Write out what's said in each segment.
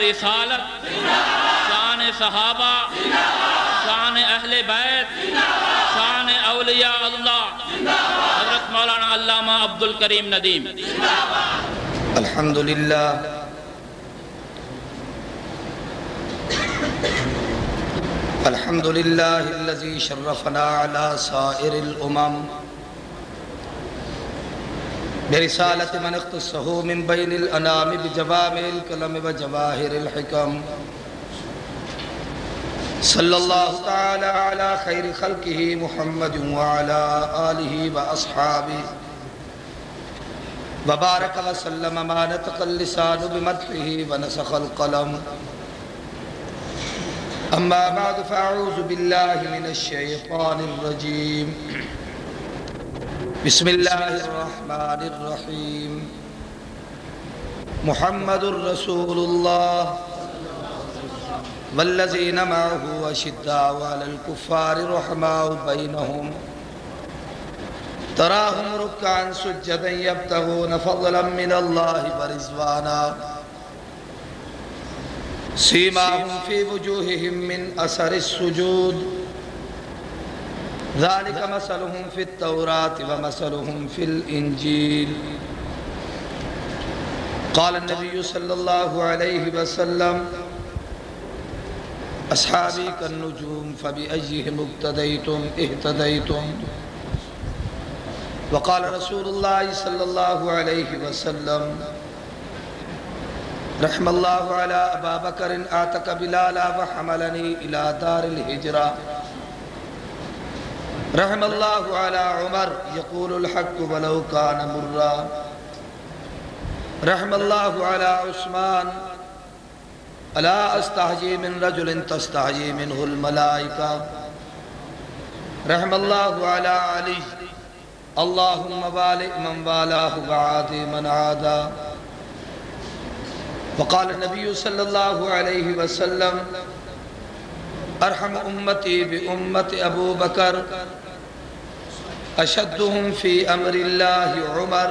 رسالت، شان صحابہ، شان اہل بیت، شان اولیاء اللہ، حضرت مولانا علامہ عبد الکریم ندیم۔ الحمد لله الحمد الذي شرفنا على سائر الأمم برسالة من اختصه من بين الأنام بجوامع الكلم وجواهر الحكم صلى الله تعالى على خير خلقه محمد وعلى آله وأصحابه وبارك وسلم ما نطق اللسان بمدحه ونسخ القلم. أما بعد فأعوذ بالله من الشيطان الرجيم بسم الله الرحمن الرحيم. محمد رسول الله. والذين معه أشداء على الكفار رحماء بينهم. تراهم ركعا سجدا يبتغون فضلا من الله ورزوانا سيماهم في وجوههم من أثر السجود. ذلك مثلهم في التوراة ومثلهم في الإنجيل. قال النبي صلى الله عليه وسلم، أصحابي كالنجوم فبأيهم اقتديتم اهتديتم. وقال رسول الله صلى الله عليه وسلم، رحم الله على أبا بكر آتك بلالا وحملني إلى دار الهجرة. رحم الله على عمر يقول الحق ولو كان مرا. رحم الله على عثمان ألا أستحجي من رجل تستحجي منه الملائكة رحم الله على علي اللهم والئ من والاه وعادي من عادا وقال النبي صلى الله عليه وسلم، ارحم امتي بامه ابو بكر اشدهم في امر الله عمر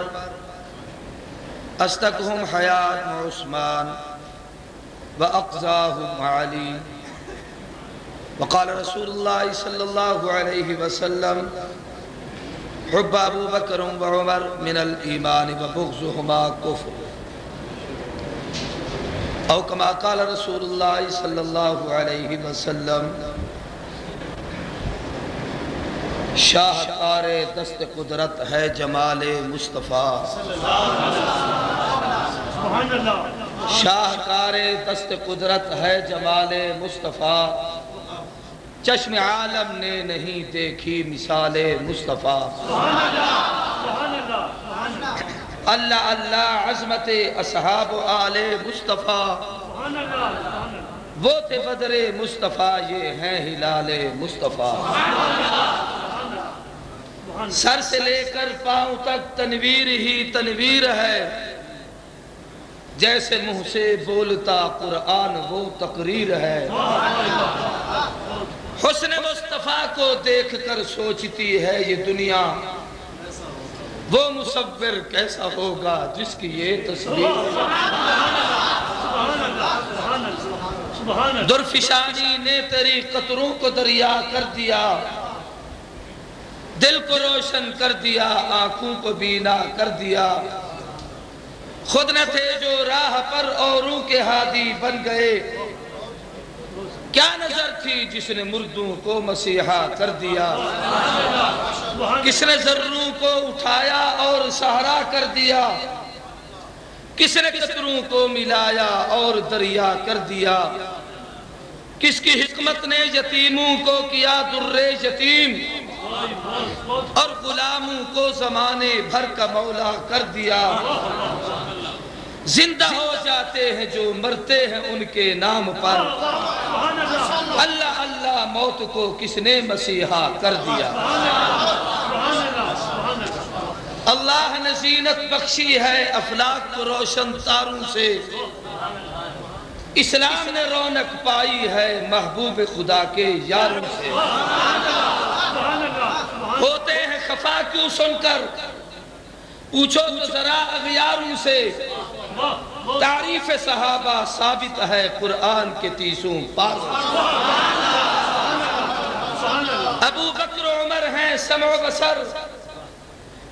اصدقهم حياه عثمان و واقزاهم علي. وقال رسول الله صلى الله عليه وسلم، حب ابو بکر و عمر من الایمان و بغضهما کفر او کما قال رسول اللہ صلی اللہ علیہ وسلم شاہکار دست قدرت ہے جمال مصطفیٰ۔ شاہکار دست قدرت ہے جمال مصطفیٰ۔ چشم عالم نے نہیں دیکھی مثال مصطفیٰ۔ اللہ اللہ عظمت اصحاب آل مصطفیٰ۔ وہ تھے بدر مصطفیٰ، یہ ہیں ہلال مصطفیٰ۔ سر سے لے کر پاؤں تک تنویر ہی تنویر ہے۔ جیسے منہ سے بولتا قرآن وہ تقریر ہے۔ حسن مصطفیٰ کو دیکھ کر سوچتی ہے یہ دنیا۔ وہ مصور کیسا ہوگا جس کی یہ تصویر۔ درفشانی نے تیری قطروں کو دریا کر دیا۔ دل کو روشن کر دیا، آنکھوں کو بینا کر دیا۔ خود نہ تھے جو راہ پر اوروں کے ہادی بن گئے۔ کیا نظر تھی جس نے مردوں کو مسیحا کر دیا؟ کس نے ذروں کو اٹھایا اور سہارا کر دیا؟ کس نے قطروں کو ملایا اور دریا کر دیا؟ کس کی حکمت نے یتیموں کو کیا در یتیم؟ اور غلاموں کو زمانے بھر کا مولا کر دیا۔ زندہ ہو جاتے ہیں جو مرتے ہیں ان کے نام پر۔ اللہ اللہ موت کو کس نے مسیحا کر دیا؟ اللہ نے زینت بخشی ہے افلاق کو روشن تاروں سے۔ اسلام نے رونق پائی ہے محبوب خدا کے یاروں سے۔ ہوتے ہیں خفا کیوں سن کر؟ پوچھو تو ذرا اغیاروں سے۔ تعریف صحابہ ثابت ہے قرآن کے تیسوں پاروں ابو بکر و عمر ہیں، سمع بسر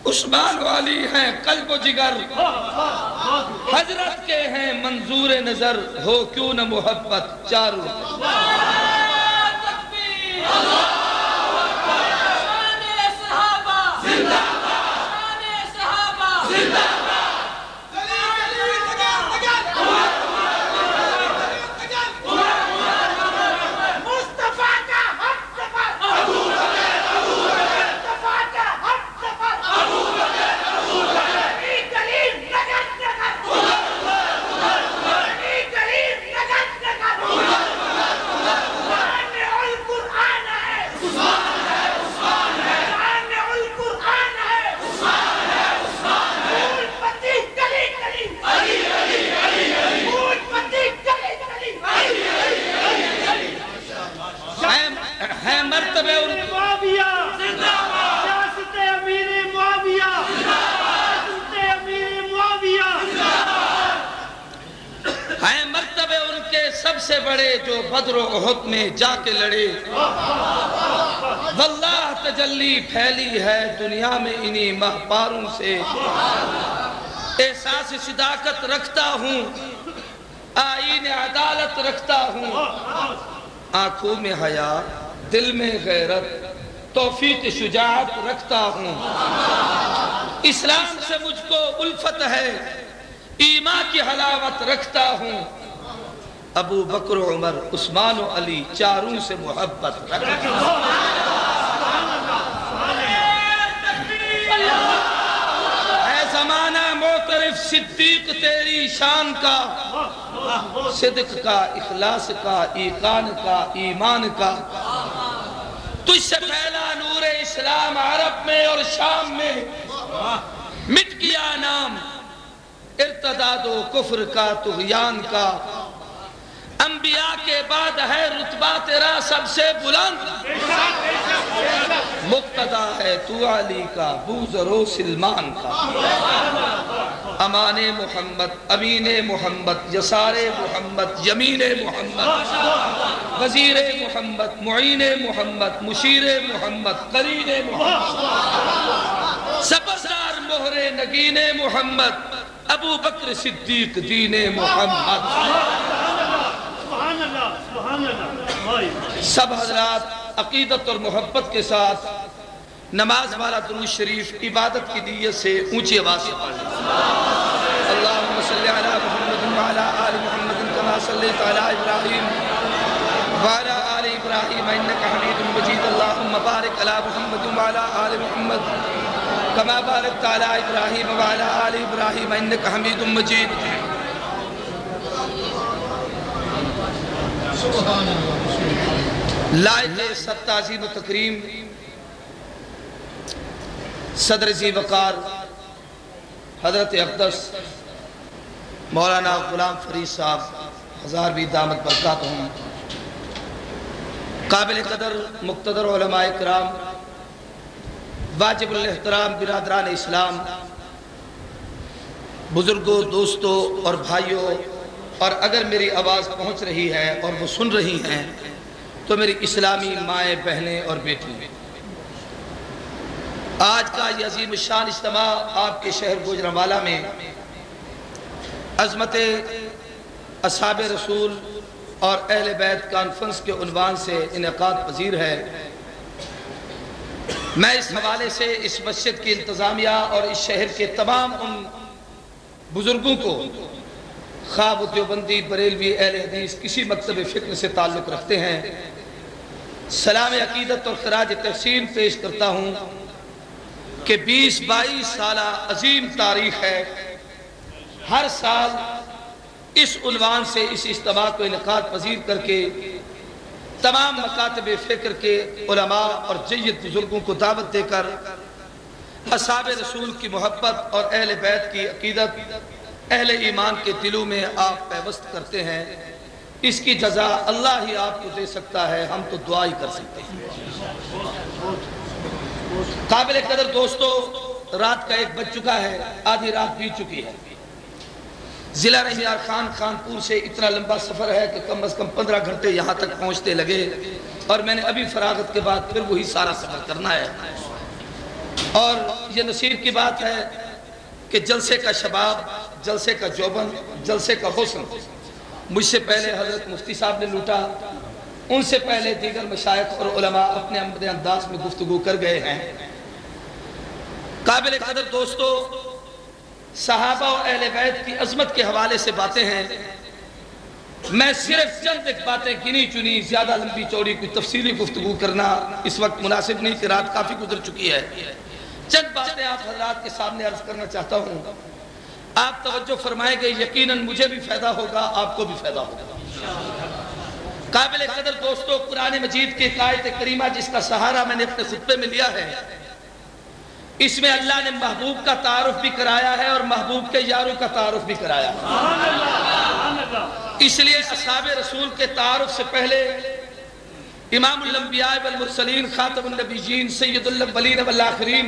عثمان والی ہیں، قلب و جگر۔ حضرت کے ہیں منظور نظر، ہو کیوں نہ محبت چاروں۔ اللہ کے سب سے بڑے جو بدر و احد میں جا کے لڑے۔ واللہ تجلی پھیلی ہے دنیا میں انہی مہپاروں سے۔ احساس صداقت رکھتا ہوں، آئین عدالت رکھتا ہوں۔ آنکھوں میں حیا، دل میں غیرت، توفیق شجاعت رکھتا ہوں۔ اسلام سے مجھ کو الفت ہے، ایمان کی حلاوت رکھتا ہوں۔ ابو بکر و عمر، عثمان و علی، چاروں سے محبت اے زمانہ معترف صدیق، تیری شان کا، صدق کا، اخلاص کا، ایقان کا، ایمان کا۔ تجھ سے پہلا نور اسلام عرب میں اور شام میں۔ مٹ گیا نام، ارتداد و کفر کا، تغیان کا۔ انبیاء کے بعد ہے رتبہ تیرا سب سے بلند۔ مقتدا ہے تو علی کا بوزر و سلمان کا۔ امان محمد، امین محمد، یسار محمد، یمین محمد۔ وزیر محمد، معین محمد، مشیر محمد، قرین محمد۔ سبزدار مہر نگین محمد، ابو بکر صدیق دین محمد۔ سبحان اللہ سبحان اللہ۔ سب حضرات عقیدت اور محبت کے ساتھ نماز والا درود شریف عبادت کی نیت سے اونچی آواز سے پڑھ لیں۔ اللہم صلی علی محمد وعلا آل محمد کما صلیت علی ابراہیم وعلا آل ابراہیم انکا حمید مجید۔ اللہم بارک علی محمد وعلا آل محمد کما بارکت علی ابراہیم وعلا آل ابراہیم انکا حمید مجید۔ لائق ست عظیم و تکریم صدر زی وقار حضرت اقدس مولانا غلام فرید صاحب، ہزار بھی دامت برکات ہوں۔ قابل قدر مقتدر علماء کرام، واجب الاحترام برادران اسلام، بزرگوں، دوستوں اور بھائیوں اور اگر میری آواز پہنچ رہی ہے اور وہ سن رہی ہیں، تو میری اسلامی مائیں، بہنیں اور بیٹی آج کا یہ عظیم شان اجتماع آپ کے شہر گوجرانوالا میں عظمت اصحاب رسول اور اہل بیت کانفرنس کے عنوان سے انعقاد پذیر ہے۔ میں اس حوالے سے اس مسجد کی انتظامیہ اور اس شہر کے تمام ان بزرگوں کو خواب دیوبندی، بریلوی اہل حدیث کسی مکتب فکر سے تعلق رکھتے ہیں۔ سلام عقیدت اور خراج تحسین پیش کرتا ہوں کہ بیس بائیس سالہ عظیم تاریخ ہے۔ ہر سال اس عنوان سے، اس اجتماع کو انعقاد پذیر کر کے تمام مکاتب فکر کے علماء اور جید بزرگوں کو دعوت دے کر اصحاب رسول کی محبت اور اہل بیت کی عقیدت اہل ایمان کے دلوں میں آپ پیوست کرتے ہیں، اس کی جزا اللہ ہی آپ کو دے سکتا ہے، ہم تو دعا ہی کر سکتے ہیں۔ قابل قدر دوستو، رات کا ایک بج چکا ہے، آدھی رات بیت چکی ہے۔ ضلع رحیار خان، خانپور سے اتنا لمبا سفر ہے کہ کم از کم پندرہ گھنٹے یہاں تک پہنچتے لگے۔ اور میں نے ابھی فراغت کے بعد پھر وہی سارا سفر کرنا ہے۔ اور یہ نصیب کی بات ہے کہ جلسے کا شباب جلسے کا جوبن، جلسے کا حسن۔ مجھ سے پہلے حضرت مفتی صاحب نے لوٹا۔ ان سے پہلے دیگر مشایخ اور علماء اپنے اپنے انداز میں گفتگو کر گئے ہیں۔ قابل قدر دوستو، صحابہ و اہل بیت کی عظمت کے حوالے سے باتیں ہیں۔ میں صرف چند ایک باتیں گنی چنی، زیادہ لمبی چوڑی کوئی تفصیلی گفتگو کرنا اس وقت مناسب نہیں، کہ رات کافی گزر چکی ہے۔ چند باتیں آپ حضرات کے سامنے عرض کرنا چاہتا ہوں۔ آپ توجہ فرمائے گئے یقیناً مجھے بھی فائدہ ہوگا، آپ کو بھی فائدہ ہوگا۔ قابل قدر دوستو، قرآن مجید کے قائد کریمہ جس کا سہارا میں نے اپنے خطبے میں لیا ہے، اس میں اللہ نے محبوب کا تعارف بھی کرایا ہے اور محبوب کے یاروں کا تعارف بھی کرایا ہے۔ اس لیے اصحاب رسول کے تعارف سے پہلے امام الانبیاء والمرسلین، خاتم النبیین، سید الاولین والآخرین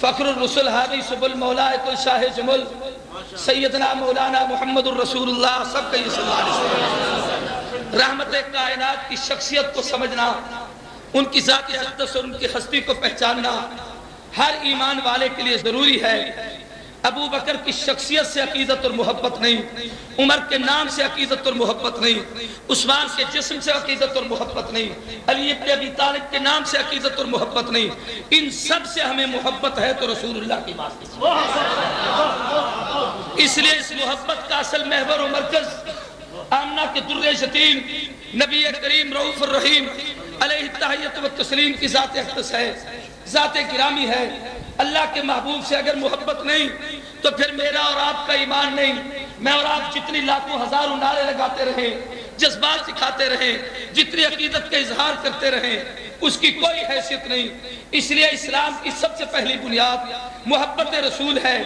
فخر الرسل حادی سب المولا کل شاہ جمل. سیدنا مولانا محمد الرسول اللہ سب کا یہ صلی اللہ علیہ وسلم. رحمت کائنات کی شخصیت کو سمجھنا، ان کی ذات اقدس اور ان کی ہستی کو پہچاننا ہر ایمان والے کے لیے ضروری ہے۔ ابو بکر کی شخصیت سے عقیدت اور محبت نہیں، عمر کے نام سے عقیدت اور محبت نہیں، عثمان کے جسم سے عقیدت اور محبت نہیں، علی ابن ابی طالب کے نام سے عقیدت اور محبت نہیں۔ ان سب سے ہمیں محبت ہے تو رسول اللہ کی بات۔ اس لیے اس محبت کا اصل محور و مرکز آمنہ کے در شتیم نبی کریم رعوف الرحیم علیہ التحیت و تسلیم کی ذات اقدس ہے، ذات گرامی ہے۔ اللہ کے محبوب سے اگر محبت نہیں، تو پھر میرا اور آپ کا ایمان نہیں۔ میں اور آپ جتنی لاکھوں ہزاروں نعرے لگاتے رہیں، جذبات دکھاتے رہیں، جتنی عقیدت کا اظہار کرتے رہیں، اس کی کوئی حیثیت نہیں۔ اس لیے اسلام کی سب سے پہلی بنیاد محبت رسول ہے۔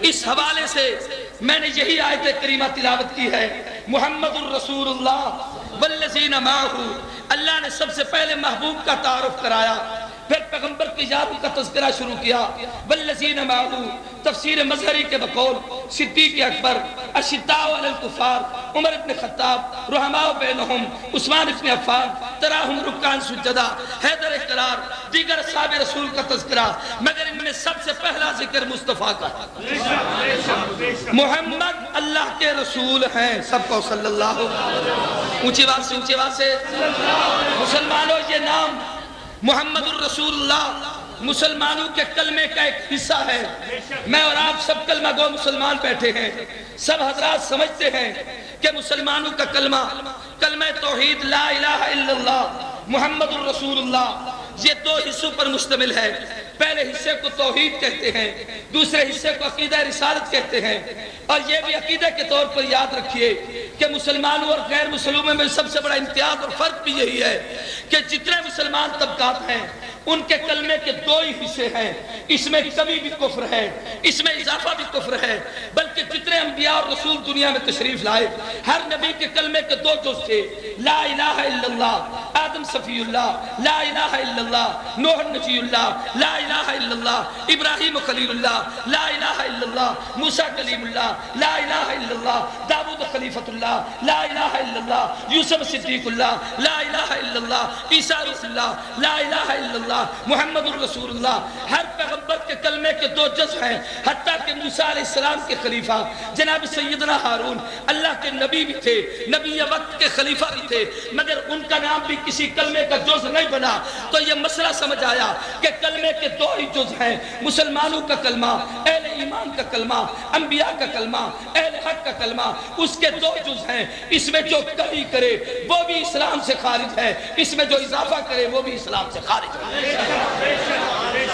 اس حوالے سے میں نے یہی آیت کریمہ تلاوت کی ہے۔ محمد الرسول اللہ والذین معاہو اللہ نے سب سے پہلے محبوب کا تعارف کرایا۔ پھر پیغمبر کی یادوں کا تذکرہ شروع کیا. والذین معاہو تفسیر مظہری کے بقول، صدیق اکبر اشداء علی الکفار، عمر ابن خطاب، رحماء بینہم، عثمان ابن عفان، تراہم، رکان سجدہ، حیدر اقرار دیگر صحاب رسول کا تذکرہ. مگر ان میں سب سے پہلا ذکر مصطفیٰ کا محمد اللہ کے رسول ہیں سب کو، صلی اللہ اونچی بات سے، اونچی بات سے. مسلمانوں، یہ نام محمد الرسول اللہ مسلمانوں کے کلمے کا ایک حصہ ہے۔ میں اور آپ سب کلمہ گو مسلمان بیٹھے ہیں۔ سب حضرات سمجھتے ہیں کہ مسلمانوں کا کلمہ کلمہ توحید لا الہ الا اللہ، محمد الرسول اللہ یہ دو حصوں پر مشتمل ہے۔ پہلے حصے کو توحید کہتے ہیں، دوسرے حصے کو عقیدہ رسالت کہتے ہیں۔ اور یہ بھی عقیدہ کے طور پر یاد رکھیے کہ مسلمانوں اور غیر مسلموں میں سب سے بڑا امتیاز اور فرق بھی یہی ہے کہ جتنے مسلمان طبقات ہیں، ان کے کلمے کے دو ہی حصے ہیں۔ اس میں کمی بھی کفر ہے، اس میں اضافہ بھی کفر ہے۔ بلکہ جتنے انبیاء اور رسول دنیا میں تشریف لائے، ہر نبی کے کلمے کے دو جز تھے، لا الہ الا اللہ، آدم صفی اللہ، لا الہ الا اللہ، نوح نجی اللہ، لا الہ الا اللہ، ابراہیم خلیل اللہ، لا الہ الا اللہ، موسیٰ کلیم اللہ، لا الہ الا اللہ، داود خلیفت اللہ، لا الہ الا اللہ، یوسف صدیق اللہ، لا الہ الا اللہ، عیسیٰ رسول اللہ، لا الہ الا اللہ، محمد الرسول اللہ، ہر پیغمبر کے کلمے کے دو جز ہیں، حتیٰ کہ موسیٰ علیہ السلام کے خلیفہ خلیفہ جناب سیدنا ہارون اللہ کے نبی بھی تھے نبی وقت کے خلیفہ بھی تھے مگر ان کا نام بھی کسی کلمے کا جز نہیں بنا تو یہ مسئلہ سمجھ آیا کہ کلمے کے دو ہی جز ہیں مسلمانوں کا کلمہ اہل ایمان کا کلمہ انبیاء کا کلمہ اہل حق کا کلمہ اس کے دو جز ہیں اس میں جو کمی کرے وہ بھی اسلام سے خارج ہے اس میں جو اضافہ کرے وہ بھی اسلام سے خارج ہے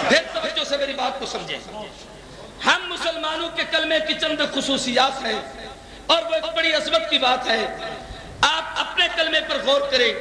پھر توجہ سے میری بات کو سمجھیں ہم مسلمانوں کے کلمے کی چند خصوصیات ہیں اور وہ ایک بڑی عظمت کی بات ہے۔ آپ اپنے کلمے پر غور کریں۔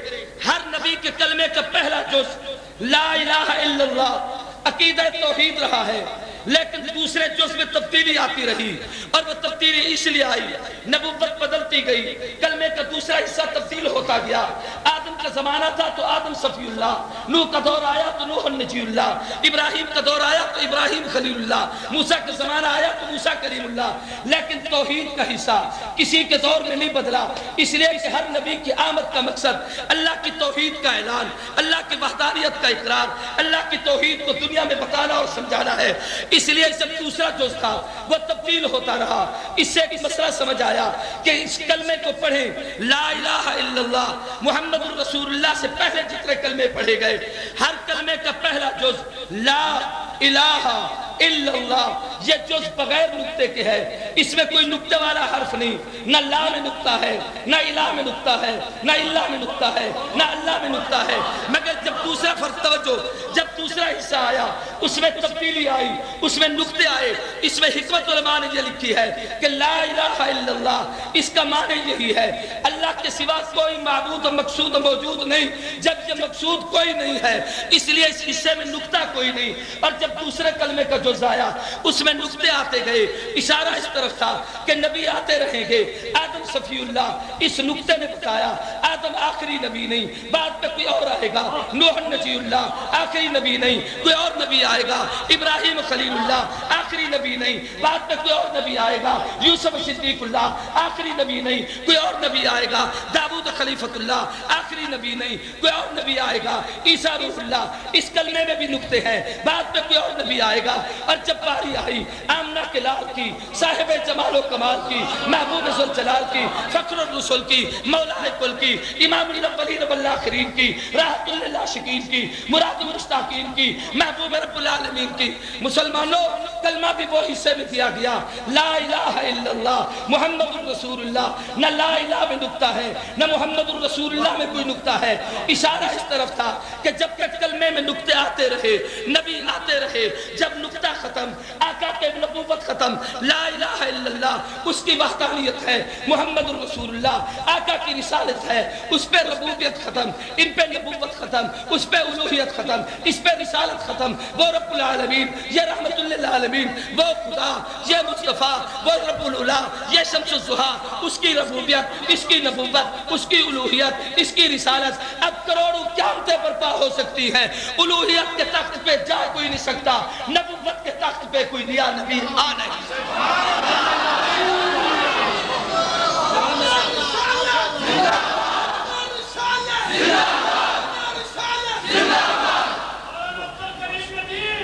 ہر نبی کے کلمے کا پہلا جز لا الہ الا اللہ۔ عقیدہ توحید رہا ہے، لیکن دوسرے جز میں تبدیلی آتی رہی اور وہ تبدیلی اس لیے آئی، نبوت بدلتی گئی، کلمے کا دوسرا حصہ تبدیل ہوتا گیا۔ آدم کا زمانہ تھا تو آدم صفی اللہ، نوح کا دور آیا تو نوح النجی اللہ، ابراہیم کا دور آیا تو ابراہیم خلیل اللہ، موسیٰ کا زمانہ آیا تو موسیٰ کریم اللہ۔ لیکن توحید کا حصہ کسی کے دور میں نہیں بدلا، اس لیے کہ ہر نبی کی آمد کا مقصد اللہ کی توحید کا اعلان، اللہ کی وحدانیت کا اقرار، اللہ کی توحید کو دنیا دنیا میں بتانا اور سمجھانا ہے۔ اس لیے جب دوسرا جز تھا، وہ تبدیل ہوتا رہا۔ اس سے ایک مسئلہ سمجھ آیا کہ اس کلمے کو پڑھیں۔ لا الہ الا اللہ، محمد الرسول اللہ سے پہلے جتنے کلمے پڑھے گئے۔ ہر کلمے کا پہلا جز لا الہ الا اللہ، یہ جز بغیر نکتے کے ہے، اس میں کوئی نکتے والا حرف نہیں۔ نہ لا میں نکتہ ہے، نہ الہ میں نکتہ ہے، نہ اللہ میں نکتہ ہے، نہ اللہ میں نکتہ ہے۔ مگر جب دوسرا فرق توجہ، جب دوسرا حصہ آیا، اس میں تبدیلی آئی، اس میں نکتے آئے، اس میں حکمت علماء نے یہ لکھی ہے کہ لا الہ الا اللہ، اس کا معنی یہی ہے۔ اللہ کے سوا کوئی معبود و مقصود موجود نہیں، جب یہ مقصود کوئی نہیں ہے، اس لیے اس حصے میں نکتہ کوئی نہیں۔ اور جب دوسرے کلمے کا جز آیا اس میں نکتے آتے گئے، اشارہ اس طرف تھا کہ نبی آتے رہیں گے۔ آدم صفی اللہ اس نکتے نے بتایا، آدم آخری نبی نہیں، بعد میں کوئی اور آئے گا۔ نوح نجی اللہ، آخری نبی نہیں، کوئی اور نبی آئے گا۔ ابراہیم خلیل اللہ، آخری نبی نہیں، بعد میں کوئی اور نبی آئے گا۔ یوسف صدیق اللہ، آخری نبی نہیں، کوئی اور نبی آئے گا۔ داود خلیفت اللہ، آخری نبی نہیں، کوئی اور نبی آئے گا۔ عیسیٰ روح اللہ، اس کلمے میں بھی نکتے ہیں، بعد میں کوئی اور نبی آئے گا۔ اور جب باری آئی، آمنہ کے لال کی، صاحب جمال و کمال کی، محبوب جلال کی، فخر الرسول کی، مولا کل کی، امام الاولین والآخرین کی، راحت اللہ شکین کی، مراد مشتاقین کی، محبوب رب العالمین کی۔ مسلمانوں، کلمہ بھی وہ حصے میں دیا گیا۔ لا الہ الا اللہ، محمد الرسول اللہ۔ نہ لا الہ میں نکتہ ہے، نہ محمد الرسول اللہ میں کوئی نکتہ ہے۔ اشارہ اس طرف تھا کہ جب تک کلمے میں نکتے آتے رہے، نبی آتے رہے، جب نکتہ ختم، آقا کے نبوت ختم، لا الہ الا اللہ، اس کی وحدانیت ہے، محمد الرسول اللہ، آقا کی رسالت ہے، اس پہ ربوبیت ختم، ان پہ نبوت ختم، اس پہ الوحیت ختم، اس پہ رسالت ختم، وہ رب العالمین، یہ رحمت للعالمین، وہ خدا، یہ مصطفیٰ، وہ رب العلا، یہ شمس الزہا اس کی ربوبیت، اس کی نبوت، اس کی الوحیت اس کی رسالت، اب کروڑوں قیامتیں برپا ہو سکتی ہیں الوحیت کے تخت پہ جا کوئی نہیں سکتا، نبوت کے تخت پہ کوئی نیا نبی آ نہیں۔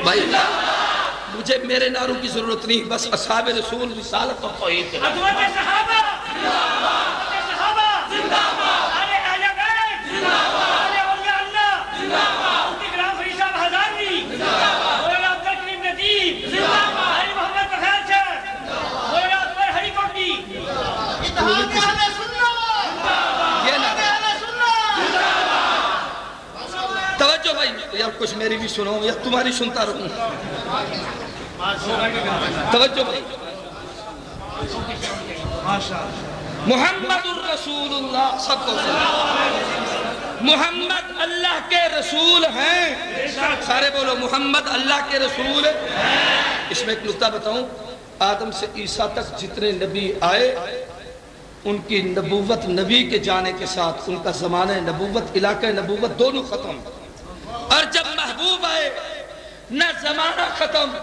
بھائی، مجھے میرے ناروں کی ضرورت نہیں، بس اصحاب رسول رسالت اور توحید کے عظمت صحابہ عظمت صحابہ آل اہل بیت آل اولیاء اللہ مفتی کرام فرید صاحب ہزاری مولانا عبد الکریم ندیم آل محمد بخیر صاحب مولانا اکبر ہری کوٹی یہ نہ توجہ یار کچھ میری بھی سنو، یا تمہاری سنتا رہوں۔ توجہ بھائی۔ محمد الرسول اللہ سب کو محمد اللہ کے رسول ہیں۔ سارے بولو، محمد اللہ کے رسول اس میں ایک نقطہ بتاؤں، آدم سے عیسیٰ تک جتنے نبی آئے، ان کی نبوت نبی کے جانے کے ساتھ، ان کا زمانہ نبوت، علاقہ نبوت دونوں ختم۔ اور جب محبوب آئے نہ زمانہ ختم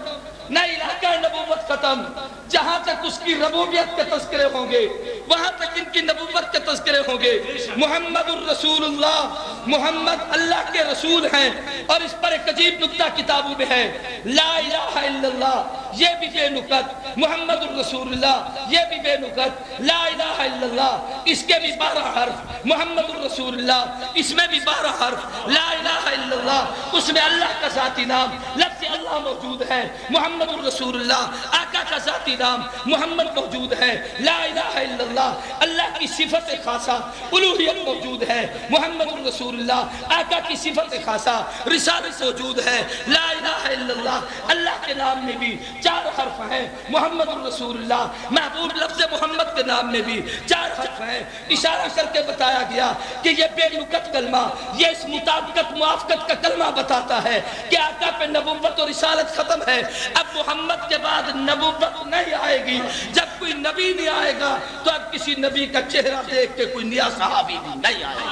نہ علاقہ نبوت ختم، جہاں تک اس کی ربوبیت کے تذکرے ہوں گے، وہاں تک ان کی نبوت کے تذکرے ہوں گے۔ محمد الرسول اللہ محمد اللہ کے رسول ہیں اور اس پر ایک عجیب نکتہ کتابوں میں ہے۔ لا الہ الا اللہ، یہ بھی بے نکت محمد الرسول اللہ یہ بھی بے نکت لا الہ الا اللہ، اس کے بھی بارہ حرف۔ محمد الرسول اللہ اس میں بھی بارہ حرف۔ لا الہ الا اللہ، اس میں اللہ کا ذاتی نام۔ لفظ اللہ موجود ہے محمد الرسول اللہ کا ذاتی نام محمد موجود ہے، لا الہ الا اللہ اللہ کی صفت خاصہ الوحیت موجود ہے، محمد الرسول اللہ، آقا کی صفت خاصہ رسالت موجود ہے، لا الہ الا اللہ اللہ کے نام میں بھی چار حرف ہیں، محمد الرسول اللہ، محبوب لفظ محمد کے نام میں بھی چار حرف ہیں۔ اشارہ کر کے بتایا گیا کہ یہ بے نکت کلمہ، یہ اس مطابقت، موافقت کا کلمہ بتاتا ہے کہ آقا پہ نبوت اور رسالت ختم ہے۔ اب محمد کے بعد نبوت نہیں آئے گی۔ جب کوئی نبی نہیں آئے گا تو اب کسی نبی کا چہرہ دیکھ کے کوئی نیا صحابی نہیں آیا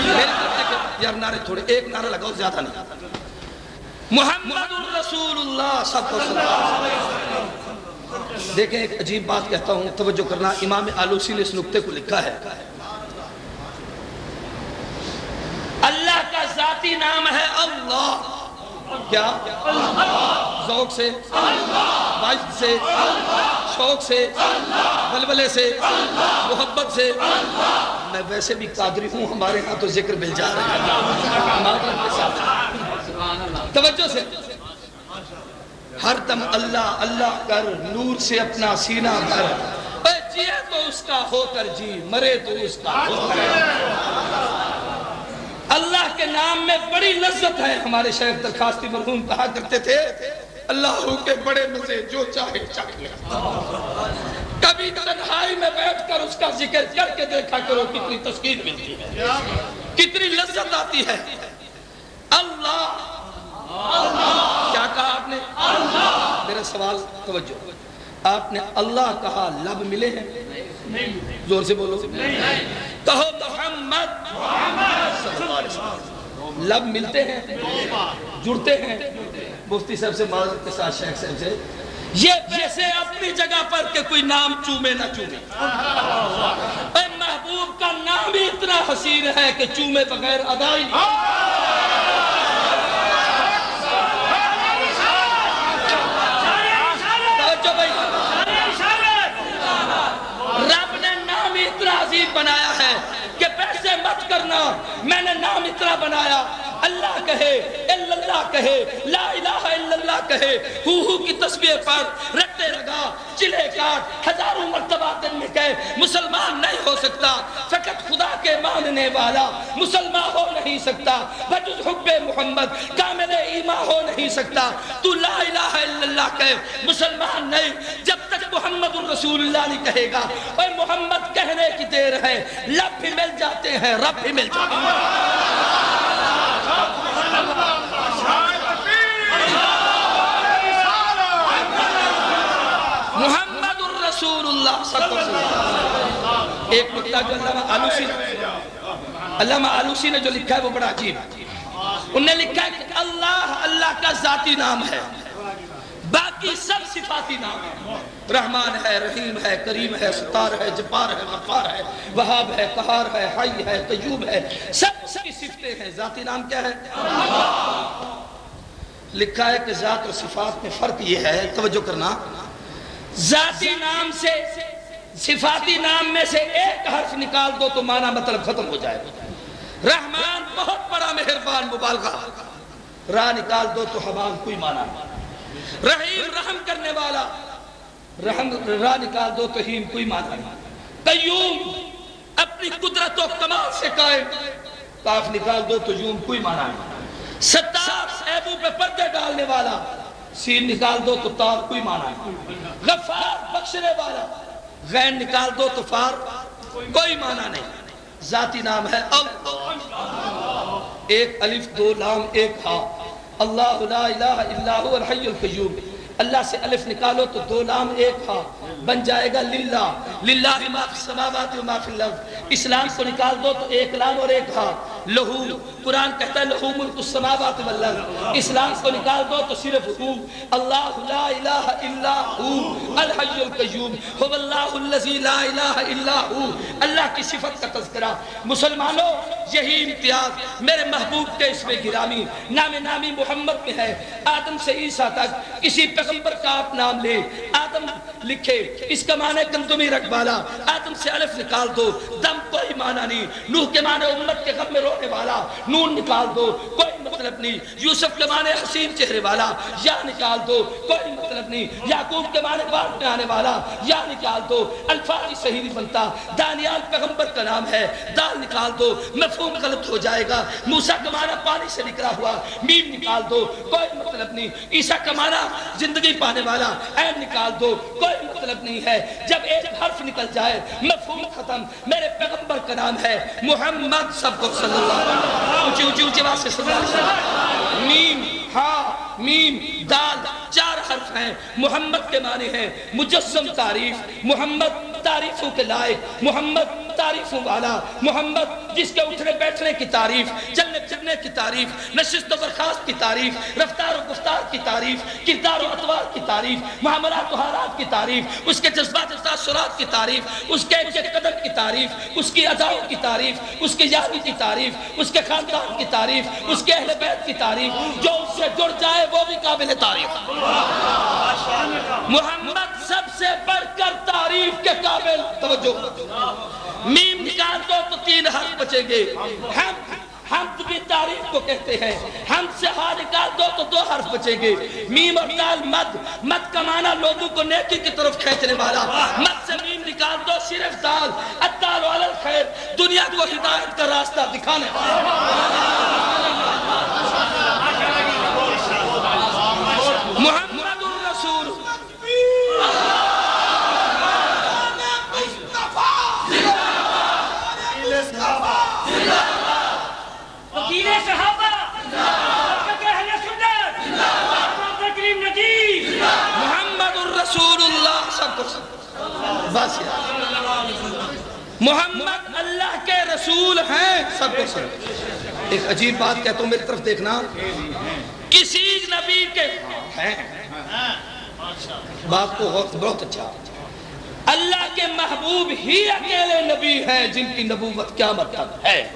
میری طرف دیکھیں، یار نعرے تھوڑے ایک نعرہ لگاؤ زیادہ نہیں محمد الرسول اللہ صلی اللہ علیہ وسلم۔ دیکھیں ایک عجیب بات کہتا ہوں توجہ کرنا امام آلوسی نے اس نکتے کو لکھا ہے اللہ کا ذاتی نام ہے اللہ۔ کیا؟ ذوق سے واجد سے، شوق سے، بلبلے سے، محبت سے۔ میں ویسے بھی قادری ہوں، ہمارے ہاں تو ذکر مل جا رہا ہے۔ توجہ سے۔ ہر دم اللہ اللہ کر، نور سے اپنا سینہ بھر۔ اے جیے تو اس کا ہو کر جی مرے تو اس کا ہو کر اللہ کے نام میں بڑی لذت ہے۔ ہمارے شیخ درخواستی مرحوم کہا کرتے تھے، اللہ کے بڑے مزے جو چاہے چاہے۔ کبھی تنہائی میں بیٹھ کر اس کا ذکر کر کے دیکھا کرو کتنی تسکین ملتی ہے۔ کتنی لذت آتی ہے۔ اللہ۔ کیا کہا آپ نے؟ میرا سوال، توجہ۔ آپ نے اللہ کہا، لب ملے ہیں۔ زور سے بولو۔ کہو محمد۔ صلی اللہ علیہ وسلم لب ملتے ہیں، جڑتے ہیں۔ مفتی صاحب سے معذرت کے ساتھ، شیخ صاحب سے۔ یہ جیسے اپنی جگہ پر کہ کوئی نام چومے نہ چومے۔ اے محبوب کا نام ہی اتنا حسین ہے کہ چومے بغیر ادائی۔ توجہ بھائی رب نے نام ہی بنایا ہے کہ مت کرنا، میں نے نام اتنا بنایا، اللہ کہے الا اللہ کہے، لا الہ الا اللہ کہے ہو ہو کی تسبیح پر رٹے لگا چلے کاٹ، ہزاروں مرتبہ دن میں کہے، مسلمان نہیں ہو سکتا، فقط خدا کے ماننے والا مسلمان ہو نہیں سکتا، بجز حب محمد، کامل ایمان ہو نہیں سکتا، تو لا الہ الا اللہ کہے، مسلمان نہیں، جب تک محمد الرسول اللہ نہیں کہے گا اے محمد کہنے کی دیر ہے، لب بھی مل جاتے ہیں رب بھی مل جاتے ہیں محمد الرسول اللہ صلی اللہ علیہ وسلم۔ ایک نکتہ جو علامہ آلوسی علامہ آلوسی نے جو لکھا ہے وہ بڑا عجیب ہے۔ انہوں نے لکھا ہے کہ اللہ اللہ کا ذاتی نام ہے۔ باقی سب صفاتی نام ہے۔ رحمان ہے، رحیم ہے، کریم ہے، ستار ہے، جبار ہے، غفار ہے، وہاب ہے، قہار ہے، حی ہے قیوب ہے۔ سب کی صفتیں ہیں۔ ذاتی نام کیا ہے؟ لکھا ہے کہ ذات اور صفات میں فرق یہ ہے، توجہ کرنا۔ ذاتی نام سے، صفاتی نام میں سے ایک حرف نکال دو تو معنی مطلب ختم ہو جائے۔ رحمان، بہت بڑا مہربان، مبالغہ۔ راہ نکال دو تو حبان کوئی معنی نہیں۔ رحیم رحم کرنے والا۔ رحم راہ نکال دو تو ہیم، کوئی معنی نہیں۔ قیوم اپنی قدرت و کمال سے قائم۔ کاف نکال دو تو یوم کوئی معنی نہیں۔ ستار عیبوں پہ پردے ڈالنے والا۔ سین نکال دو تو تار، کوئی معنی نہیں۔ غفار بخشنے والا۔ غین نکال دو تو فار، کوئی معنی نہیں۔ ذاتی نام ہے اللہ۔ ایک الف، دو لام، ایک ہا۔ الله لا إله إلا هو الحي القيوم. اللہ سے الف نکالو تو دو لام ایک ہا بن جائے گا للہ۔ للہ ما فی السماوات و ما فی الارض۔ اسلام کو نکال دو تو ایک لام اور ایک ہا لہو۔ قرآن کہتا ہے لہو ملک السماوات والارض اسلام کو نکال دو تو صرف ہو۔ اللہ لا الہ الا ہو۔ الحی القیوم۔ هو اللہ الذی لا الہ الا ہو۔ اللہ کی صفت کا تذکرہ۔ مسلمانوں، یہی امتیاز۔ میرے محبوب کے اس میں گرامی۔ نام نامی محمد میں ہے۔ آدم سے عیسیٰ تک۔ کسی پیغمبر کا آپ نام لے۔ آدم لکھے، اس کا معنی کندمی رکھ والا۔ آدم سے الف نکال دو، دم کوئی معنی نہیں۔ نوح کے معنی امت کے غم میں رونے والا۔ نون نکال دو، کوئی مطلب نہیں۔ یوسف کے معنی حسین چہرے والا۔ یا نکال دو، کوئی مطلب نہیں۔ یعقوب کے معنی بار میں آنے والا۔ یا نکال دو، الفاظ صحیح نہیں بنتا۔ دانیال پیغمبر کا نام ہے۔ دال نکال دو، مفہوم غلط ہو جائے گا۔ موسیٰ کا معنی پانی سے نکلا ہوا۔ میم نکال دو، کوئی مطلب نہیں۔ عیسیٰ کا معنی زندگی زندگی پانے والا۔ این نکال دو، کوئی مطلب نہیں ہے۔ جب ایک حرف نکل جائے، مفہوم ختم۔ میرے پیغمبر کا نام ہے محمد سب کو صلی اللہ۔ علیہ وسلم اونچی اونچی اونچی بات سے صلی اللہ علیہ وسلم میم، ہا، میم، دال، چار حرف ہیں۔ محمد کے معنی ہیں مجسم تعریف۔ محمد تعریفوں کے لائق۔ محمد تعریفوں والا محمد جس کے اٹھنے بیٹھنے کی تعریف چلنے پھرنے کی تعریف نشست و برخاست کی تعریف رفتار و گفتار کی تعریف کردار و اطوار کی تعریف معاملات و حالات کی تعریف اس کے جذبات و تاثرات کی تعریف اس کے ایک قدم کی تعریف اس کی اداؤں کی تعریف اس کی یادی کی تعریف اس کے خاندان کی تعریف اس کے اہل بیت کی تعریف جو اس سے جڑ جائے وہ بھی قابل تعریف محمد سب سے بڑھ کر تعریف کے قابل توجہ میم نکال دو تو تین حرف بچیں گے۔ ہم حمد کی تعریف کو کہتے ہیں۔ ہم سے ہا نکال دو تو دو حرف بچیں گے۔ میم اور دال مد مد کا معنی لوگوں کو نیکی کی طرف کھینچنے والا۔ مد سے میم نکال دو صرف دال۔ الدال والا خیر دنیا کو ہدایت کا راستہ دکھانے والا محمد الرسول وکیل صحابہ حضرت اہل سنت حضرت کریم نجیب محمد الرسول اللہ سب کو بس یار محمد اللہ کے رسول ہیں۔ سب کو سب ایک عجیب بات کہتا ہوں میری طرف دیکھنا۔ کسی نبی کے ہیں۔ بات کو غور بہت اچھا۔ اللہ کے محبوب ہی اکیلے نبی ہیں جن کی نبوت کیا مطلب ہے۔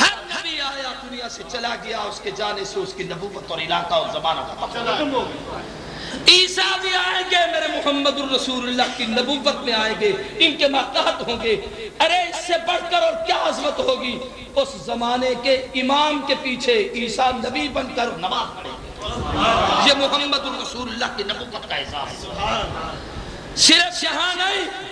ہر نبی آیا دنیا سے چلا گیا، اس کے جانے سے اس کی نبوت اور علاقہ اور زمانہ ختم ہو گیا۔ عیسیٰ بھی آئیں گے، میرے محمد الرسول اللہ کی نبوت میں آئیں گے، ان کے ماتحت ہوں گے۔ ارے، اس سے بڑھ کر اور کیا عظمت ہوگی؟ اس زمانے کے امام کے پیچھے عیسیٰ نبی بن کر نماز پڑھیں گے۔ یہ محمد الرسول اللہ کی نبوت کا احساس ہے۔ صرف یہاں نہیں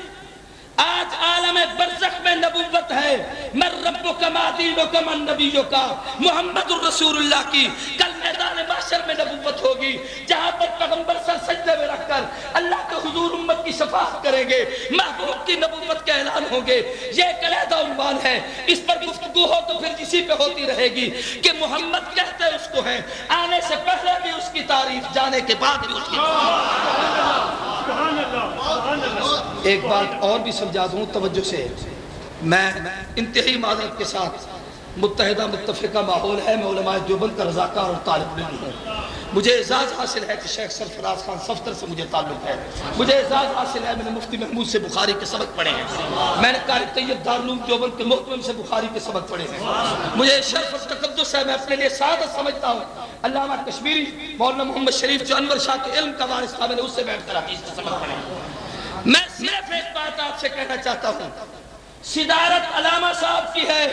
آج عالم برزخ میں نبوت ہے۔ من ربک ما دینک من نبیک۔ محمد الرسول اللہ کی کل میدان معاشر میں نبوت ہوگی۔ جہاں پر پیغمبر سر سجدے میں رکھ کر اللہ کے حضور امت کی شفاعت کریں گے۔ محبوب کی نبوت کے اعلان ہوں گے۔ یہ ایک علیحدہ عنوان ہے۔ اس پر گفتگو ہو تو پھر اسی پہ ہوتی رہے گی کہ محمد کہتے اس کو ہیں۔ آنے سے پہلے بھی اس کی تعریف جانے کے بعد بھی اس کی ایک بات اور بھی سمجھا دوں توجہ سے۔ میں انتہائی معذرت کے ساتھ متحدہ، متفقہ ماحول ہے، میں علماء دیوبند کا رضاکار اور طالب علم ہوں۔ مجھے اعزاز حاصل ہے کہ شیخ سرفراز خان صفتر سے مجھے تعلق ہے۔ مجھے اعزاز حاصل ہے، میں نے مفتی محمود سے بخاری کے سبق پڑھے ہیں۔ میں نے قاری طیب دارالعلوم دیوبند کے محتمم سے بخاری کے سبق پڑھے ہیں۔ مجھے شرف اور تقدس ہے، میں اپنے لیے سعادت سمجھتا ہوں۔ علامہ کشمیری، مولانا محمد شریف جو انور شاہ کے علم کا وارث تھا، میں نے اس سے بیٹھ کر حدیث کے سبق پڑھے ہیں میں صرف ایک بات آپ سے کہنا چاہتا ہوں۔ صدارت علامہ صاحب کی ہے۔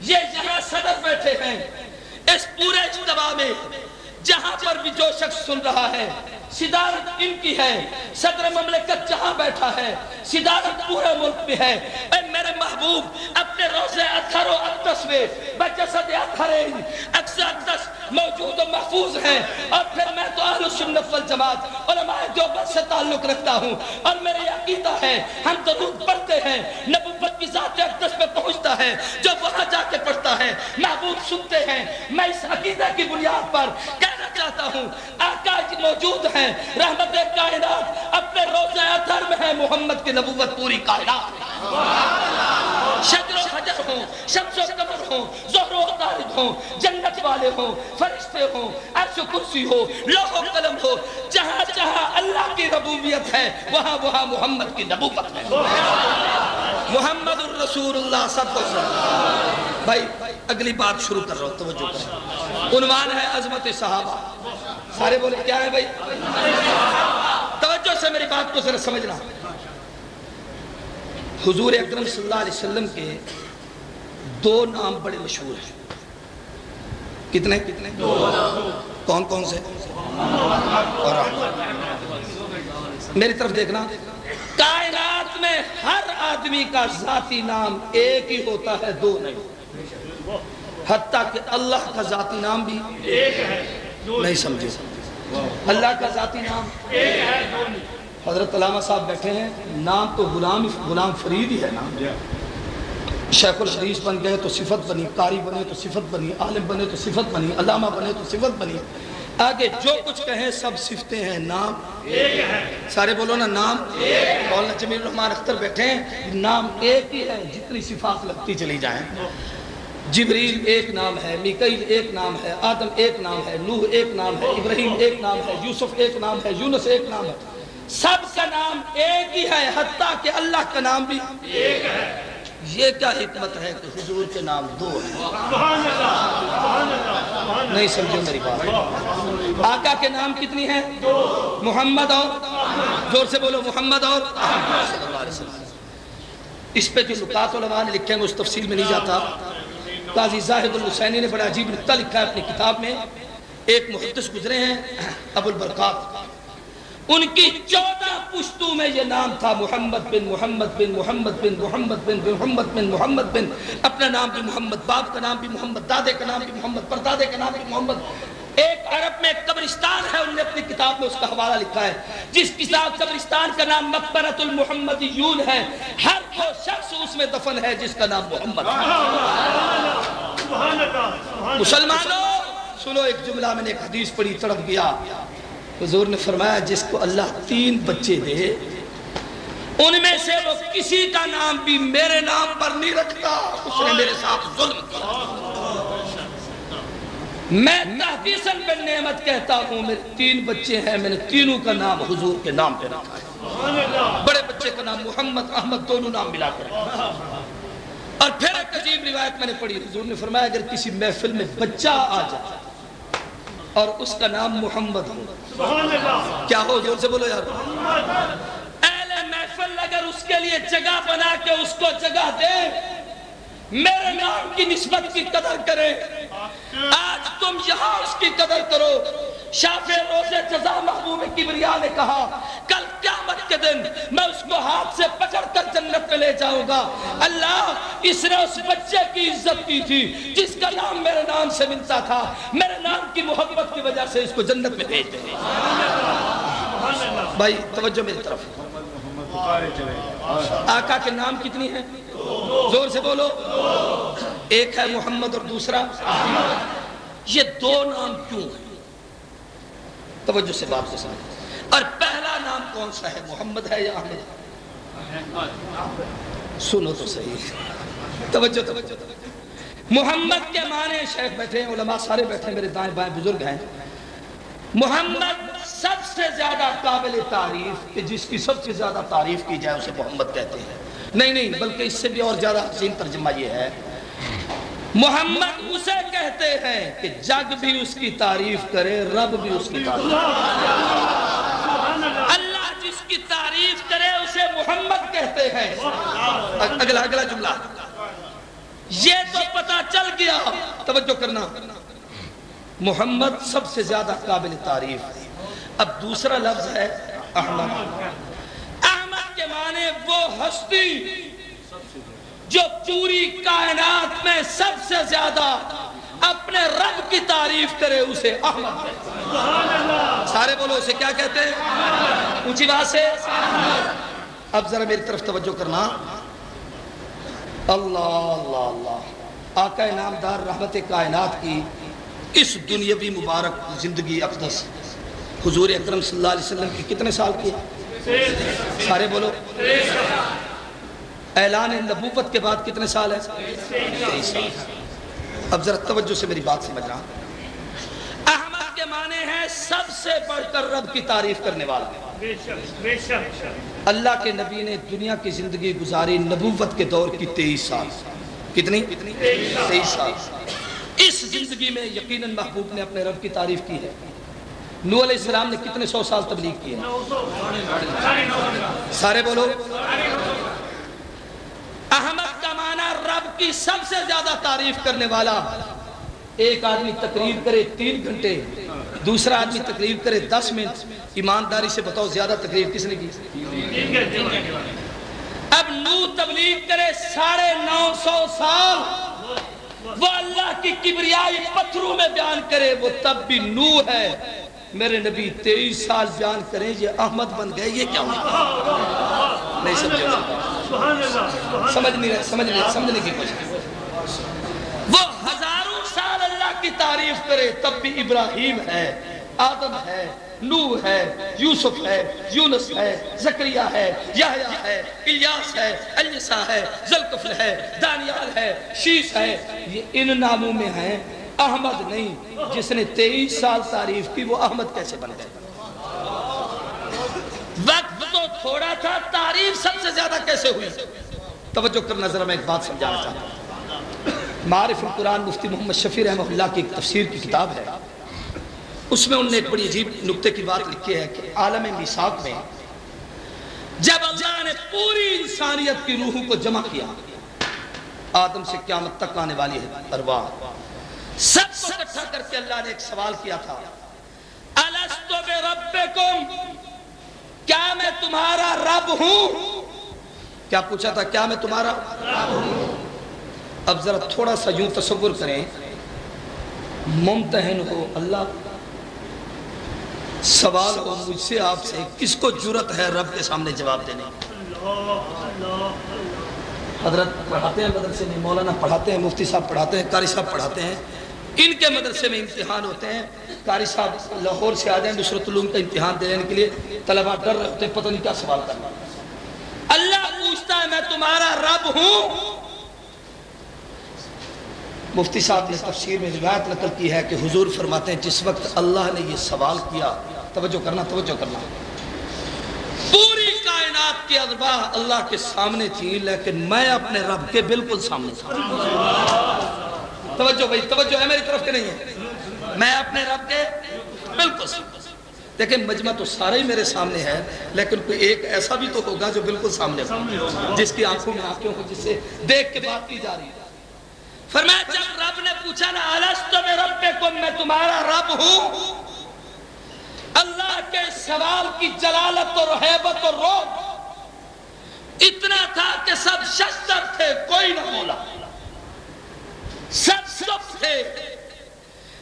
یہ یہاں صدر بیٹھے ہیں۔ اس پورے اجتماع میں جہاں پر بھی جو شخص سن رہا ہے صدارت ان کی ہے۔ صدر مملکت جہاں بیٹھا ہے، صدارت پورے ملک میں ہے۔ اے میرے محبوب، اپنے روزے اتھر و اقدس میں بجسد اتھرین اقصى اقدس موجود و محفوظ ہیں۔ اور پھر میں تو اہل سنت والجماعت، علماء دیوبند سے تعلق رکھتا ہوں۔ اور میرے عقیدہ ہے، ہم درود پڑھتے ہیں، نبوت کی ذات اقدس میں پہنچتا ہے، جو وہاں جا کے پڑھتا ہے۔ محبوب سنتے ہیں، میں اس عقیدہ کی بنیاد پر کہنا چاہتا ہوں۔ آقا جی موجود ہیں۔ رحمت کائنات اپنے روزہ اتھر میں ہے۔ محمد کی نبوت پوری کائنات شجر و حجر ہوں، شمس و قمر ہوں، زہر و عطارد ہوں، جنت والے ہوں، فرشتے ہوں، عرش و کرسی ہو، لوح و قلم ہو، جہاں جہاں اللہ کی ربوبیت ہے، وہاں وہاں محمد کی نبوت ہے۔ محمد الرسول اللہ سب کو سب بھائی اگلی بات شروع کر رہا ہوں، توجہ کریں۔ عنوان ہے عظمت صحابہ۔ سارے بولے، کیا ہے بھائی؟ توجہ سے میری بات کو ذرا سمجھنا۔ حضور اکرم صلی اللہ علیہ وسلم کے دو نام بڑے مشہور ہیں۔ کتنے؟ کتنے؟ کون کون سے؟ اور میری طرف دیکھنا۔ کائنات میں ہر آدمی کا ذاتی نام ایک ہی ہوتا ہے، دو نہیں۔ حتیٰ کہ اللہ کا ذاتی نام بھی نہیں سمجھے۔ اللہ کا ذاتی نام۔ حضرت علامہ صاحب بیٹھے ہیں۔ نام تو غلام غلام فرید ہی ہے۔ نام شیخ الحدیث بن گئے تو صفت بنی قاری بنے تو صفت بنی عالم بنے تو صفت بنی علامہ بنے تو صفت بنی۔ آگے جو کچھ کہیں سب صفتیں ہیں۔ نام۔ سارے بولو نا نام۔ مولانا جمیل الرحمان اختر بیٹھے ہیں۔ نام ایک ہی ہے جتنی صفات لگتی چلی جائیں۔ جبریل ایک نام ہے میکیل ایک نام ہے، آدم ایک نام ہے، نوح ایک نام ہے، ابراہیم ایک نام ہے، یوسف ایک نام ہے، یونس ایک نام ہے۔ سب کا نام ایک ہی ہے، حتیٰ کہ اللہ کا نام بھی ایک ہے۔ یہ کیا حکمت ہے کہ حضور کے نام دو ہیں؟ نہیں سمجھو میری بات۔ آقا کے نام کتنی ہیں؟ محمد اور، زور سے بولو، محمد اور۔ صلی اللہ علیہ وسلم اس پہ جو نکات علماء نے لکھے ہیں اس تفصیل میں نہیں جاتا۔ قاضی زاہد الحسینی نے بڑا عجیب نقطہ لکھا ہے اپنی کتاب میں۔ ایک محدث گزرے ہیں، ابو البرکات۔ ان کی چودہ پشتوں میں یہ نام تھا، محمد بن محمد بن محمد بن محمد بن محمد بن محمد بن۔ اپنا نام بھی محمد باپ کا نام بھی محمد دادے کا نام بھی محمد پردادے کا نام بھی محمد۔ ایک عرب میں قبرستان ہے انہوں نے اپنی کتاب میں اس کا حوالہ لکھا ہے۔ جس کتاب قبرستان کا نام مقبرت المحمدیون ہے، ہر وہ شخص اس میں دفن ہے جس کا نام محمد ہے۔ مسلمانوں، سنو، ایک جملہ میں نے ایک حدیث پڑھی، تڑپ گیا۔ حضور نے فرمایا، جس کو اللہ تین بچے دے، ان میں سے وہ کسی کا نام بھی میرے نام پر نہیں رکھتا، اس نے میرے ساتھ ظلم کیا۔ میں تحدیثاً بن نعمت کہتا ہوں، میرے تین بچے ہیں، میں نے تینوں کا نام حضور کے نام پہ رکھا ہے۔ بڑے بچے کا نام محمد، احمد، دونوں نام ملا کر اور پھر ایک عجیب روایت میں نے پڑھی، حضور نے فرمایا، اگر کسی محفل میں بچہ آ جائے اور اس کا نام محمد ہو، کیا ہو؟ زور سے بولو یار۔ اہل محفل اگر اس کے لیے جگہ بنا کے اس کو جگہ دے میرے نام کی نسبت کی قدر کرے آج تم یہاں اس کی قدر کرو۔ شاف روز جزا محبوب کبریا نے کہا، کل قیامت کے دن میں اس کو ہاتھ سے پکڑ کر جنت میں لے جاؤں گا۔ اللہ اس نے اس بچے کی عزت کی تھی، جس کا نام میرے نام سے ملتا تھا۔ میرے نام کی محبت کی وجہ سے اس کو جنت میں بھیج دے بھائی، توجہ میری طرف۔ آقا کے نام کتنی ہیں؟ زور سے بولو۔ ایک ہے محمد اور دوسرا یہ دو نام کیوں ہیں؟ توجہ سے بات سے سمجھ اور پہلا نام کون سا ہے؟ محمد ہے یا احمد؟ سنو تو صحیح۔ توجہ توجہ۔ محمد کے معنی شیخ بیٹھے ہیں، علماء سارے بیٹھے ہیں، میرے دائیں بائیں بزرگ ہیں۔ محمد سب سے زیادہ قابل تعریف کہ جس کی سب سے زیادہ تعریف کی جائے، اسے محمد کہتے ہیں۔ نہیں نہیں، بلکہ اس سے بھی اور زیادہ حسین ترجمہ یہ ہے۔ محمد اسے کہتے ہیں کہ جگ بھی اس کی تعریف کرے، رب بھی اس کی تعریف اللہ جس کی تعریف کرے، اسے محمد کہتے ہیں۔ اگلا اگلا جملہ۔ یہ تو پتا چل گیا۔ توجہ کرنا۔ محمد سب سے زیادہ قابل تعریف۔ اب دوسرا لفظ ہے احمد۔ کے معنی وہ ہستی جو پوری کائنات میں سب سے زیادہ اپنے رب کی تعریف کرے، اسے احمد سارے بولو، اسے کیا کہتے ہیں؟ اونچی بات سے۔ اب ذرا میری طرف توجہ کرنا۔ اللہ اللہ اللہ۔ آقا نامدار رحمت کائنات کی اس دنیاوی مبارک زندگی اقدس حضور اکرم صلی اللہ علیہ وسلم کی کتنے سال کی؟ ہے سارے بولو۔ اعلان نبوت کے بعد کتنے سال ہے سال اب ذرا توجہ سے میری بات سمجھ رہا احمد کے معنی ہے سب سے بڑھ کر رب کی تعریف کرنے والا۔ اللہ کے نبی نے دنیا کی زندگی گزاری نبوت کے دور کی تیئیس سال۔ کتنی؟ تیئیس سال۔ اس زندگی میں یقیناً محبوب نے اپنے رب کی تعریف کی ہے۔ نو علیہ السلام نے کتنے سو سال تبلیغ کی ہے سارے بولو۔ احمد کا معنی رب کی سب سے زیادہ تعریف کرنے والا۔ ایک آدمی تقریر کرے تین گھنٹے، دوسرا آدمی تقریر کرے دس منٹ۔ ایمانداری سے بتاؤ زیادہ تقریر کس نے کی؟ اب نو تبلیغ کرے ساڑھے نو سو سال۔ وہ اللہ کی کبریائی پتھروں میں بیان کرے، وہ تب بھی نو ہے۔ میرے نبی تیئیس سال بیان کریں، یہ احمد بن گئے، یہ کیا ہوا نہیں سمجھے سبحان اللہ سبحان سمجھ نہیں رہے سمجھ نہیں، سمجھنے کی کوشش۔ وہ ہزاروں سال اللہ کی تعریف کرے، تب بھی ابراہیم ہے، آدم ہے، نوح ہے، یوسف ہے، یونس ہے زکریہ ہے یحییٰ ہے، الیاس ہے، الیسا ہے ذلقفل ہے، دانیال ہے شیش ہے۔ یہ ان ناموں میں ہیں۔ احمد نہیں، جس نے تیئیس سال تعریف کی، وہ احمد کیسے بن گئے؟ وقت تو تھوڑا تھا، تعریف سب سے زیادہ کیسے ہوئی؟ توجہ کرنا ذرا میں ایک بات سمجھانا چاہتا ہوں۔ معرف القرآن مفتی محمد شفیع رحمہ اللہ کی ایک تفسیر کی کتاب ہے۔ اس میں انہوں نے ایک بڑی عجیب نکتے کی بات لکھی ہے کہ عالم میساق میں جب اللہ نے پوری انسانیت کی روحوں کو جمع کیا، آدم سے قیامت تک آنے والی ہے ارواح سب کو اکٹھا کر کے اللہ نے ایک سوال کیا تھا۔ الستو بربکم، کیا میں تمہارا رب ہوں؟ کیا پوچھا تھا، کیا میں تمہارا اب ذرا تھوڑا سا یوں تصور کریں۔ ممتحن ہو اللہ۔ سوال ہو مجھ سے آپ سے، کس کو جرت ہے رب کے سامنے جواب دینے؟ حضرت پڑھاتے ہیں، مدرسے میں، مولانا پڑھاتے ہیں، مفتی صاحب پڑھاتے ہیں، قاری صاحب پڑھاتے ہیں۔ ان کے مدرسے میں امتحان ہوتے ہیں۔ قاری صاحب لاہور سے آ جائیں نصرت علوم کا امتحان دینے کے لیے۔ طلبہ ڈر رہے ہوتے ہیں، پتہ نہیں کیا سوال کرنا اللہ پوچھتا ہے، میں تمہارا رب ہوں۔ مفتی صاحب نے تفسیر میں روایت نقل کی ہے کہ حضور فرماتے ہیں، جس وقت اللہ نے یہ سوال کیا، توجہ کرنا توجہ کرنا۔ پوری کائنات کی ارباح اللہ کے سامنے تھی لیکن میں اپنے رب کے بالکل سامنے تھا۔ توجہ بھائی، توجہ ہے میری طرف کے نہیں ہے۔ میں اپنے رب کے بالکل سامنے دیکھیں مجمع تو سارا ہی میرے سامنے ہے، لیکن کوئی ایک ایسا بھی تو ہوگا جو بالکل سامنے ہو، جس کی آنکھوں میں آنکھوں کو جس سے دیکھ کے بات کی جا رہی ہے۔ فرمایا، جب رب نے پوچھا نا الستو میں رب کو میں تمہارا رب ہوں۔ اللہ کے سوال کی جلالت اور حیبت اور روب اتنا تھا کہ سب شستر تھے، کوئی نہ بولا۔ سب سب تھے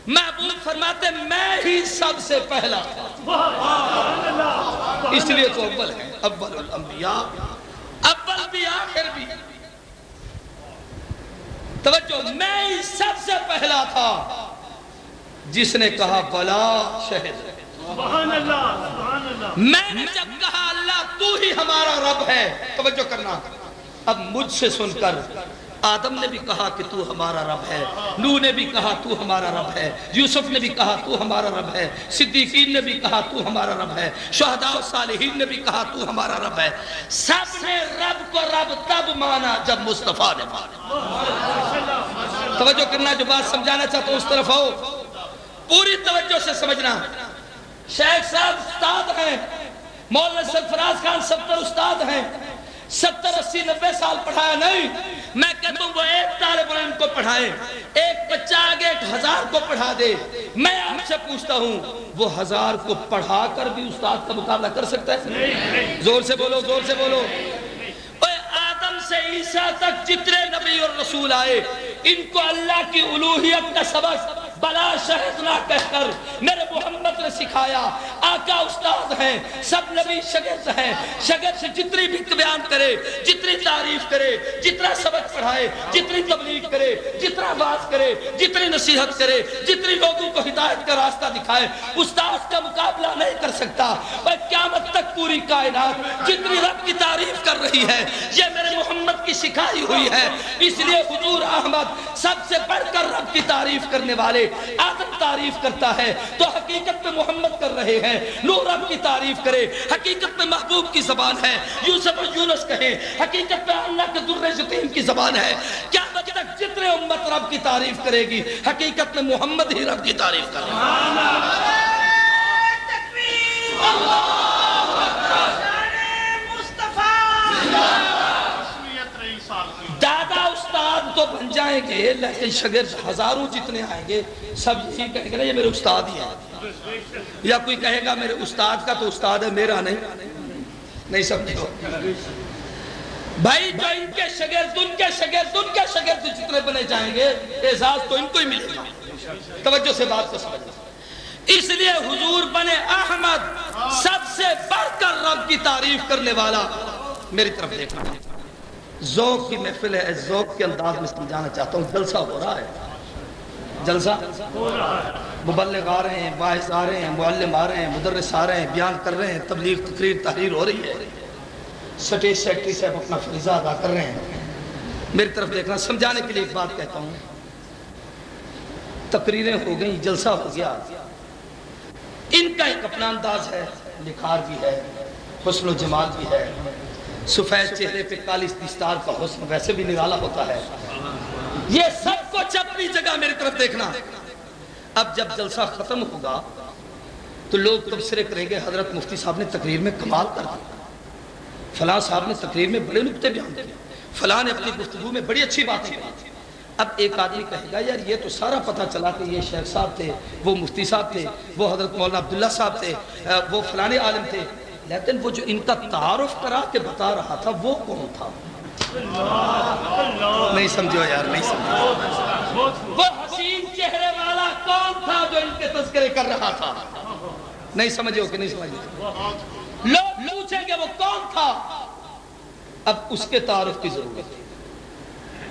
محبوب فرماتے میں ہی سب سے پہلا۔ تھا اس لیے تو اول ہے اول الانبیاء، اول بھی آخر بھی۔ توجہ، میں ہی سب سے پہلا تھا۔ جس نے کہا، بلا شہد۔ سبحان اللہ سبحان اللہ میں نے جب کہا، اللہ تو ہی ہمارا رب ہے۔ توجہ کرنا۔ اب مجھ سے سن کر آدم نے بھی کہا کہ تو ہمارا رب ہے نو نے بھی کہا تو ہمارا رب ہے، یوسف نے بھی کہا تو ہمارا رب ہے، صدیقین نے بھی کہا تو ہمارا رب ہے، شہداء و صالحین نے بھی کہا تو ہمارا رب ہے۔ سب نے رب کو رب تب مانا جب مصطفیٰ نے مانا۔ توجہ کرنا جو بات سمجھانا چاہتا ہوں اس طرف ہو پوری توجہ سے سمجھنا۔ شیخ صاحب استاد ہیں مولانا سرفراز خان ستر استاد ہیں۔ ستر، اسی، نبے سال پڑھایا نہیں. میں کہتا ہوں وہ ایک طالب علم کو پڑھائے. ایک بچہ آگے ایک ہزار کو پڑھا دے. میں آپ سے پوچھتا ہوں، وہ ہزار کو پڑھا کر بھی استاد کا مقابلہ کر سکتا ہے؟ زور سے بولو، زور سے بولو. اے آدم سے عیسیٰ تک جتنے نبی اور رسول آئے، ان کو اللہ کی الوہیت کا سبق بلا شہد نہ کہہ کر میرے محمد نے سکھایا، آقا استاد ہیں، سب نبی شگرد ہیں۔ شگرد سے جتنی بھی بیان کرے، جتنی تعریف کرے، جتنا سبق پڑھائے، جتنی تبلیغ کرے، جتنا بات کرے، جتنی نصیحت کرے، جتنی لوگوں کو ہدایت کا راستہ دکھائے، استاد کا مقابلہ نہیں کر سکتا۔ اور قیامت تک پوری کائنات جتنی رب کی تعریف کر رہی ہے، یہ میرے محمد کی سکھائی ہوئی ہے۔ اس لیے حضور احمد سب سے بڑھ کر رب کی تعریف کرنے والے آدم تعریف کرتا ہے تو حقیقت میں محمد کر رہے ہیں نور رب کی تعریف کرے حقیقت میں محبوب کی زبان ہے یوسف و یونس کہے حقیقت میں اللہ کے در یتیم کی زبان ہے کیا بجے تک جتنے امت رب کی تعریف کرے گی حقیقت میں محمد ہی رب کی تعریف کرے گا دادا تو بن جائیں گے، لیکن شگرد ہزاروں جتنے آئیں گے، سب یہی کہیں گے نا، یہ میرے استاد ہی ہیں۔ یا کوئی کہے گا، میرے استاد کا تو استاد ہے، میرا نہیں۔ نہیں سمجھو بھائی، جو ان کے شگرد ان کے شگرد ان کے شگرد جتنے بنے جائیں گے، اعزاز تو ان کو ہی ملے گا۔ توجہ سے بات کو سمجھنا اس لیے حضور بنے احمد، سب سے بڑھ کر رب کی تعریف کرنے والا، میری طرف دیکھنا۔ ذوق کی محفل ہے ذوق کے انداز میں سمجھانا چاہتا ہوں۔ جلسہ ہو رہا ہے۔ جلسہ؟ مبلغ آ رہے ہیں، باعث آ رہے ہیں، معلم آ رہے ہیں، مدرس آ رہے ہیں، بیان کر رہے ہیں، تبلیغ، تقریر، تحریر ہو رہی ہے۔ سٹیج سیکٹری صاحب اپنا فریضہ ادا کر رہے ہیں۔ میری طرف دیکھنا، سمجھانے کے لیے ایک بات کہتا ہوں۔ تقریریں ہو گئیں، جلسہ ہو گیا۔ ان کا ایک اپنا انداز ہے، نکھار بھی ہے، حسن و جمال بھی ہے۔ سفید چہرے پہ کالی دستار کا حسن ویسے بھی نرالا ہوتا ہے۔ یہ سب کچھ اپنی جگہ میری طرف دیکھنا۔ اب جب جلسہ ختم ہوگا تو لوگ تبصرے کریں گے، حضرت مفتی صاحب نے تقریر میں کمال کر دیا فلاں صاحب نے تقریر میں بڑے نقطے بیان کیے۔ فلاں نے اپنی گفتگو میں بڑی اچھی باتیں کی اب ایک آدمی کہے گا، یار یہ تو سارا پتہ چلا کہ یہ شیخ صاحب تھے، وہ مفتی صاحب تھے، وہ حضرت مولانا عبداللہ صاحب تھے، وہ فلانے عالم تھے۔ لیکن وہ جو ان کا تعارف کرا کے بتا رہا تھا، وہ کون تھا؟ نہیں سمجھو یار، نہیں سمجھو۔ وہ حسین چہرے والا کون تھا جو ان کے تذکرے کر رہا تھا؟ نہیں سمجھو کہ نہیں سمجھو۔ لوگ پوچھیں گے وہ کون تھا؟ اب اس کے تعارف کی ضرورت ہے۔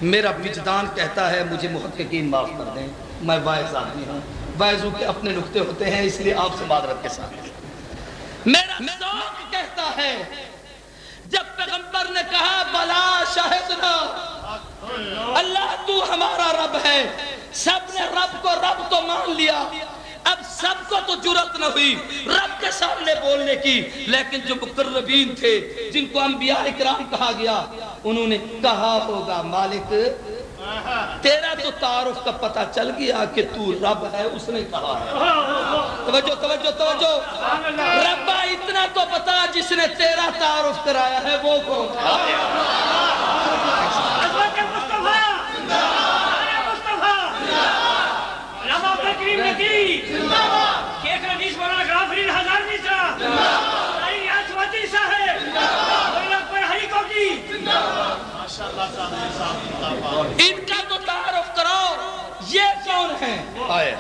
میرا وجدان کہتا ہے، مجھے محققین معاف کر دیں۔ میں واعظ آدمی ہوں۔ واعظوں کے اپنے نقطے ہوتے ہیں، اس لیے آپ سے معذرت کے ساتھ۔ میرا ذوق کہتا ہے۔ جب پیغمبر نے کہا، بلا شاہدنا اللہ تو ہمارا رب ہے۔ سب نے رب کو رب تو مان لیا۔ اب سب کو تو جرت نہ ہوئی۔ رب کے سامنے بولنے کی۔ لیکن جو مقربین تھے، جن کو انبیاء اکرام کہا گیا، انہوں نے کہا ہوگا، مالک تیرا تو تعارف کا پتہ چل گیا کہ تو رب ہے اس نے کہا ہے توجہ توجہ توجہ ربا اتنا تو پتا جس نے تیرا تعارف کرایا ہے وہ کون تھا عظمت مصطفیٰ ارے مصطفیٰ علامہ عبد الکریم نقی شیخ رئیس مولانا غلام فرید ہزار نیسا علی آسواتی صاحب مولانا اکبر ہری کوٹی ان کا تو تعارف کراؤ، یہ کون ہے آئے۔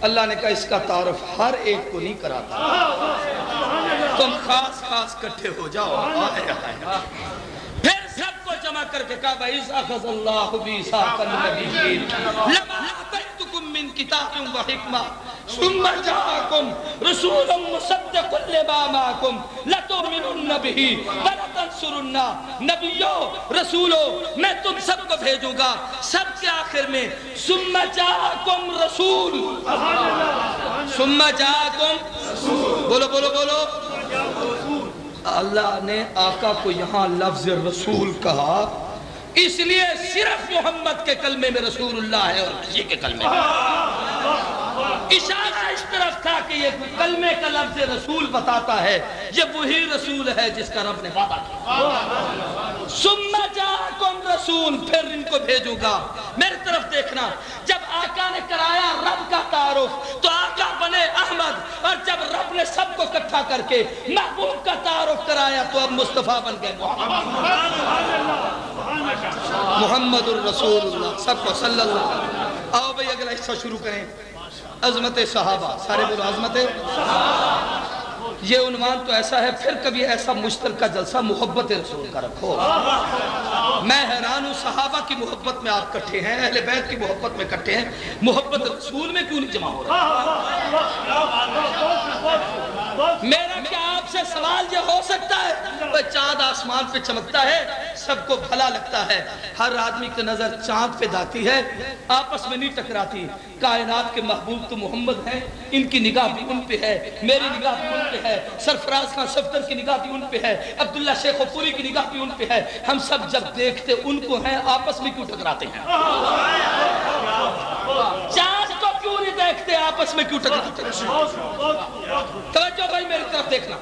اللہ نے کہا، اس کا تعارف ہر ایک کو نہیں کراتا۔ تم خاص خاص کٹھے ہو جاؤ۔ آئے آئے۔ جمع کر کے کہا بھائی اخذ اللہ بی ساق النبیین. لما آتیتکم من کتاب و حکمہ. ثم جاءکم رسول مصدق لما معکم. لتؤمنن به ولتنصرن نبیو، رسولو، میں تم سب کو بھیجوں گا. سب کے آخر میں، ثم جاءکم رسول. ثم جاءکم، بولو بولو بولو. اللہ نے آقا کو یہاں لفظ رسول کہا، اس لیے صرف محمد کے کلمے میں رسول اللہ ہے اور کسی کے کلمے میں۔ اشارہ اس طرف تھا کہ یہ کلمے کا لفظ رسول بتاتا ہے، یہ وہی رسول ہے جس کا رب نے وعدہ کیا۔ ثم جاءکم رسول، پھر ان کو بھیجوں گا۔ میرے طرف دیکھنا، جب آقا نے کرایا رب کا تعارف، تو آقا بنے احمد، اور جب رب نے سب کو اکٹھا کر کے محبوب کا تعارف کرایا، تو اب مصطفیٰ بن گئے محمد۔ محمد الرسول اللہ، سب کو صلی اللہ آؤ بھئی اگلا حصہ شروع کریں۔ عظمت صحابہ، سارے بولو عظمت یہ عنوان تو ایسا ہے، پھر کبھی ایسا مشترکہ جلسہ محبت رسول کا رکھو۔ میں حیران ہوں، صحابہ کی محبت میں آپ کٹھے ہیں، اہل بیت کی محبت میں کٹھے ہیں۔ محبت رسول میں کیوں نہیں جمع ہو رہا؟ میرا کیا آپ سے سوال یہ ہو سکتا ہے؟ وہ چاند آسمان پہ چمکتا ہے، سب کو بھلا لگتا ہے۔ ہر آدمی کی نظر چاند پہ داتی ہے، آپس میں نہیں ٹکراتی۔ کائنات کے محبوب تو محمد ہیں، ان کی نگاہ بھی ان پہ ہے۔ میری نگاہ بھی ان پہ ہے۔ سرفراز خان صفتر کی نگاہ بھی ان پہ ہے۔ عبداللہ شیخ پوری کی نگاہ بھی ان پہ ہے۔ ہم سب جب دیکھتے ان کو ہیں، آپس میں کیوں ٹکراتے ہیں؟ چاند کو کیوں نہیں دیکھتے، آپس میں کیوں ٹکراتے ہیں؟ توجہ بھائی میری طرف دیکھنا۔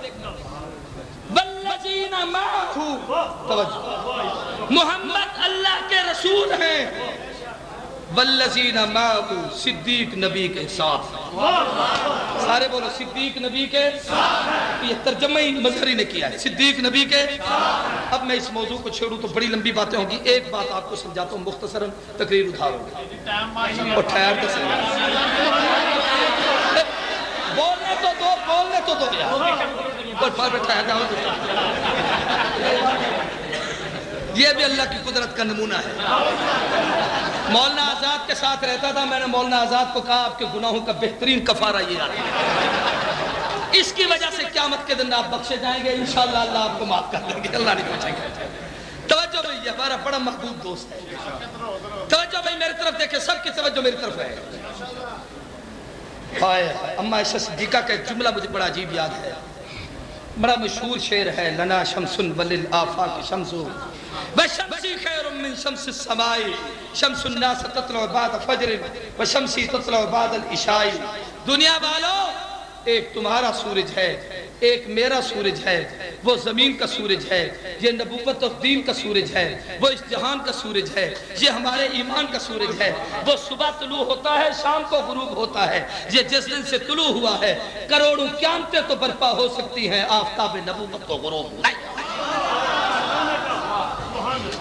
والذین معہو۔ توجہ۔ محمد اللہ کے رسول ہیں۔ والذین معہو، صدیق نبی کے ساتھ۔ سارے بولو، صدیق نبی کے۔ ساتھ یہ ترجمہ ہی مظہری نے کیا ہے۔ صدیق نبی کے۔ اب میں اس موضوع کو چھوڑوں تو بڑی لمبی باتیں ہوں گی۔ ایک بات آپ کو سمجھاتا ہوں، مختصراً تقریر اٹھاؤں اور ٹھہر کے بولنے تو دو، بولنے تو دو۔ اور یہ بھی اللہ کی قدرت کا نمونہ ہے۔ مولانا آزاد کے ساتھ رہتا تھا، میں نے مولانا آزاد کو کہا، آپ کے گناہوں کا بہترین کفارہ یہ آتا ہے۔ اس کی وجہ سے قیامت کے دن آپ بخشے جائیں گے، انشاءاللہ اللہ آپ کو معاف کر دیں گے۔ اللہ نہیں پوچھیں گے۔ توجہ بھائی، یہ ہمارا بڑا محبوب دوست ہے۔ توجہ بھائی، میری طرف دیکھیں، سب کی توجہ میری طرف ہے۔ ہائے، اما عائشہ صدیقہ کا ایک جملہ مجھے بڑا عجیب یاد ہے۔ بڑا مشہور شعر ہے، لنا شمسن ولل آفاق شمسو۔ وشمسی خیر من شمس السمائی، شمس الناس تطلع بعد فجر، وشمسی تطلع بعد العشاء دنیا والو، ایک تمہارا سورج ہے۔ ایک میرا سورج ہے، وہ زمین کا سورج ہے، یہ نبوت و دین کا سورج ہے، وہ اس جہان کا سورج ہے، یہ ہمارے ایمان کا سورج ہے۔ وہ صبح طلوع ہوتا ہے، شام کو غروب ہوتا ہے۔ یہ جس دن سے طلوع ہوا ہے، کروڑوں قیامتیں تو برپا ہو سکتی ہیں۔ آفتاب نبوت کو غروب۔ نہیں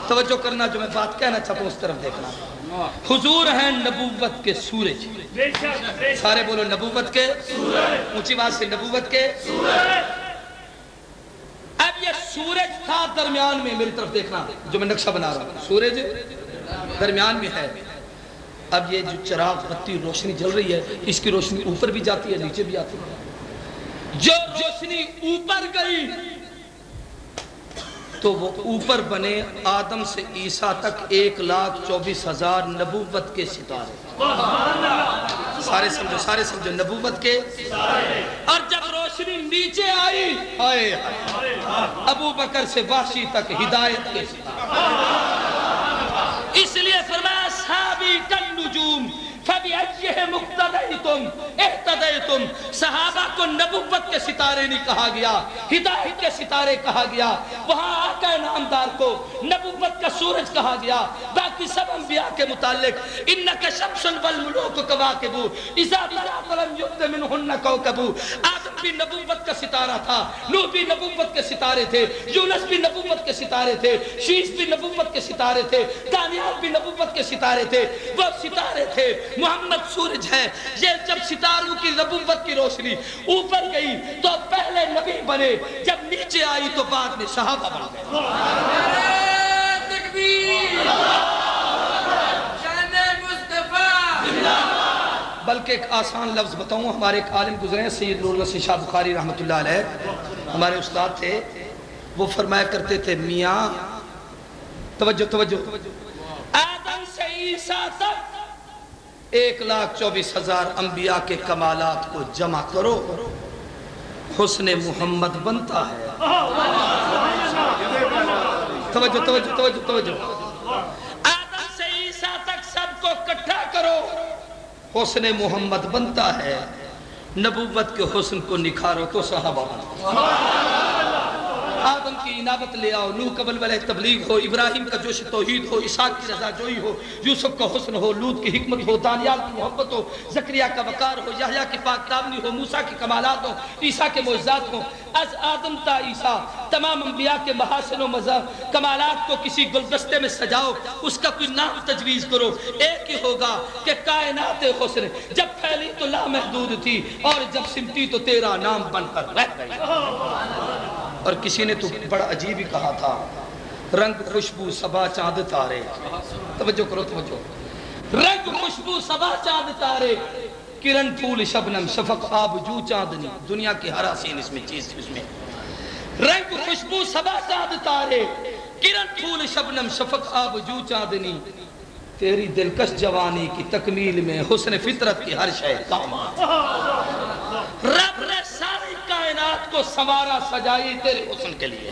توجہ کرنا جو میں بات کہنا چاہتا ہوں، اس طرف دیکھنا۔ حضور ہیں نبوت کے سورج۔ سارے بولو نبوت کے۔ اونچی بات سے نبوت کے۔ اب یہ سورج تھا درمیان میں، میری طرف دیکھنا، جو میں نقشہ بنا رہا ہوں۔ سورج درمیان میں ہے۔ اب یہ جو چراغ بتی روشنی جل رہی ہے، اس کی روشنی اوپر بھی جاتی ہے، نیچے بھی آتی ہے۔ جو روشنی اوپر گئی تو وہ اوپر بنے آدم سے عیسیٰ تک ایک لاکھ چوبیس ہزار نبوت کے ستارے۔ سارے سمجھو سارے سمجھو، نبوت کے اور جب روشنی نیچے آئی ہائے ہائے ابو بکر سے واشی تک ہدایت کے ستارے۔ اس لیے فرمایا صحابی کن نجوم۔ فَبِأَيِّهِ مُقْتَدَيْتُمْ احتدیتم صحابہ کو نبوت کے ستارے نہیں کہا گیا، ہدایت کے ستارے کہا گیا۔ وہاں آقا نامدار کو نبوت کا سورج کہا گیا۔ باقی سب انبیاء کے متعلق انکا شمس والملوک کواکبو اذا بلات لم یبد منہن کوکبو آدم بھی نبوت کا ستارہ تھا، نوح بھی نبوت کے ستارے تھے، یونس بھی نبوت کے ستارے تھے، شیش بھی نبوت کے ستارے تھے، دانیال بھی نبوت کے ستارے تھے۔ وہ ستارے تھے محمد سورج ہے۔ یہ جب ستاروں کی نبوت کی روشنی اوپر گئی تو پہلے نبی بنے جب نیچے آئی تو بعد میں صحابہ بن گئے۔ بلکہ ایک آسان لفظ بتاؤں ہمارے ایک عالم گزرے ہیں سید نور شاہ بخاری رحمۃ اللہ علیہ۔ ہمارے استاد تھے وہ فرمایا کرتے تھے میاں توجہ توجہ۔ آدم سے عیسیٰ تک ایک لاکھ چوبیس ہزار انبیاء کے کمالات کو جمع کرو، حسن محمد بنتا ہے۔ توجہ توجہ توجہ توجہ۔ آدم سے عیسیٰ تک سب کو کٹھا کرو، حسن محمد بنتا ہے۔ نبوت کے حسن کو نکھارو تو صحابہ بنتا آدم کی انابت لے آؤ، نوح قبل والے تبلیغ ہو، ابراہیم کا جوش توحید ہو عیسیٰ کی رضا جوئی ہو، یوسف کا حسن ہو لوت کی حکمت ہو، دانیال کی محبت ہو زکریہ کا وقار ہو، یحییٰ کی پاک دامنی ہو، موسیٰ کی کمالات ہو، عیسیٰ کے معجزات ہو از آدم تا عیسیٰ، تمام انبیاء کے محاسن و مزہ، کمالات کو کسی گلدستے میں سجاؤ، اس کا کوئی نام تجویز کرو۔ ایک ہی ہوگا کہ کائنات حسن جب پھیلی تو لامحدود تھی، اور جب سمٹی تو تیرا نام بن کر رہ گئی۔ اور کسی نے تو بڑا عجیب ہی کہا تھا، رنگ خوشبو سبا چاند تارے۔ توجہ کرو، توجہ۔ رنگ خوشبو سبا چاند تارے، کرن پھول شبنم شفق آب جو چاندنی۔ دنیا کی ہر حسین اس میں چیز تھی اس میں۔ رنگ خوشبو سبا چاند تارے، کرن پھول شبنم شفق آب جو چاندنی۔ تیری دلکش جوانی کی تکمیل میں حسن فطرت کی ہر شے کام رب نے کو سوارا سجائی تیرے حسن کے لیے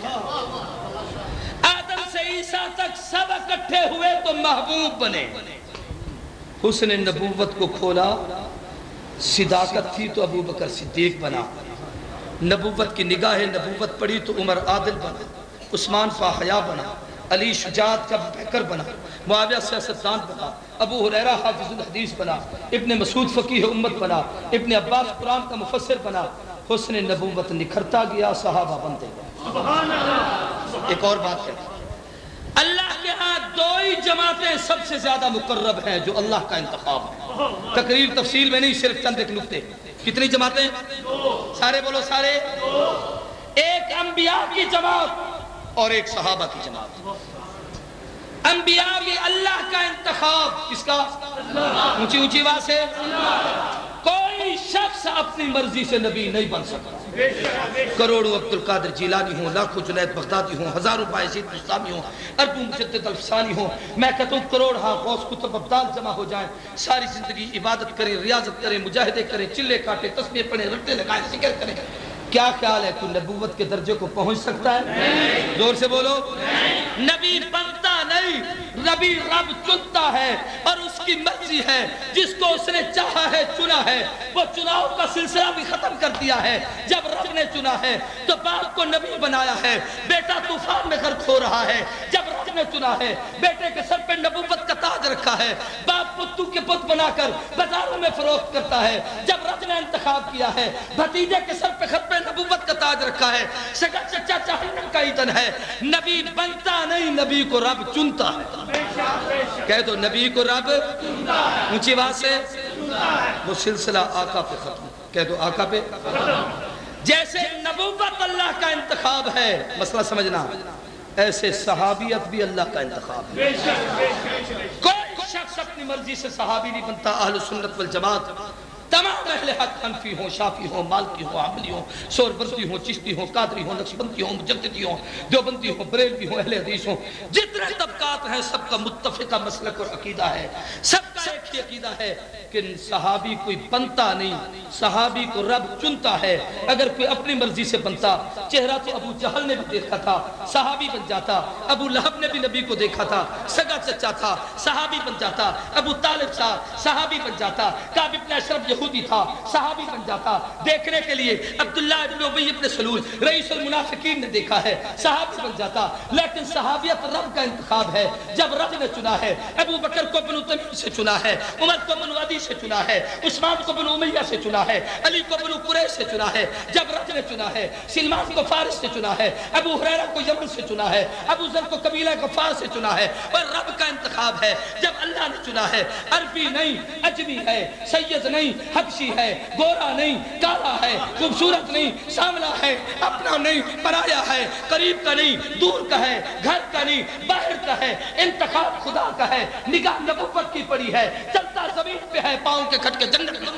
آدم سے عیسیٰ تک سب اکٹھے ہوئے تو محبوب بنے۔ حسن نبوت کو کھولا، صداقت تھی تو ابو بکر صدیق بنا۔ نبوت کی نگاہ نبوت پڑی تو عمر عادل بنا۔ عثمان فاحیہ بنا۔ علی شجاعت کا بہکر بنا۔ معاویہ سیاستدان بنا۔ ابو حریرہ حافظ الحدیث بنا۔ ابن مسعود فقیہ امت بنا۔ ابن عباس قرآن کا مفسر بنا۔ حسن نبوت نکھرتا گیا، صحابہ بنتے گئے۔ ایک اور بات ہے۔ اللہ کے ہاں دو ہی جماعتیں سب سے زیادہ مقرب ہیں جو اللہ کا انتخاب ہے۔ تقریر تفصیل میں نہیں، صرف چند ایک نکتے کتنی جماعتیں؟ سارے بولو سارے۔ ایک انبیاء کی جماعت اور ایک صحابہ کی جماعت۔ انبیاء بھی اللہ کا انتخاب۔ کس کا؟ اونچی اونچی بات سے۔ کوئی شخص اپنی مرضی سے نبی نہیں بن سکتا۔ کروڑوں عبد القادر جیلانی ہوں، لاکھوں جنید بغدادی ہوں، ہزاروں باعثیت مستامی ہوں، اربوں مجدد الفسانی ہوں۔ میں کہتا ہوں کروڑ ہاں غوث کتب ابدال جمع ہو جائیں۔ ساری زندگی عبادت کریں، ریاضت کریں، مجاہدے کریں، چلے کاٹے، تسبیح پڑھیں رٹے لگائیں، ذکر کریں۔ کیا خیال ہے کوئی نبوت کے درجے کو پہنچ سکتا ہے؟ زور سے بولو۔ نبی بنتا نہیں نبی رب چنتا ہے اور اس کی مرضی ہے، جس کو اس نے چاہا ہے، چنا ہے۔ وہ چناؤ کا سلسلہ بھی ختم کر دیا ہے۔ جب رب نے چنا ہے تو باپ کو نبی بنایا ہے۔ بیٹا طوفان میں غرق ہو رہا ہے۔ جب رب نے چنا ہے، بیٹے کے سر پہ نبوت کا تاج رکھا ہے۔ باپ پتو کے پت بنا کر بازاروں میں فروخت کرتا ہے۔ جب رب نے انتخاب کیا ہے، بھتیجے کے سر پہ خط پہ نبوت کا تاج رکھا ہے۔ سگا چچا چاہنم کا ایدن ہے۔ نبی بنتا نہیں نبی کو رب چنتا ہے۔ کہہ دو نبی کو رب اونچی بات سے۔ وہ سلسلہ آقا پہ ختم۔ کہہ دو آقا پہ۔ جیسے نبوت اللہ کا انتخاب ہے۔ مسئلہ سمجھنا۔ ایسے صحابیت بھی اللہ کا انتخاب ہے۔ کوئی شخص اپنی مرضی سے صحابی نہیں بنتا اہل سنت والجماعت۔ تمام اہل حق حنفی ہوں، شافی ہوں، مالکی ہوں عملی ہوں سوربرتی ہوں، چشتی ہوں، قادری ہوں، نقشبندی ہوں، مجددی ہوں، دیوبندی ہوں، بریلوی ہوں، اہل حدیث ہوں، جتنے طبقات ہیں، سب کا متفقہ مسلک اور عقیدہ ہے۔ سب کا ایک عقیدہ ہے کہ صحابی کوئی بنتا نہیں، صحابی کو رب چنتا ہے۔ اگر کوئی اپنی مرضی سے بنتا، چہرہ تو ابو جہل نے بھی دیکھا تھا، صحابی بن جاتا، ابو لہب نے بھی نبی کو دیکھا تھا، سگا چچا تھا، صحابی بن جاتا، ابو طالب صاحب صحابی بن جاتا، کعب ابن اشرف یہودی تھا، صحابی بن جاتا۔ دیکھنے کے لیے عبداللہ ابن ابی ابن سلول رئیس المنافقین نے دیکھا ہے، صحابی بن جاتا۔ لیکن صحابیت رب کا انتخاب ہے۔ جب رب نے چنا ہے، ابو بکر کو بنو تمیم سے چنا ہے، عمر کو بنو عدی سے چنا ہے، عثمان کو بنو امیہ سے چنا ہے، علی کو بنو قریش سے چنا ہے، جب رب نے چنا ہے، سلمان کو فارس سے چنا ہے، ابو حریرہ کو یمن سے چنا ہے، ابو ذر کو قبیلہ غفار سے چنا ہے اور رب کا انتخاب ہے، جب اللہ نے چنا ہے، عربی نہیں، اجمی ہے، سید نہیں، حبشی ہے، گورا نہیں، کالا ہے، خوبصورت نہیں، ساملا ہے، اپنا نہیں، پرایا ہے، قریب کا نہیں، دور کا ہے، گھر کا نہیں، باہر کا ہے، انتخاب خدا کا ہے، نگاہ نبوت کی پڑی ہے ہے چلتا زمین پہ ہے، پاؤں کے کھٹ کے جنت میں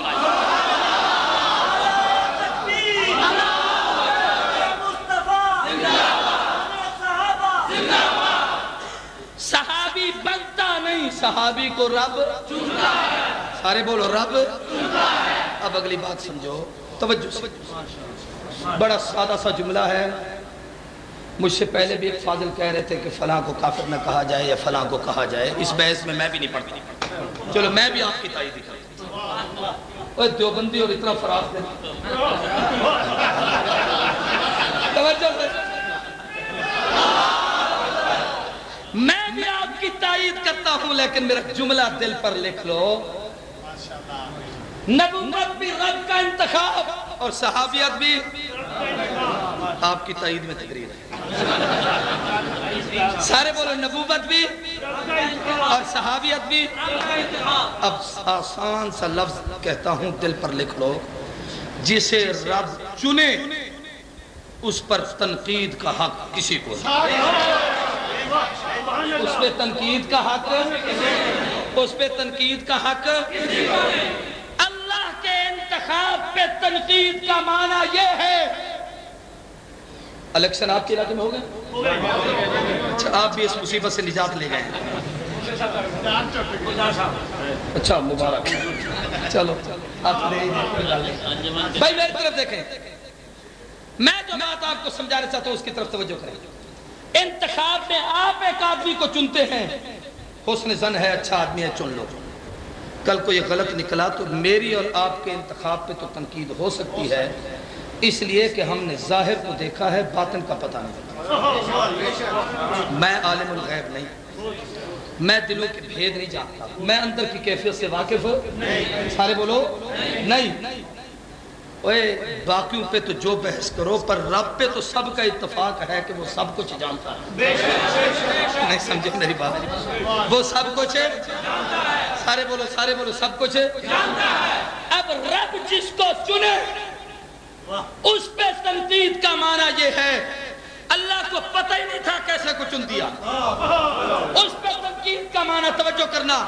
صحابی بنتا نہیں، صحابی کو رب چنتا ہے سارے بولو، رب چنتا ہے اب اگلی بات سمجھو، توجہ سے۔ بڑا سادہ سا جملہ ہے۔ مجھ سے پہلے بھی ایک فاضل کہہ رہے تھے کہ فلاں کو کافر نہ کہا جائے یا فلاں کو کہا جائے۔ اس بحث میں میں بھی نہیں پڑھتا۔ چلو، میں بھی آپ کی تائید کرتا ہوں۔ دیوبندی اور اتنا فراز دے توجہ سے۔ میں بھی آپ کی تائید کرتا ہوں، لیکن میرا جملہ دل پر لکھ لو۔ نبوت بھی رب کا انتخاب اور صحابیت بھی آپ کی تائید میں تقریر ہے۔ سارے بولو نبوت بھی اور صحابیت بھی۔ اب آسان سا لفظ کہتا ہوں، دل پر لکھ لو۔ جسے رب چنے، اس پر تنقید کا حق کسی کو اس پہ تنقید کا حق، اس پہ تنقید کا حق۔ انتخاب پہ تنقید کا معنی یہ ہے۔ الیکشن آپ کے علاقے میں ہو گئے اچھا آپ بھی اس مصیبت سے نجات لے گئے اچھا مبارک۔ چلو بھائی، میری طرف دیکھیں۔ میں جو بات آپ کو سمجھانا چاہتا ہوں، اس کی طرف توجہ کریں۔ انتخاب میں آپ ایک آدمی کو چنتے ہیں۔ حسن زن ہے اچھا آدمی ہے، چن لو۔ کل کو یہ غلط نکلا تو میری اور آپ کے انتخاب پہ تو تنقید ہو سکتی ہے۔ اس لیے کہ ہم نے ظاہر کو دیکھا ہے، باطن کا پتہ نہیں۔ میں عالم الغیب نہیں۔ میں دلوں کے بھید نہیں جانتا۔ میں اندر کی کیفیت سے واقف سارے بولو، نہیں۔ اوے باقیوں پہ تو جو بحث کرو، پر رب پہ تو سب کا اتفاق ہے کہ وہ سب کچھ جانتا ہے۔ نہیں، سمجھے میری بات۔ وہ سب کچھ سارے بولو سارے بولو، سب کچھ اب رب جس کو چنے، اس پہ تنقید کا معنی یہ ہے۔ اللہ کو پتہ ہی نہیں تھا کیسے کو چن دیا۔ اس پہ تنقید کا معنی توجہ کرنا۔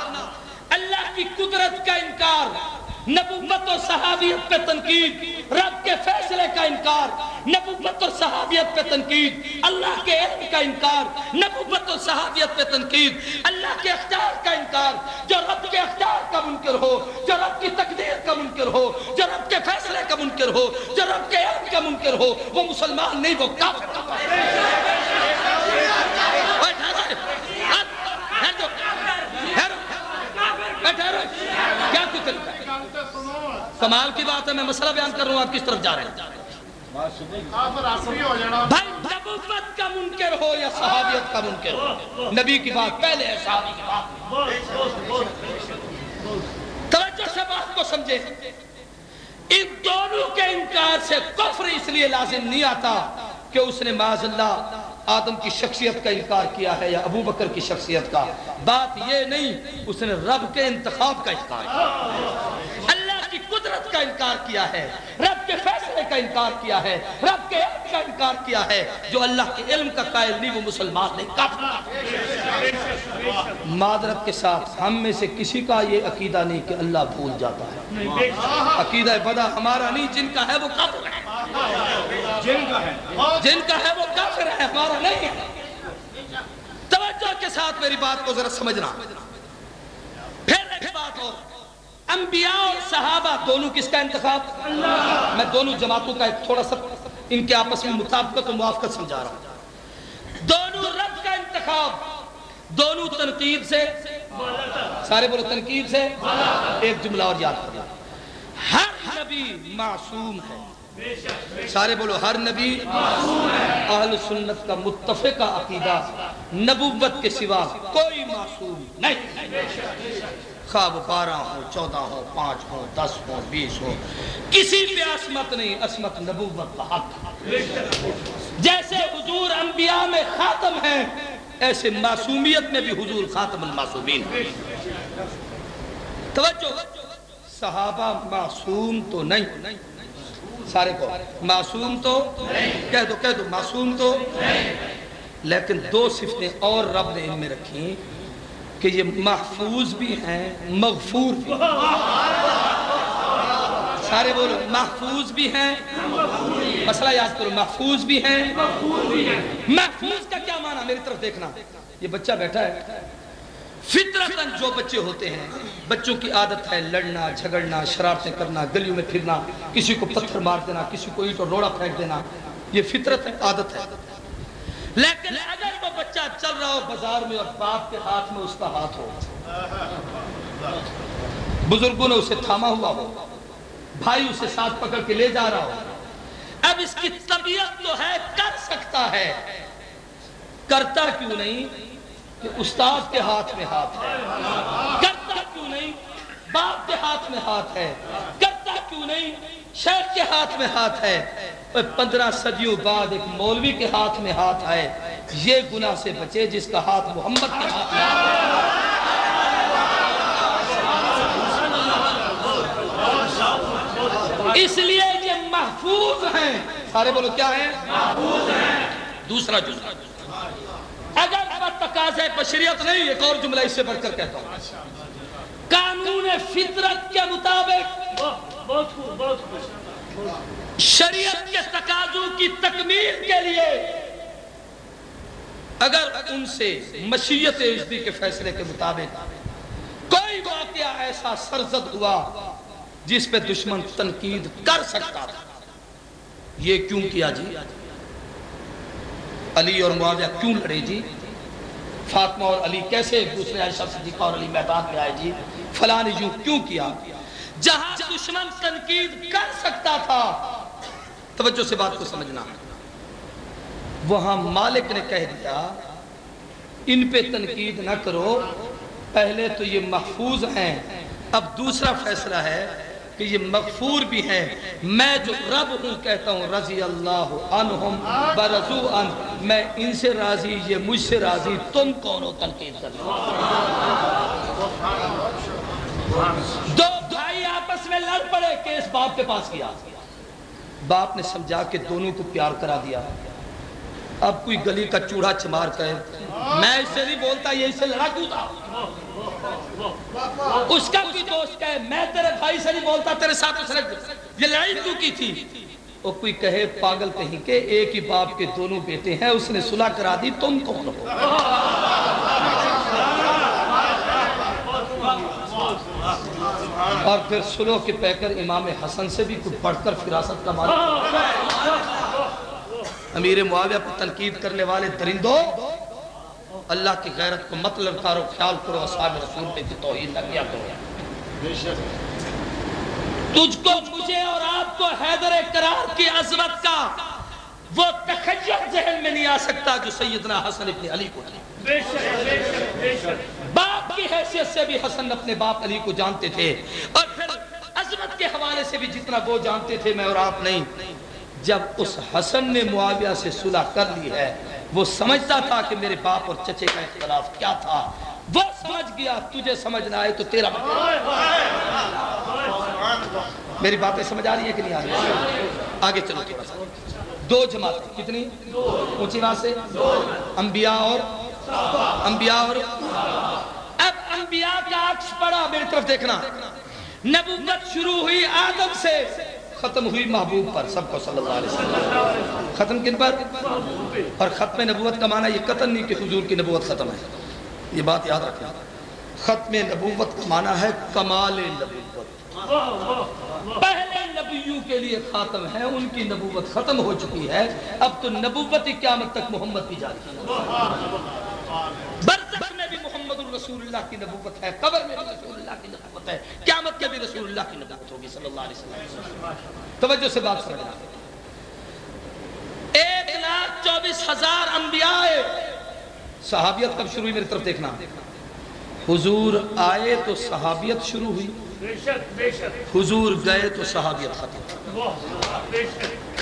اللہ کی قدرت کا انکار۔ نبوت و صحابیت پہ تنقید، رب کے فیصلے کا انکار، نبوت و صحابیت پہ تنقید، اللہ کے علم کا انکار، نبوت و صحابیت پہ تنقید، اللہ کے اختیار کا انکار، جو رب کے اختیار کا منکر ہو، جو رب کی تقدیر کا منکر ہو، جو رب کے فیصلے کا منکر ہو، جو رب کے علم کا منکر ہو، وہ مسلمان نہیں، وہ کافر ہوتا ہے؟ کمال کی بات ہے، میں مسئلہ بیان کر رہا ہوں، آپ کس طرف جا رہے ہیں؟ بھائی، نبوت کا منکر ہو یا صحابیت کا منکر ہو؟ نبی کی بات، پہلے ہے صحابی کی بات۔ توجہ سے بات کو سمجھے ان دونوں کے انکار سے کفر اس لیے لازم نہیں آتا کہ اس نے معاذ اللہ آدم کی شخصیت کا انکار کیا ہے یا ابو بکر کی شخصیت کا۔ بات یہ نہیں، اس نے رب کے انتخاب کا انکار کیا۔ اللہ قدرت کا انکار کیا ہے رب کے فیصلے کا انکار کیا ہے رب کے علم کا انکار کیا ہے جو اللہ کے علم کا قائل نہیں وہ مسلمان نہیں کافر معذرت کے ساتھ ہم میں سے کسی کا یہ عقیدہ نہیں کہ اللہ بھول جاتا ہے۔ عقیدہ بدا ہمارا نہیں جن کا ہے وہ کافر ہے۔ جن کا ہے وہ کافر ہے ہمارا نہیں ہے۔ توجہ کے ساتھ میری بات کو ذرا سمجھنا۔ پھر ایک بات اور۔ انبیاء اور صحابہ دونوں کس کا انتخاب؟ میں دونوں جماعتوں کا ایک تھوڑا سا ان کے آپس میں مطابقت و موافقت سمجھا رہا ہوں۔ دونوں رب کا انتخاب۔ دونوں تنقید سے۔ سارے بولو تنقید سے۔ ایک جملہ اور یاد کرنا ہر نبی معصوم ہے۔ سارے بولو ہر نبی اہل سنت کا متفقہ عقیدہ نبوت کے سوا کوئی معصوم نہیں۔ خواب بارہ ہو، چودہ ہو، پانچ ہو، دس ہو، بیس ہو، کسی پہ عصمت نہیں، عصمت نبوت کا حق۔ جیسے حضور انبیاء میں خاتم ہیں، ایسے معصومیت میں بھی حضور خاتم المعصومین ہیں۔ توجہ، صحابہ معصوم تو نہیں، سارے کو معصوم تو کہہ دو کہہ دو، معصوم تو لیکن دو صفتیں اور رب نے ان میں رکھی کہ یہ محفوظ بھی ہیں، مغفور بھی سارے بولو محفوظ بھی ہیں۔ مسئلہ یاد کرو، محفوظ بھی ہیں۔ محفوظ کا کیا معنی؟ میری طرف دیکھنا۔ یہ بچہ بیٹھا ہے۔ فطرتاً جو بچے ہوتے ہیں، بچوں کی عادت ہے لڑنا، جھگڑنا، شرارتیں کرنا، گلیوں میں پھرنا، کسی کو پتھر مار دینا، کسی کو اینٹ اور روڑا پھینک دینا۔ یہ فطرت عادت ہے۔ لیکن اگر چل رہا ہو بازار میں اور باپ کے ہاتھ میں اس کا ہاتھ ہو۔ بزرگوں نے اسے تھاما ہوا ہو۔ بھائی اسے ساتھ پکڑ کے لے جا رہا ہو۔ اب اس کی طبیعت تو ہے، کر سکتا ہے۔ کرتا کیوں نہیں کہ استاد کے ہاتھ میں ہاتھ ہے؟ کرتا کیوں نہیں؟ باپ کے ہاتھ میں ہاتھ ہے۔ کرتا کیوں نہیں شیخ کے ہاتھ میں ہاتھ ہے پندرہ صدیوں بعد ایک مولوی کے ہاتھ میں ہاتھ ہے۔ یہ گناہ سے بچے جس کا ہاتھ محمد کے ہاتھ میں اس لیے یہ محفوظ ہیں۔ سارے بولو کیا ہیں؟ دوسرا جملہ۔ اگر تقاضے بشریت نہیں، ایک اور جملہ اس سے بڑھ کر کہتا ہوں۔ قانون فطرت کے مطابق۔ شریعت کے تقاضوں کی تکمیل کے لیے اگر ان سے مشیت اجدی کے فیصلے کے مطابق کوئی واقعہ ایسا سرزد ہوا جس پہ دشمن تنقید کر سکتا تھا، یہ کیوں کیا جی؟ علی اور معاویہ کیوں لڑے جی؟ فاطمہ اور علی کیسے ایک دوسرے عائشہ صدیقہ اور علی میدان میں آئے جی؟ فلاں نے یوں کیوں کیا؟ جہاں دشمن تنقید کر سکتا تھا۔ توجہ سے بات کو سمجھنا۔ وہاں مالک نے کہہ دیا، ان پہ تنقید نہ کرو، پہلے تو یہ محفوظ ہیں۔ اب دوسرا فیصلہ ہے کہ یہ مغفور بھی ہیں۔ میں جو رب ہوں کہتا ہوں، رضی اللہ عنہم برزو ان میں ان سے راضی، یہ مجھ سے راضی، تم کون ہو تنقید کر دو آپس میں لڑ پڑے کیس باپ کے پاس کیا باپ نے سمجھا کہ دونوں کو پیار کرا دیا۔ اب کوئی گلی کا چوڑا چمار کہے، میں اسے نہیں بولتا، یہ اسے لڑاکو تھا۔ اس کا کوئی دوست کہے، میں تیرے بھائی سے نہیں بولتا، تیرے ساتھ اس نے یہ لڑائی کیوں کی تھی؟ وہ کوئی کہے، پاگل کہیں کہ ایک ہی باپ کے دونوں بیٹے ہیں، اس نے صلح کرا دی، تم کون ہو؟ اور پھر سلو کے پیکر امام حسن سے بھی کچھ پڑھ کر فراست کا مالک امیر معاویہ پر تنقید کرنے والے درندوں، اللہ کی غیرت کو مطلب مت لڑکارو خیال کرو، اصحاب رسول پہ کی توہین نہ کیا کرو۔ تجھ کو مجھے اور آپ کو حیدر کرار کی عظمت کا وہ تخیل ذہن میں نہیں آ سکتا جو سیدنا حسن ابن علی کو تھی بے شک بے شک بے شک باپ حیثیت سے بھی حسن اپنے باپ علی کو جانتے تھے اور پھر عظمت کے حوالے سے بھی جتنا وہ جانتے تھے میں اور آپ نہیں۔ جب اس حسن نے معاویہ سے صلح کر لی ہے، وہ سمجھتا تھا کہ میرے باپ اور چچے کا اختلاف کیا تھا۔ وہ سمجھ گیا، تجھے سمجھ نہ آئے تو تیرا مطلب۔ میری باتیں سمجھ آ رہی ہیں کہ نہیں آ رہی؟ ہیں؟ آگے چلو تھوڑا سا۔ دو جماعتیں۔ کتنی؟ اونچی بات سے۔ انبیاء اور انبیاء اور انبیاء کا عکس پڑا میری طرف دیکھنا۔ نبوت شروع ہوئی آدم سے، ختم ہوئی محبوب پر، سب کو صلی اللہ علیہ وسلم۔ ختم کن پر؟ اور ختم نبوت کا معنی یہ قطن نہیں کہ حضور کی نبوت ختم ہے۔ یہ بات یاد رکھیں ختم نبوت کا معنی ہے کمال نبوت۔ پہلے نبیوں کے لیے خاتم ہے، ان کی نبوت ختم ہو چکی ہے۔ اب تو نبوت قیامت تک محمد کی جاتی ہے برزخ اللہ کی نبوت ہے، قبر میں بھی رسول اللہ کی نبوت ہے، قیامت کے بھی رسول اللہ کی نبوت ہوگی صلی اللہ علیہ وسلم۔ توجہ سے بات سمجھنا۔ ایک لاکھ چوبیس ہزار انبیاء۔ صحابیت کب شروع ہوئی میری طرف دیکھنا۔ حضور آئے تو صحابیت شروع ہوئی۔ حضور گئے تو صحابیت ختم۔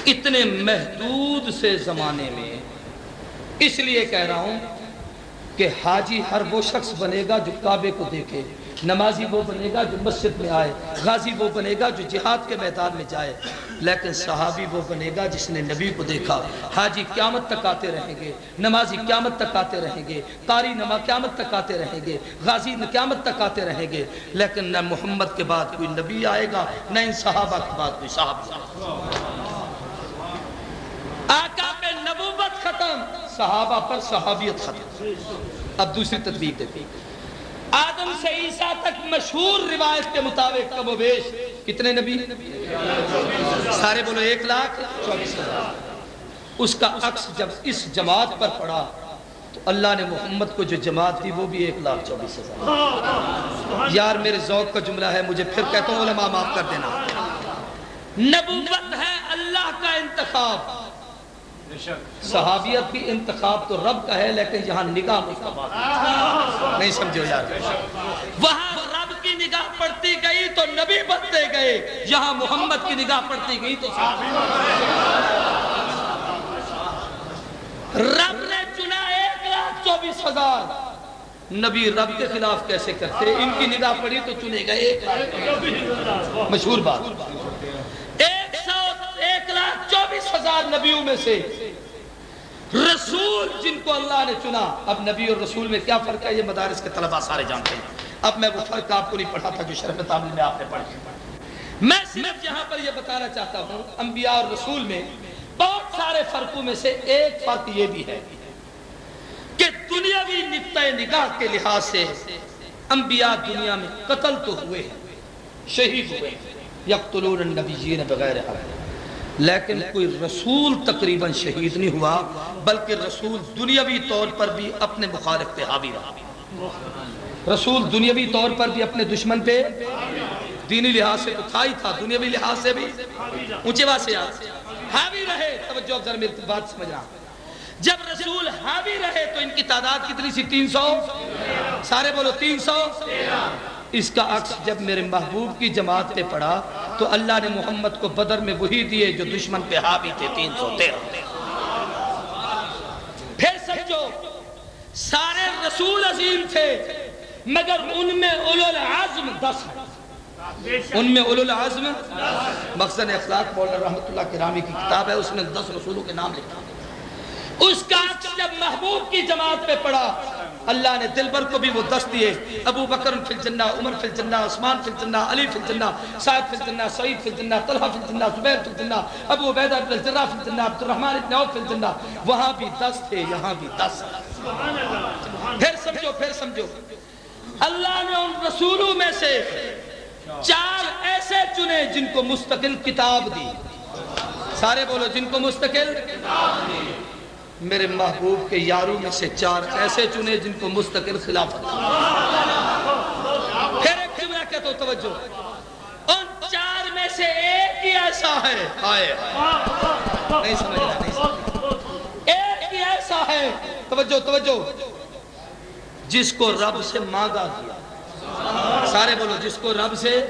اتنے محدود سے زمانے میں، اس لیے کہہ رہا ہوں کہ حاجی ہر وہ شخص بنے گا جو کعبے کو دیکھے، نمازی وہ بنے گا جو مسجد میں آئے، غازی وہ بنے گا جو جہاد کے میدان میں جائے، لیکن صحابی وہ بنے گا جس نے نبی کو دیکھا۔ حاجی قیامت تک آتے رہیں گے، نمازی قیامت تک آتے رہیں گے، قاری نما قیامت تک آتے رہیں گے، غازی قیامت تک آتے رہیں گے، لیکن نہ محمد کے بعد کوئی نبی آئے گا، نہ ان صحابہ کے بعد کوئی صحابی آئے گا۔ آقا پہ نبوت ختم، صحابہ پر صحابیت ختم۔ اب دوسری تدبیر دیکھیں۔ آدم سے عیسیٰ تک مشہور روایت کے مطابق کم و بیش کتنے نبی؟ سارے بولو ایک لاکھ چوبیس ہزار۔ اس کا عکس جب اس جماعت پر پڑا تو اللہ نے محمد کو جو جماعت دی وہ بھی ایک لاکھ چوبیس ہزار۔ یار میرے ذوق کا جملہ ہے، مجھے پھر کہتا ہوں، علماء معاف کر دینا۔ نبوت ہے اللہ کا انتخاب۔ صحابیت بھی انتخاب تو رب کا ہے، لیکن یہاں نگاہ مصطفیٰ نہیں سمجھو یار۔ وہاں رب کی نگاہ پڑتی گئی تو نبی بنتے گئے۔ یہاں محمد کی نگاہ پڑتی گئی تو رب نے چنا ایک لاکھ چوبیس ہزار۔ نبی رب کے خلاف کیسے کرتے؟ ان کی نگاہ پڑی تو چنے گئے۔ مشہور بات۔ ایک لاکھ چوبیس ہزار نبیوں میں سے۔ رسول جن کو اللہ نے چنا۔ اب نبی اور رسول میں کیا فرق ہے؟ یہ مدارس کے طلبہ سارے جانتے ہیں۔ اب میں وہ فرق آپ کو نہیں پڑھا تھا جو شرف تعلیم میں آپ نے پڑھا میں صرف یہاں پر یہ بتانا چاہتا ہوں، انبیاء اور رسول میں بہت سارے فرقوں میں سے ایک فرق یہ بھی ہے کہ دنیاوی نقطۂ نگاہ کے لحاظ سے انبیاء دنیا میں قتل تو ہوئے ہیں، شہید ہوئے ہیں، یقتلون النبیین بغیر حق۔ لیکن کوئی رسول تقریباً شہید نہیں ہوا، بلکہ رسول دنیاوی طور پر بھی اپنے مخالف پہ حاوی رہا۔ رسول دنیاوی طور پر بھی اپنے دشمن پہ دینی لحاظ سے تو تھا ہی تھا، دنیاوی لحاظ سے بھی۔ اونچے بات سے حاوی رہے، توجہ ذرا میری بات سمجھنا جب رسول حاوی رہے تو ان کی تعداد کتنی سی؟ تین سو؟ سارے بولو تین سو؟ اس کا عکس جب میرے محبوب کی جماعت پہ پڑا تو اللہ نے محمد کو بدر میں وہی دیے جو دشمن پہ حاوی تھے تین سو تیرہ۔ پھر سمجھو، سارے رسول عظیم تھے، مگر ان میں اولو العزم دس ہیں۔ ان میں اولو العزم مقصد اخلاق مولانا رحمت اللہ کرامی کی کتاب ہے، اس نے دس رسولوں کے نام لکھا۔ اس کا عکس جب محبوب کی جماعت پہ پڑا اللہ نے دلبر کو بھی وہ دست دیے۔ ابو بکر فی الجنہ، عمر فی الجنہ، عثمان فی الجنہ، علی فی الجنہ سعید فی الجنہ، سعید فی الجنہ، طلحہ فی الجنہ، زبیر فی الجنہ، ابو عبیدہ بن الجرہ فی الجنہ عبد الرحمن بن عوف فی الجنہ۔ وہاں بھی دست تھے یہاں بھی دست۔ پھر سمجھو پھر سمجھو۔ اللہ نے ان رسولوں میں سے چار ایسے چنے جن کو مستقل کتاب دی۔ سارے بولو، جن کو مستقل کتاب دی۔ میرے محبوب کے یاروں میں سے چار ایسے چنے جن کو مستقل خلافت پھر ایک جملہ کہتا ہوں توجہ۔ ان چار میں سے ایک ہی ایسا ہے۔ آئے۔ نہیں سمجھ رہا، نہیں سمجھ ایک ہی ایسا ہے۔ توجہ توجہ۔ جس کو رب سے مانگا گیا۔ سارے بولو، جس کو رب سے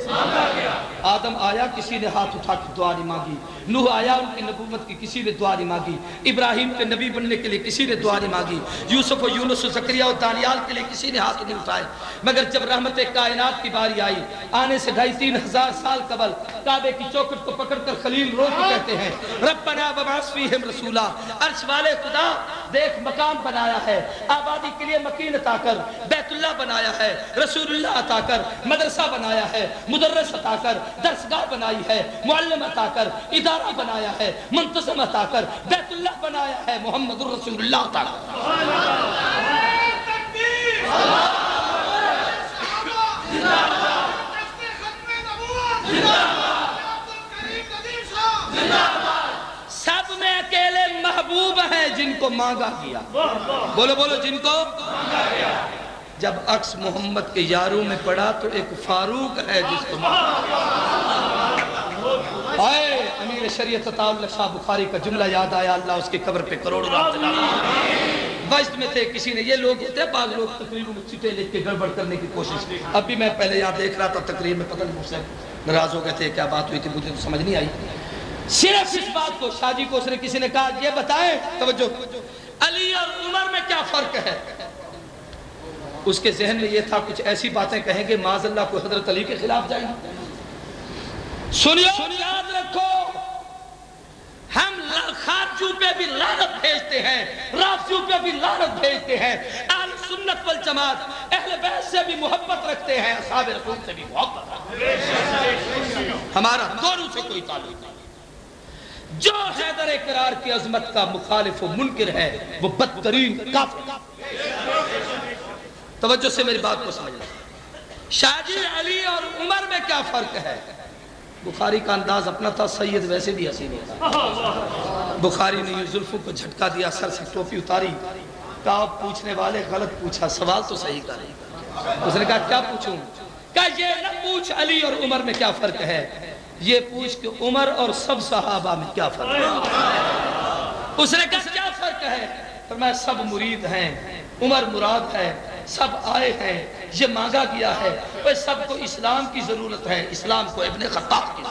آدم آیا، کسی نے ہاتھ اٹھا کے دعا نہیں مانگی۔ نوح آیا، ان کی نبوت کی کسی نے دعا نہیں مانگی، ابراہیم کے نبی بننے کے لیے کسی نے دعا نہیں مانگی، یوسف و یونس و زکریہ و دانیال کے لیے کسی نے ہاتھ نہیں اٹھائے۔ مگر جب رحمت کائنات کی باری آئی، آنے سے ڈھائی تین ہزار سال قبل کعبے کی چوکٹ کو پکڑ کر خلیل رو کے کہتے ہیں، ربنا وبعث فیہم رسولا، عرش والے خدا دیکھ مقام بنایا ہے، آبادی کے لیے مکین عطا کر، بیت اللہ بنایا ہے، رسول اللہ عطا کر، مدرسہ بنایا ہے، مدرس عطا کر، درسگاہ بنائی ہے، معلم عطا کر ادارہ بنایا ہے منتظم عطا کر بیت اللہ بنایا ہے، محمد الرسول اللہ عطا کر سب میں اکیلے محبوب ہیں جن کو مانگا گیا۔ بولو بولو، جن کو جب عکس محمد کے یاروں میں پڑا تو ایک فاروق ہے جس کو مانگا آئے، امیر شریعت عطا اللہ شاہ بخاری کا جملہ یاد آیا، اللہ اس کی قبر پہ کروڑ رات وجد میں تھے، کسی نے یہ لوگ ہوتے ہیں بعض لوگ تقریروں میں چٹے لکھ کے گڑبڑ کرنے کی کوشش۔ اب بھی میں پہلے یہاں دیکھ رہا تھا، تقریر میں پتہ نہیں مجھ سے ناراض ہو گئے تھے، کیا بات ہوئی تھی، مجھے تو سمجھ نہیں آئی۔ صرف اس بات کو شاہ جی کو اس نے کسی نے کہا، یہ بتائیں، توجہ۔ علی اور عمر میں کیا فرق ہے؟ اس کے ذہن میں یہ تھا، کچھ ایسی باتیں کہیں گے، معاذ اللہ کو حضرت علی کے خلاف جائیں گے۔ سنیو؟ یاد رکھو، ہم خارجوں پہ بھی لعنت بھیجتے ہیں رافضیوں پہ بھی لعنت بھیجتے ہیں۔ اہل سنت والجماعت، اہل بیت سے بھی محبت رکھتے ہیں، اصحاب رسول سے بھی محبت رکھتے ہیں۔ ہمارا دونوں سے کوئی تعلق نہیں۔ جو حیدر اقرار کی عظمت کا مخالف و منکر ہے، وہ بدترین کافر۔ توجہ سے میری بات کو سمجھنا۔ شاہ جی علی اور عمر میں کیا فرق ہے؟ بخاری کا انداز اپنا تھا، سید ویسے بھی حسین تھا۔ بخاری نے یہ زلفوں کو جھٹکا دیا، سر سے ٹوپی اتاری۔ کہا پوچھنے والے غلط پوچھا، سوال تو صحیح کرے اس نے کہا، کیا پوچھوں؟ کہا، یہ نہ پوچھ علی اور عمر میں کیا فرق ہے؟ یہ پوچھ کہ عمر اور سب صحابہ میں کیا فرق ہے؟ اس نے کہا، کیا فرق ہے؟ فرمایا، سب مرید ہیں، عمر مراد ہے۔ سب آئے ہیں، یہ مانگا گیا ہے۔ وہ سب کو اسلام کی ضرورت ہے، اسلام کو ابن خطاب کی۔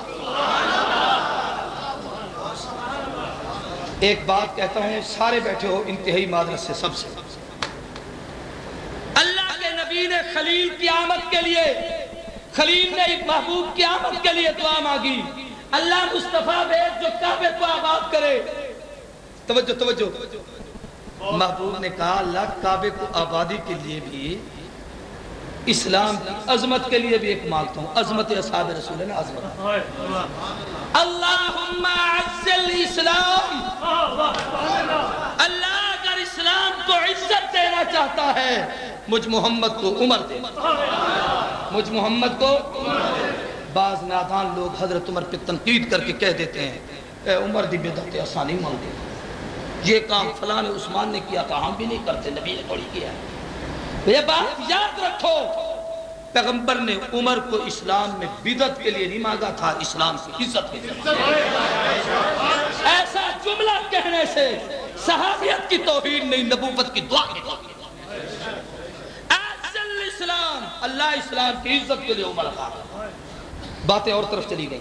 ایک بات کہتا ہوں، سارے بیٹھے ہو، انتہائی معذرت سے سب سے۔ اللہ کے نبی نے خلیل کی آمد کے لیے، خلیل نے محبوب کی آمد کے لیے دعا مانگی۔ اللہ مصطفیٰ بھیج جو کعبے کو آباد کرے۔ توجہ توجہ۔ محبوب نے کہا، اللہ کعبے کو آبادی کے لیے بھی اسلام کی عظمت کے لیے بھی ایک مانگتا ہوں۔ عظمت اصحاب رسول ہے نا عظمت۔ اللہم عز الاسلام۔ اللہ اگر اسلام کو عزت دینا چاہتا ہے، مجھ محمد کو عمر دے۔ مجھ محمد کو بعض نادان لوگ حضرت عمر پہ تنقید کر کے کہہ دیتے ہیں، اے عمر دی بدعت آسانی مانگے یہ کام فلان عثمان نے کیا تھا، ہم بھی نہیں کرتے، نبی نے تھوڑی کیا یہ بات یاد رکھو، پیغمبر نے عمر کو اسلام میں بدت کے لیے نہیں مانگا تھا، اسلام کی عزت کے لیے ایسا جملہ کہنے سے صحابیت کی توہین نہیں، نبوت کی دعا کی اسلام اللہ اسلام کی عزت کے لیے عمر خواہ باتیں اور طرف چلی گئی۔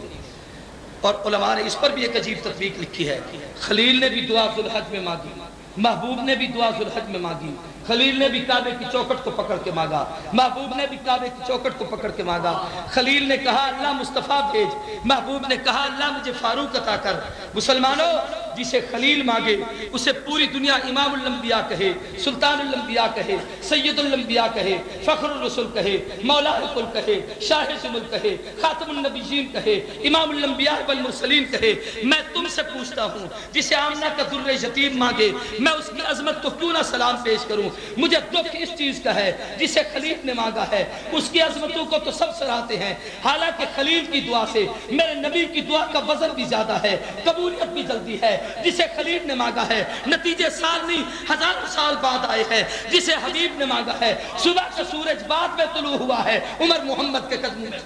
اور علماء نے اس پر بھی ایک عجیب تطبیق لکھی ہے۔ خلیل نے بھی دعا ذوالحج میں مانگی، محبوب نے بھی دعا ذوالحج میں مانگی۔ خلیل نے بھی کعبے کی چوکٹ کو پکڑ کے مانگا، محبوب نے بھی کعبے کی چوکٹ کو پکڑ کے مانگا۔ خلیل نے کہا، اللہ مصطفیٰ بھیج۔ محبوب نے کہا، اللہ مجھے فاروق عطا کر۔ مسلمانوں، جسے خلیل مانگے، اسے پوری دنیا امام الانبیاء کہے، سلطان الانبیاء کہے، سید الانبیاء کہے، فخر الرسول کہے، مولا الکل کہے، شاہ سمل کہے، خاتم النبیین کہے، امام الانبیاء والمرسلین کہے۔ میں تم سے پوچھتا ہوں، جسے آمنہ کا در یتیم مانگے، میں اس کی عظمت کو کیوں نہ سلام پیش کروں؟ مجھے دکھ اس چیز کا ہے جسے خلیل نے مانگا ہے۔ اس کی عظمتوں کو تو سب سراتے ہیں۔ حالانکہ خلیل کی دعا سے میرے نبی کی دعا کا وزن بھی زیادہ ہے قبولیت بھی جلدی ہے۔ جسے خلیل نے مانگا ہے نتیجے سال نہیں ہزاروں سال بعد آئے ہیں۔ جسے حبیب نے مانگا ہے صبح کا سورج بعد میں طلوع ہوا ہے۔ عمر محمد کے قدموں میں۔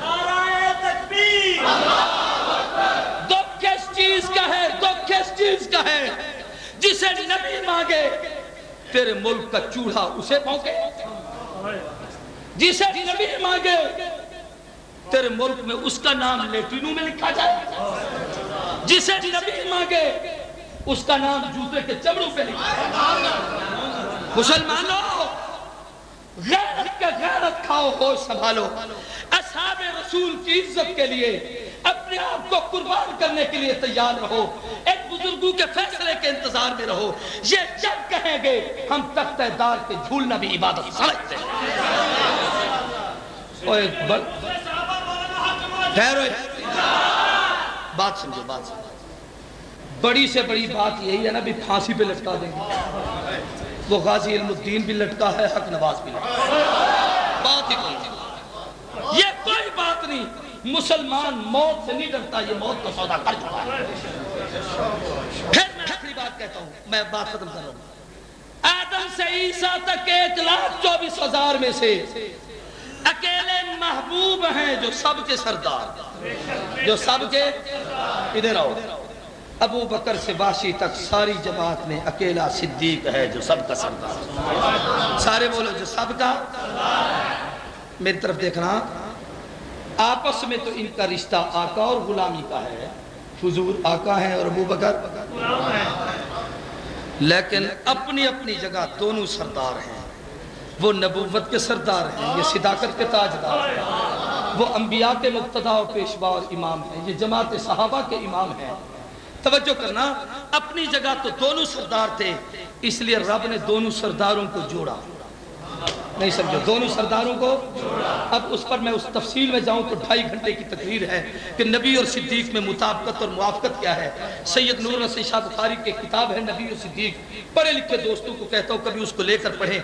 نعرہ تکبیر۔ دکھ کس چیز کا ہے؟ دکھ کس چیز کا ہے؟ جسے نبی مانگے، تیرے ملک کا چوڑا اسے پہنکے جسے نبی مانگے، تیرے ملک میں اس کا نام لیٹرینوں میں لکھا جائے۔ جسے نبی مانگے، اس کا نام جوتے کے چمڑوں پہ لکھا مسلمانوں، غیرت کا غیرت کھاؤ، ہوش سنبھالو۔ اصحاب رسول کی عزت کے لیے اپنے آپ کو قربان کرنے کے لیے تیار رہو۔ ایک بزرگوں کے فیصلے کے انتظار میں رہو۔ یہ جب کہیں گے، ہم تختہ دار کے جھولنا بھی عبادت سمجھتے ہیں ایک بل ٹھہرو بات سمجھو بات سمجھو۔ بڑی سے بڑی بات یہی ہے نا، بھی پھانسی پہ لٹکا دیں گے۔ وہ غازی علم الدین بھی لٹکا ہے، حق نواز بھی لٹکا ہے۔ بات ہی کوئی یہ کوئی بات نہیں۔ مسلمان موت سے نہیں ڈرتا، یہ موت کا سودا کر چکا ہے۔ پھر میں آخری بات کہتا ہوں، میں بات ختم کر رہا ہوں۔ آدم سے عیسیٰ تک ایک لاکھ چوبیس ہزار میں سے اکیلے محبوب ہیں جو سب کے سردار، جو سب کے ادھر آؤ۔ ابو بکر سے باشی تک ساری جماعت میں اکیلا صدیق ہے جو سب کا سردار۔ سارے بولو جو سب کا۔ میری طرف دیکھنا۔ آپس میں تو ان کا رشتہ آقا اور غلامی کا ہے، حضور آقا ہے اور ابو بکر۔ لیکن اپنی اپنی جگہ دونوں سردار ہیں۔ وہ نبوت کے سردار ہیں، یہ صداقت کے تاجدار ہیں۔ وہ انبیاء کے مقتدہ اور پیشوا اور امام ہیں، یہ جماعت صحابہ کے امام ہیں۔ توجہ کرنا، اپنی جگہ تو دونوں سردار تھے، اس لیے رب نے دونوں سرداروں کو جوڑا۔ نہیں سمجھو، دونوں سرداروں کو اب اس پر میں اس تفصیل میں جاؤں تو ڈھائی گھنٹے کی تقریر ہے کہ نبی اور صدیق میں مطابقت اور موافقت کیا ہے۔ سید نور نصر شاہ بخاری کے کتاب ہے نبی اور صدیق۔ پڑھے لکھے دوستوں کو کہتا ہوں، کبھی اس کو لے کر پڑھیں۔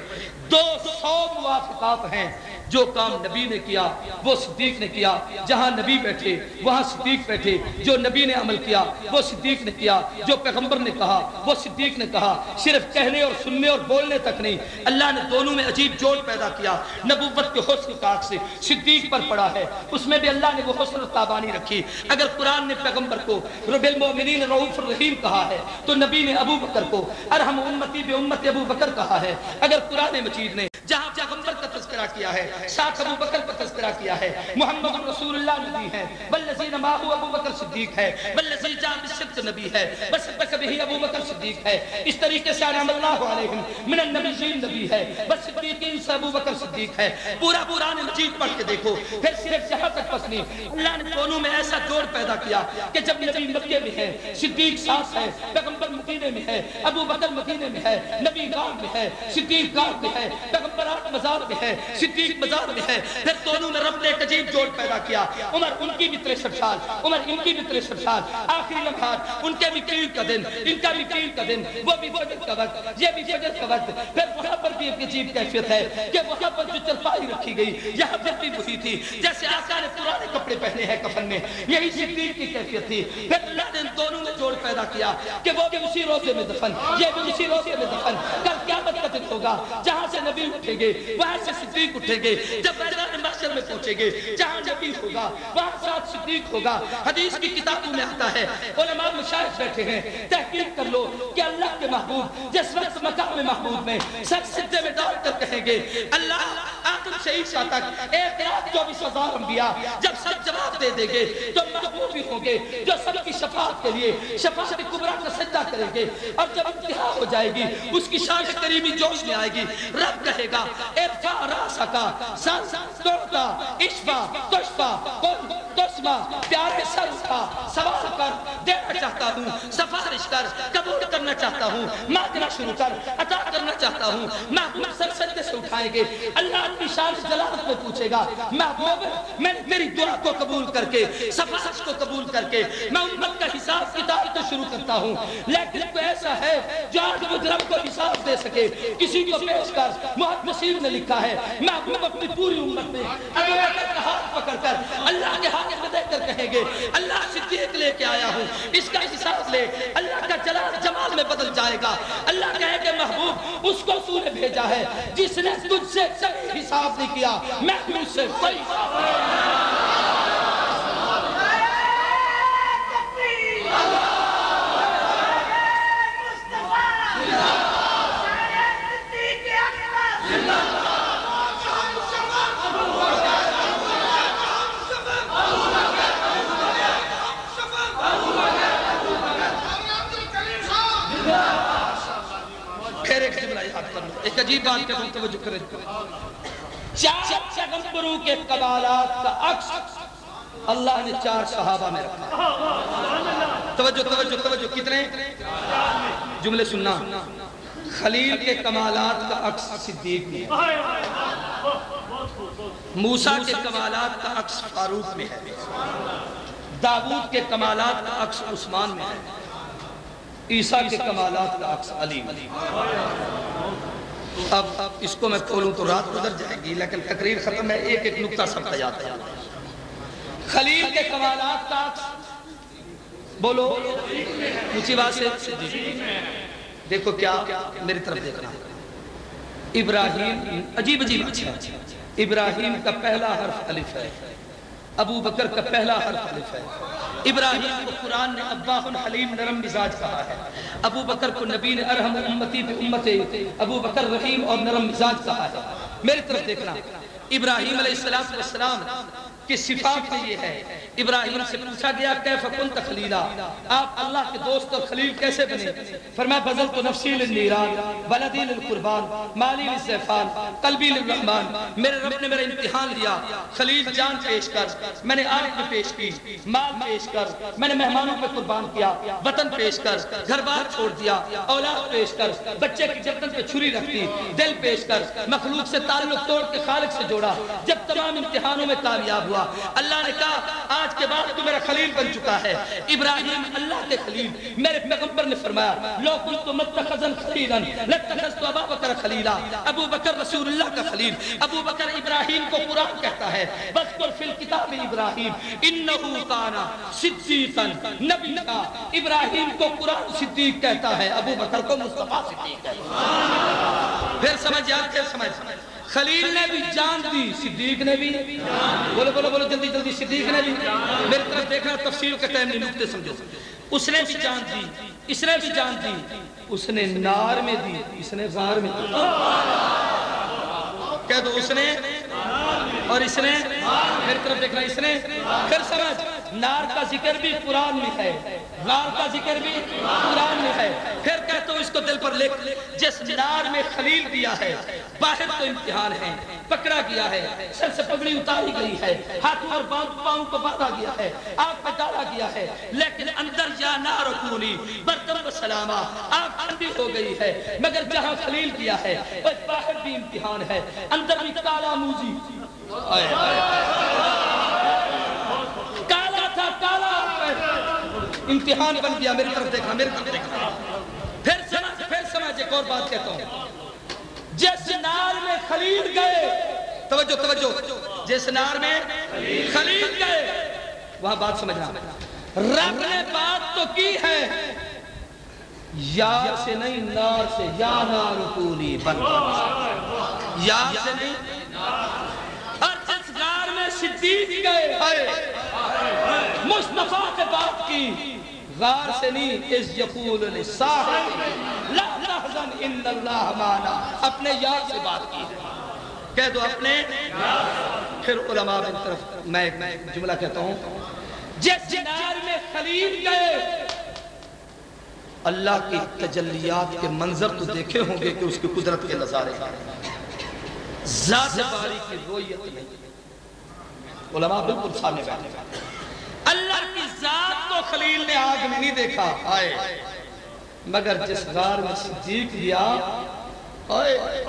دو سو موافقات ہیں۔ جو کام نبی نے کیا، وہ صدیق نے کیا۔ جہاں نبی بیٹھے، وہاں صدیق بیٹھے۔ جو نبی نے عمل کیا، وہ صدیق نے کیا۔ جو پیغمبر نے کہا، وہ صدیق نے کہا۔ صرف کہنے اور سننے اور بولنے تک نہیں، اللہ نے دونوں میں عجیب جوڑ پیدا کیا۔ نبوت کے حسن کاک سے صدیق پر پڑا ہے۔ اس میں بھی اللہ نے وہ حسن و تابانی رکھی۔ اگر قرآن نے پیغمبر کو رب المومنین رعوف الرحیم کہا ہے، تو نبی نے ابو بکر کو ارحم امتی بے امت ابو بکر کہا ہے۔ اگر قرآن مجید نے جہاں پیغمبر کا تذکرہ کیا ہے، ساتھ ابو بکر کا تذکرہ کیا ہے۔ محمد رسول اللہ نبی ہے، والذین ماہو ابو بکر صدیق ہے، والذی جاء بالصدق نبی ہے۔ وصدق بھی ابو بکر صدیق ہے۔ اس طریقے سے انعم اللہ علیہم، من النبیین نبی ہے۔ والصدیقین سے ابو بکر صدیق ہے۔ پورا قرآن مجید پڑھ کے دیکھو۔ پھر صرف جہاں تک پس نہیں، اللہ نے دونوں میں ایسا جوڑ پیدا کیا کہ جب نبی مکے میں ہے، صدیق ساتھ ہے، پیغمبر مدینے میں ہے، ابو بکر مدینے میں ہے، نبی گاہ میں ہے، صدیق گاہ میں ہے پیغمبر آٹھ مزار میں ہے صدیق مزار میں ہے. پھر دونوں نے رب نے ایک عجیب جوڑ پیدا کیا. عمر ان کی بھی تریسٹھ سال عمر ان کی بھی تریسٹھ سال آخری لمحات ان کے بھی پیر کا دن، ان کا بھی پیر کا دن، وہ بھی فجر کا وقت، یہ بھی فجر کا وقت. پھر وہاں پر بھی ایک عجیب کیفیت ہے کہ وہاں پر جو چرپائی رکھی گئی، یہاں پر بھی وہی تھی، جیسے آقا نے پرانے کپڑے پہنے ہیں کفن میں. یہی صدیق کی کیفیت تھی. پھر اللہ نے دونوں نے جوڑ پیدا کیا کہ وہ بھی اسی روزے میں دفن، یہ بھی اسی روزے میں دفن. کل قیامت کا دن ہوگا، جہاں سے نبی اٹھیں گے، وہاں سے صدیق اٹھیں گے، جب میدان محشر میں پہنچیں گے، جہاں نبی ہوگا، وہاں ساتھ صدیق ہوگا، حدیث کی کتابوں میں آتا ہے، علماء مشاہد بیٹھے ہیں، تحقیق کر لو کہ اللہ کے محبوب، جس وقت مقام محبوب میں سب سدے میں ڈال کر کہیں گے، اللہ آدم سے عیسیٰ تک ایک لاکھ چوبیس ہزار انبیاء، جب سب جواب دے دیں گے، تو محبوب بھی ہوں گے، جو سب کی شفاعت کے لیے، شفاعت کبرا کا سجدہ کریں گے، اور جب انتہا ہو جائے گی، اس کی شان کریمی جوش میں آئے گی، رب کہے گا، ارفع راسکا سن توڑتا اشفا تشفا قل تسمع پیارے سر اٹھا، سوال کر دینا چاہتا ہوں، سفارش کر، قبول کرنا چاہتا ہوں مانگنا شروع کر، عطا کرنا چاہتا ہوں، محبوب سر سجدے سے اٹھائیں گے، اللہ اپنی شان جلالت میں پوچھے گا، محبوب، میں نے تیری دعا کو قبول کر کے، سفارش کو قبول کر کے، میں امت کا حساب کتاب تو شروع کرتا ہوں، لیکن کوئی ایسا ہے جو آج مجرم کو حساب دے سکے، کسی کو پیش کر، محمد نصیر نے لکھا ہے محبوب اپنی پوری امت میں ابو بکر کا ہاتھ پکڑ کر اللہ کے ہاتھ میں دے کر کہیں گے، اللہ صدیق لے کے آیا ہوں، اس کا حساب لے، اللہ کا جلال جمال میں بدل جائے گا۔ اللہ کہے کہ محبوب، اس کو تو نے بھیجا ہے، جس نے تجھ سے صحیح حساب نہیں کیا، میں تجھ سے صحیح حساب پھر ایک جملہ یاد کر لو ایک عجیب بات کہ تم توجہ کریں چار پیغمبروں کے قبالات کا عکس اللہ نے چار صحابہ میں رکھا۔ توجہ توجہ توجہ، کتنے؟ جملے سننا۔ خلیل کے کمالات کا عکس صدیق میں ہے۔ موسیٰ کے کمالات کا عکس فاروق میں ہے۔ داود کے کمالات کا عکس عثمان میں ہے۔ عیسیٰ کے کمالات کا عکس علی میں ہے۔ اب اب اس کو میں کھولوں تو رات گزر جائے گی، لیکن تقریر ختم ہے، ایک ایک نکتہ سب کا ہے خلیل کے کمالات کا بولو۔ اونچی بات سے۔ دیکھو کیا میری طرف دیکھنا۔ ابراہیم، عجیب عجیب اچھا ابراہیم کا پہلا حرف الف ہے۔ ابو بکر کا پہلا حرف الف ہے۔ ابراہیم کو قرآن نے اباہ حلیم نرم مزاج کہا ہے۔ ابو بکر کو نبی نے ارحم امتی پہ امت ابو بکر رحیم اور نرم مزاج کہا ہے۔ میری طرف دیکھنا۔ ابراہیم علیہ السلام کی صفات یہ ہے۔ ابراہیم سے پوچھا گیا، کیف کنت خلیلا؟ آپ اللہ کے دوست اور خلیل کیسے بنے؟ فرمایا بزل تو نفسی للنیران، ولدی للقربان، مالی للزیفان قلبی للرحمن۔ میرے رب نے میرا امتحان لیا۔ خلیل جان پیش کر۔ میں نے آنکھ میں پیش کی، مال پیش کر۔ میں نے مہمانوں پہ قربان کیا، وطن پیش کر۔ گھر بار چھوڑ دیا، اولاد پیش کر۔ بچے کی گردن پہ چھری رکھتی، دل پیش کر۔ مخلوق سے تعلق توڑ کے خالق سے جوڑا۔ جب تمام امتحانوں میں کامیاب ہوا ہوا۔ اللہ نے کہا، آج کے بعد تو میرا خلیل بن چکا ہے۔ ابراہیم، اللہ کے خلیل۔ میرے پیغمبر نے فرمایا، لو کنت متخذن خلیلا لاتخذت ابا بکر خلیلا۔ ابو بکر رسول اللہ کا خلیل۔ ابو بکر ابراہیم کو قرآن کہتا ہے۔ بذکر فی الکتاب ابراہیم، انہو کانا صدیقا نبی کا ابراہیم کو قرآن صدیق کہتا ہے، ابو بکر کو مصطفیٰ صدیق کہتا ہے۔ پھر سمجھ، یاد پھر سمجھ؟ خلیل نے بھی، جان دی، صدیق نے بھی۔ بولو بولو بولو، جلدی جلدی، صدیق نے بھی۔ میری طرف دیکھنا تفسیر کے ٹائم نہیں نکتے سمجھو۔ اس نے بھی جان دی، اس نے بھی جان دی۔ اس نے نار میں دی، اس نے غار میں دی۔ کہہ دو، اس نے۔ اور اس نے، میری طرف دیکھنا اس نے۔ پھر سمجھ۔ نار کا ذکر بھی قرآن میں ہے۔ غار کا ذکر بھی قرآن میں ہے۔ پھر کہتا ہوں اس کو دل پر لکھ۔ جس نار میں خلیل دیا ہے، باہر تو امتحان ہے، پکڑا گیا ہے، سر سے پگڑی اتاری گئی ہے۔ ہاتھ اور پاؤں کو باندھا گیا ہے، آگ پہ ڈالا گیا ہے۔ لیکن اندر یا نار رکونی برتم و سلامہ آگ ٹھنڈی ہو گئی ہے۔ مگر جہاں خلیل دیا ہے باہر بھی امتحان ہے۔ اندر بھی کالا موزی کالا تھا کالا امتحان بن گیا، میری طرف دیکھنا، میری طرف دیکھنا۔ پھر سمجھ پھر سمجھ ایک اور بات کہتا ہوں۔ جس نار میں خلید گئے، توجہ توجہ۔ جس نار میں خلید گئے، وہاں بات سمجھنا رب نے بات تو کی ہے، یا سے نہیں نار سے، یا نار کونی بن یا سے نہیں اور جس غار میں صدیق گئے مصطفیٰ کے بات کی غار سے نہیں اس یقول لصاحب لا تحزن ان اللہ مانا اپنے یار سے بات کی۔ کہہ دو اپنے پھر علماء بن طرف میں ایک جملہ کہتا ہوں۔ جس جنار میں خلید گئے، اللہ کی تجلیات کے منظر تو دیکھے ہوں گے کہ اس کی قدرت کے نظارے۔ ذات باری کی رویت نہیں۔ علماء بالکل سامنے بیٹھے اللہ کی ذات کو خلیل نے آگ میں نہیں دیکھا، آئے۔ مگر جس غار میں صدیق گیا، آئے۔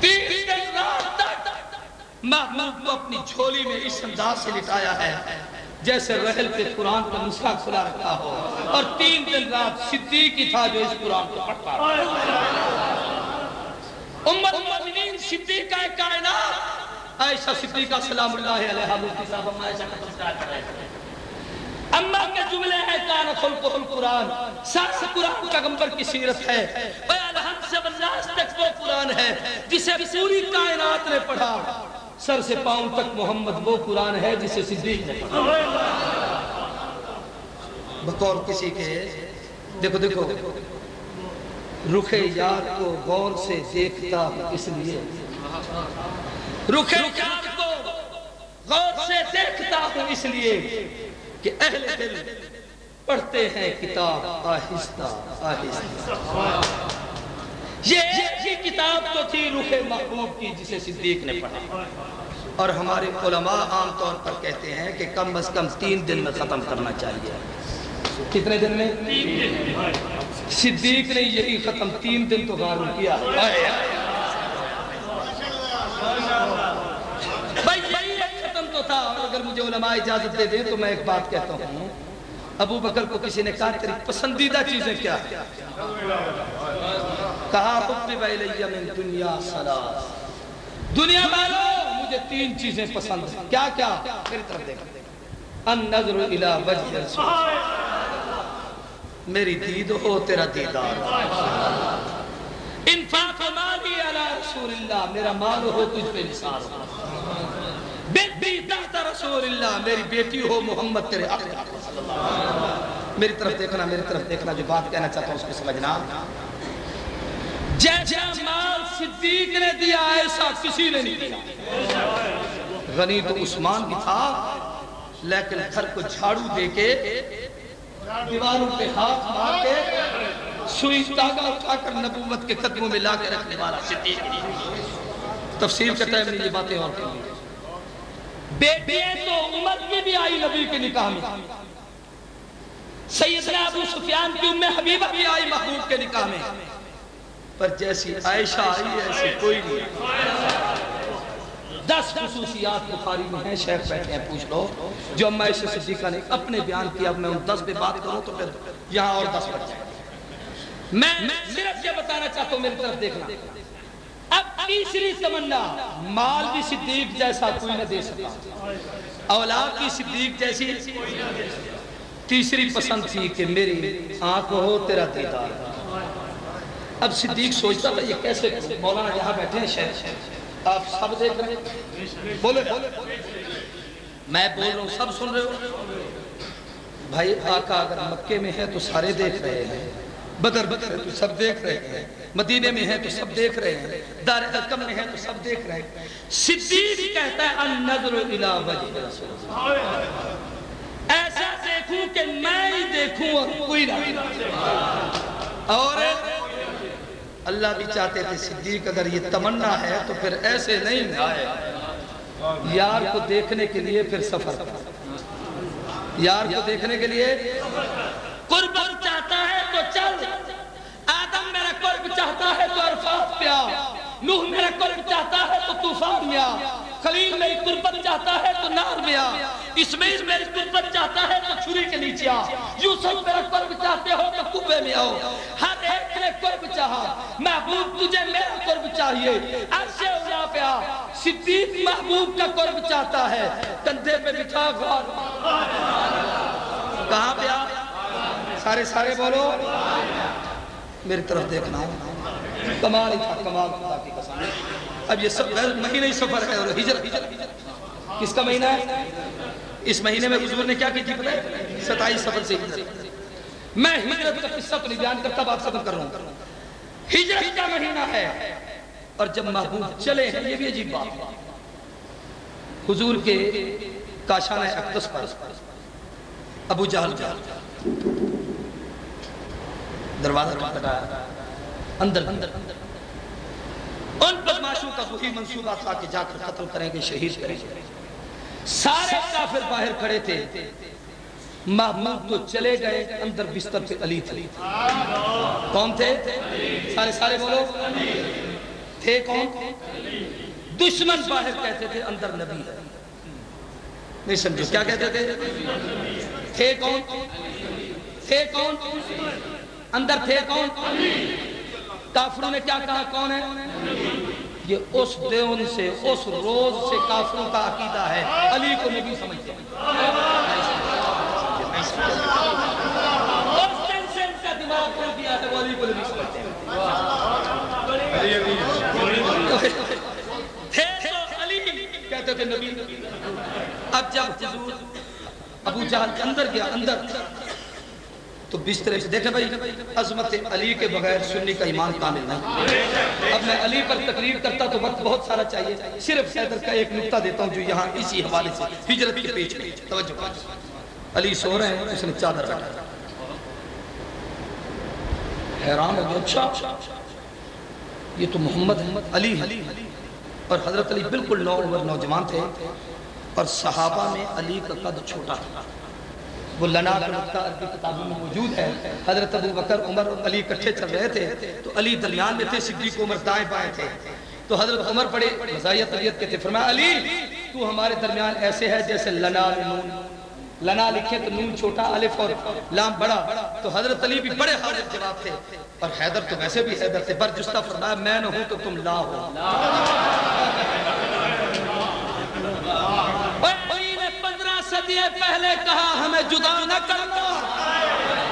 تین دن رات تک محمود کو اپنی جھولی میں اس انداز سے لٹایا ہے، جیسے رحل پہ قرآن کا نسخہ کھلا رکھا ہو۔ اور تین دن رات صدیق ہی تھا جو اس قرآن کو پڑھتا رہا۔ امت المؤمنین صدیقہ کائنات عائشہ صدیقہ سلام اللہ علیہ مفتی صاحب، ہم عائشہ کا تذکرہ کر رہے ہیں۔ اما کے جملے ہیں کان خلق القرآن سارا قرآن پیغمبر کی سیرت ہے۔ بیان حد سے بنداز تک وہ قرآن ہے، جسے پوری کائنات نے پڑھا۔ سر سے پاؤں تک محمد وہ قرآن ہے جسے صدیق نے پڑھا۔ بطور کسی کے، دیکھو دیکھو۔ رخ یار کو غور سے دیکھتا اس لیے۔ رخ یار کو غور سے دیکھتا ہوں اس لیے کہ اہل دل پڑھتے ہیں کتاب آہستہ آہستہ۔ یہ ایک کتاب تو تھی روح محبوب کی جسے صدیق نے پڑھا۔ اور ہمارے علماء عام طور پر کہتے ہیں کہ کم از کم تین دن میں ختم کرنا چاہیے۔ کتنے دن میں؟ صدیق نے یہی ختم تین دن تو غارو کیا۔ بھائی یہی ایک ختم تو تھا اور اگر مجھے علماء اجازت دے دیں تو میں ایک بات کہتا ہوں۔ ابو بکر کو کسی نے کہا، تیری پسندیدہ چیزیں کیا؟ کہا حبب الیہ من دنیا سلاس دنیا والو، مجھے تین چیزیں پسند ہیں۔ کیا کیا؟ میری طرف دیکھ۔ النظر الى وجہ رسول۔ میری دید ہو، تیرا دیدار۔ انفاق مالی علی رسول اللہ، میرا مال ہو، تجھ پہ نثار بیٹی تحت رسول اللہ، میری بیٹی ہو، محمد تیرے حق میری طرف دیکھنا، میری طرف دیکھنا، جو بات کہنا چاہتا ہوں اس کو سمجھنا۔ جیسا مال صدیق نے دیا، ایسا کسی نے نہیں دیا۔ غنی تو عثمان بھی تھا، لیکن گھر کو جھاڑو دے کے، دیواروں پہ ہاتھ مار کے سوئی تاگا اٹھا کر نبوت کے قدموں میں لا کے رکھنے والا صدیق تفسیر کا ٹائم نہیں یہ باتیں اور کی بیٹے تو عمر کی بھی آئی نبی کے نکاح میں۔ سیدنا ابو سفیان کی ام حبیبہ بھی آئی محبوب کے نکاح میں۔ پر جیسی عائشہ آئی ایسی کوئی نہیں۔ دس خصوصیات بخاری میں ہیں، شیخ بیٹھے ہیں، پوچھ لو۔ جو اما عائشہ صدیقہ نے اپنے بیان کیا، اب میں ان دس پہ بات کروں تو پھر یہاں اور دس بچ جائیں۔ میں صرف یہ بتانا چاہتا ہوں میری طرف دیکھنا۔ اب تیسری تمنا، مال بھی صدیق جیسا کوئی نہ دے سکتا۔ اولاد کی صدیق جیسی تیسری پسند تھی کہ میری آنکھ ہو تیرا دیدار۔ اب صدیق سوچتا تھا یہ کیسے مولانا یہاں بیٹھے ہیں شہر آپ سب دیکھ رہے ہیں۔ بولے۔ میں بول رہا ہوں، سب سن رہے ہو؟ بھائی، آقا اگر مکے میں ہے تو سارے دیکھ رہے ہیں۔ بدر بدر تو سب دیکھ رہے ہیں، مدینے میں ہے تو سب دیکھ رہے ہیں، دار ارکم میں ہے تو سب دیکھ رہے ہیں۔ صدیق کہتا ہے النظر الى وجہ رسول ایسا دیکھوں کہ میں ہی دیکھوں اور کوئی نہ اور اللہ بھی چاہتے تھے، صدیق اگر یہ تمنا ہے تو پھر ایسے نہیں آئے۔ یار کو دیکھنے کے لیے پھر سفر۔ یار کو دیکھنے کے لیے۔ قربت چاہتا ہے تو چل۔ قرب چاہتا ہے تو عرفات پہ آ نوح میرا قرب چاہتا ہے تو طوفان میں آ خلیل میری قربت چاہتا ہے تو نار میں آ اسماعیل میری قربت چاہتا ہے تو چھری کے نیچے آ۔ یوسف میرا قرب چاہتے ہو تو کبے میں آؤ۔ ہر ایک نے قرب چاہا۔ محبوب تجھے میرا قرب چاہیے۔ عرش اولا پہ آ صدیق محبوب کا قرب چاہتا ہے۔ کندھے پہ بٹھا غار کہاں پہ آ سارے سارے بولو۔ میری طرف دیکھنا کمال ہی تھا، کمال خدا کی قسم۔ اب یہ سب غیر مہینہ ہی سفر ہے اور ہجرت۔ کس کا مہینہ ہے؟ اس مہینے میں حضور نے کیا کی تھی پتہ ہے؟ ستائیس سفر سے ہجرت۔ میں ہجرت کا قصہ تو نہیں بیان کرتا، بات ختم کر رہا ہوں۔ ہجرت کا مہینہ ہے۔ اور جب محبوب چلے ہیں، یہ بھی عجیب بات ہے۔ حضور کے کاشانہ اقدس پر ابو جہل جہل دروازہ لگایا اندر اندر ان بدماشوں کا وہی منصوبہ تھا کہ جا کر قتل کریں گے شہید کریں۔ گے سارے کافر باہر کھڑے تھے۔ محمود تو چلے گئے، اندر بستر پہ علی تھے۔ کون تھے؟ سارے سارے بولو۔ تھے کون؟ دشمن باہر کہتے تھے، اندر نبی۔ ہے نہیں سمجھو، کیا کہتے تھے؟ تھے کون؟ تھے کون؟ اندر تھے کون؟ کافروں نے کیا کہا کون ہے؟ یہ اس دن سے، اس روز سے کافروں کا عقیدہ ہے۔ علی کو نبی سمجھتے ہیں۔ اس دن سے ان کا دماغ کھل گیا ہے وہ علی کو نبی سمجھتے ہیں تھے تو علی، کہتے تھے نبی۔ اب جب حضور ابو جہل اندر گیا، اندر۔ تو بسترے سے دیکھیں بھائی، عظمت علی کے بغیر سنی کا ایمان کامل نہیں۔ اب میں علی پر تقریر کرتا تو وقت بہت سارا چاہیے۔ صرف حیدر کا ایک نقطہ دیتا ہوں جو یہاں اسی حوالے سے ہجرت کے پیچھے میں توجہ۔ علی سو رہے ہیں، اس نے چادر رکھا۔ حیران ہو گیا اچھا۔ یہ تو محمد علی ہے۔ اور حضرت علی بالکل نو عمر نوجوان تھے اور صحابہ میں علی کا قد چھوٹا تھا۔ وہ لنا کا نقطہ عربی کتابوں میں موجود ہے۔ حضرت ابو بکر، عمر اور علی اکٹھے چل رہے تھے۔ تو علی درمیان میں تھے، صدیق عمر دائیں بائیں تھے۔ تو حضرت عمر پڑے مزاحیہ طبیعت کے تھے۔ فرمایا، علی، تو ہمارے درمیان ایسے ہے جیسے لنا نون۔ لنا لکھے تو نون چھوٹا، الف اور لام بڑا۔ تو حضرت علی بھی بڑے حاضر جواب تھے۔ اور حیدر تو ویسے بھی حیدر تھے، برجستہ فرمایا، میں نہ ہوں تو تم لا ہو اور علی نے صدیے پہلے کہا ہمیں جدا نہ کرنا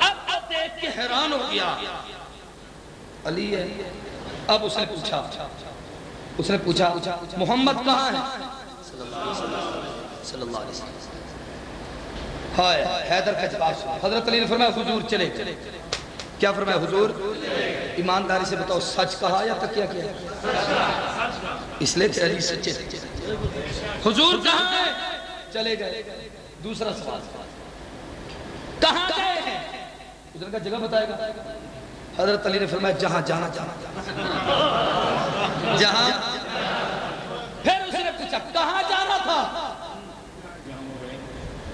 اب اب دیکھ کے حیران ہو گیا۔ علی ہے۔ اب اس نے پوچھا۔ اس نے پوچھا محمد کہاں ہے؟ صلی اللہ علیہ وسلم ہائے حیدر کا جواب حضرت علی نے فرمایا حضور چلے کیا فرمایا حضور؟ ایمانداری سے بتاؤ، سچ کہا یا تکیہ کیا؟ اس لیے کہ سچے حضور کہاں ہے؟ چلے گئے۔ دوسرا سوال۔ کہاں گئے ہیں؟ حضور کا جگہ بتائے گا۔ حضرت علی نے فرمایا، جہاں جانا جانا جہاں۔ پھر اس نے پوچھا، کہاں جانا تھا؟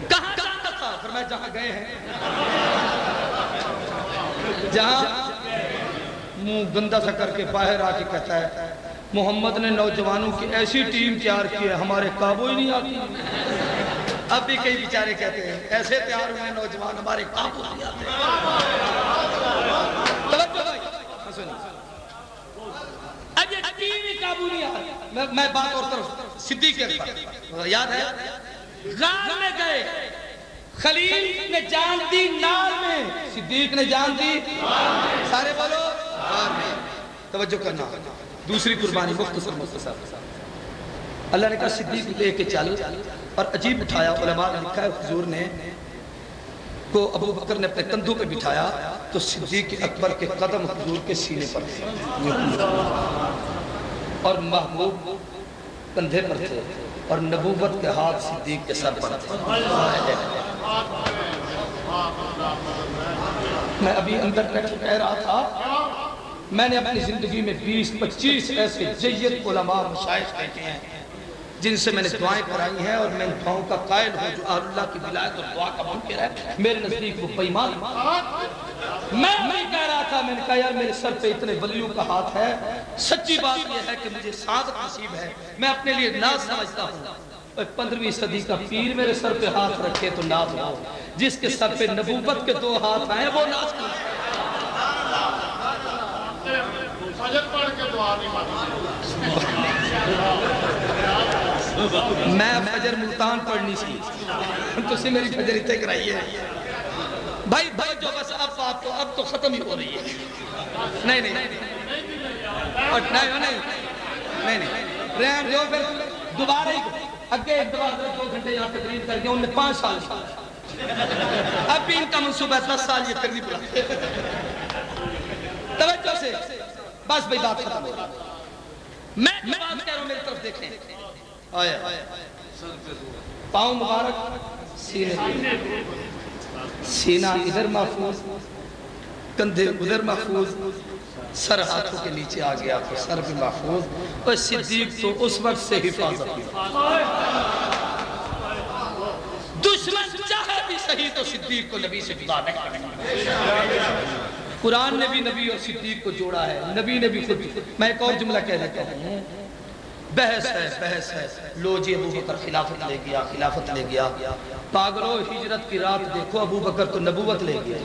کہاں جانا تھا؟ فرمایا، جہاں گئے ہیں۔ جہاں منہ گندہ سا کر کے باہر آ کے کہتا ہے، محمد نے نوجوانوں کی ایسی ٹیم تیار کی ہے، ہمارے قابو ہی نہیں آتی۔ اب بھی کئی بیچارے کہتے ہیں، ایسے تیار ہوئے نوجوان، ہمارے قابو نہیں آتے۔ ہاں اب یہ ٹیم قابو نہیں آتی میں- بات اور طرف، صدیق یاد ہے؟ غار میں گئے۔ خلیل نے جان دی نار میں، صدیق نے جان دی سارے بولو غار میں۔ توجہ کرنا۔ دوسری قربانی مختصر مختصر اللہ نے کہا، صدیق لے کے چل۔ اور عجیب اٹھایا، علماء نے لکھا ہے، حضور نے کو ابو بکر نے اپنے کندھوں پہ بٹھایا تو صدیق اکبر کے قدم حضور کے سینے پر تھے۔ اور محبوب کندھے پر تھے۔ اور نبوت کے ہاتھ صدیق کے سر پر۔ تھے میں ابھی اندر بیٹھ کہہ رہا تھا، میں نے اپنی زندگی میں بیس، پچیس ایسے جیت علماء مشاہد دیکھے ہیں۔ جن سے میں نے دعائیں کرائی ہیں اور میں ان دعاؤں کا قائل ہوں جو اہل اللہ کی ولایت اور دعا کا منکر ہے میرے نزدیک وہ بیمان میں میں کہہ رہا تھا، میں نے کہا، یار، میرے سر پہ اتنے ولیوں کا ہاتھ ہے۔ سچی بات یہ ہے کہ مجھے سعادت نصیب ہے۔ میں اپنے لیے ناز سمجھتا ہوں۔ پندرہویں صدی کا پیر میرے سر پہ ہاتھ رکھے تو ناز ہو۔ جس کے سر پہ نبوت کے دو ہاتھ آئے، وہ ناز کرے میں فجر ملتان پڑھنی سی۔ تو سے میری فجر اتنے کرائی ہے۔ بھائی بھائی، جو بس اب آپ تو، اب تو ختم ہی ہو رہی ہے۔ نہیں نہیں۔ نہیں نہیں نہیں۔ رہن جو پھر۔ دوبارہ ہی۔ اگے ایک دوبارہ دو گھنٹے یہاں تقریر کر کے انہوں نے پانچ سال اب بھی ان کا منصوبہ ہے، دس سال یہ کرنی پڑا توجہ سے۔ بس بھائی، بات ختم ہو میں میں بات کہہ رہا ہوں، میری طرف دیکھیں۔ آیا۔ پاؤں مبارک، سینے سینہ ادھر محفوظ، کندھے ادھر محفوظ، سر ہاتھوں کے نیچے آ گیا تو سر بھی محفوظ۔ اور صدیق تو اس وقت سے حفاظت۔ دشمن چاہے بھی صحیح تو صدیق کو نبی سے جدا نہیں قرآن نے بھی نبی اور صدیق کو جوڑا ہے۔ نبی نے بھی خود میں ایک اور جملہ کہہ دیتا ہوں۔ بحث ہے بحث ہے۔ لو جی ابو بکر خلافت لے گیا، خلافت لے گیا۔ پاگلو ہجرت کی رات دیکھو، ابو بکر تو نبوت لے گیا۔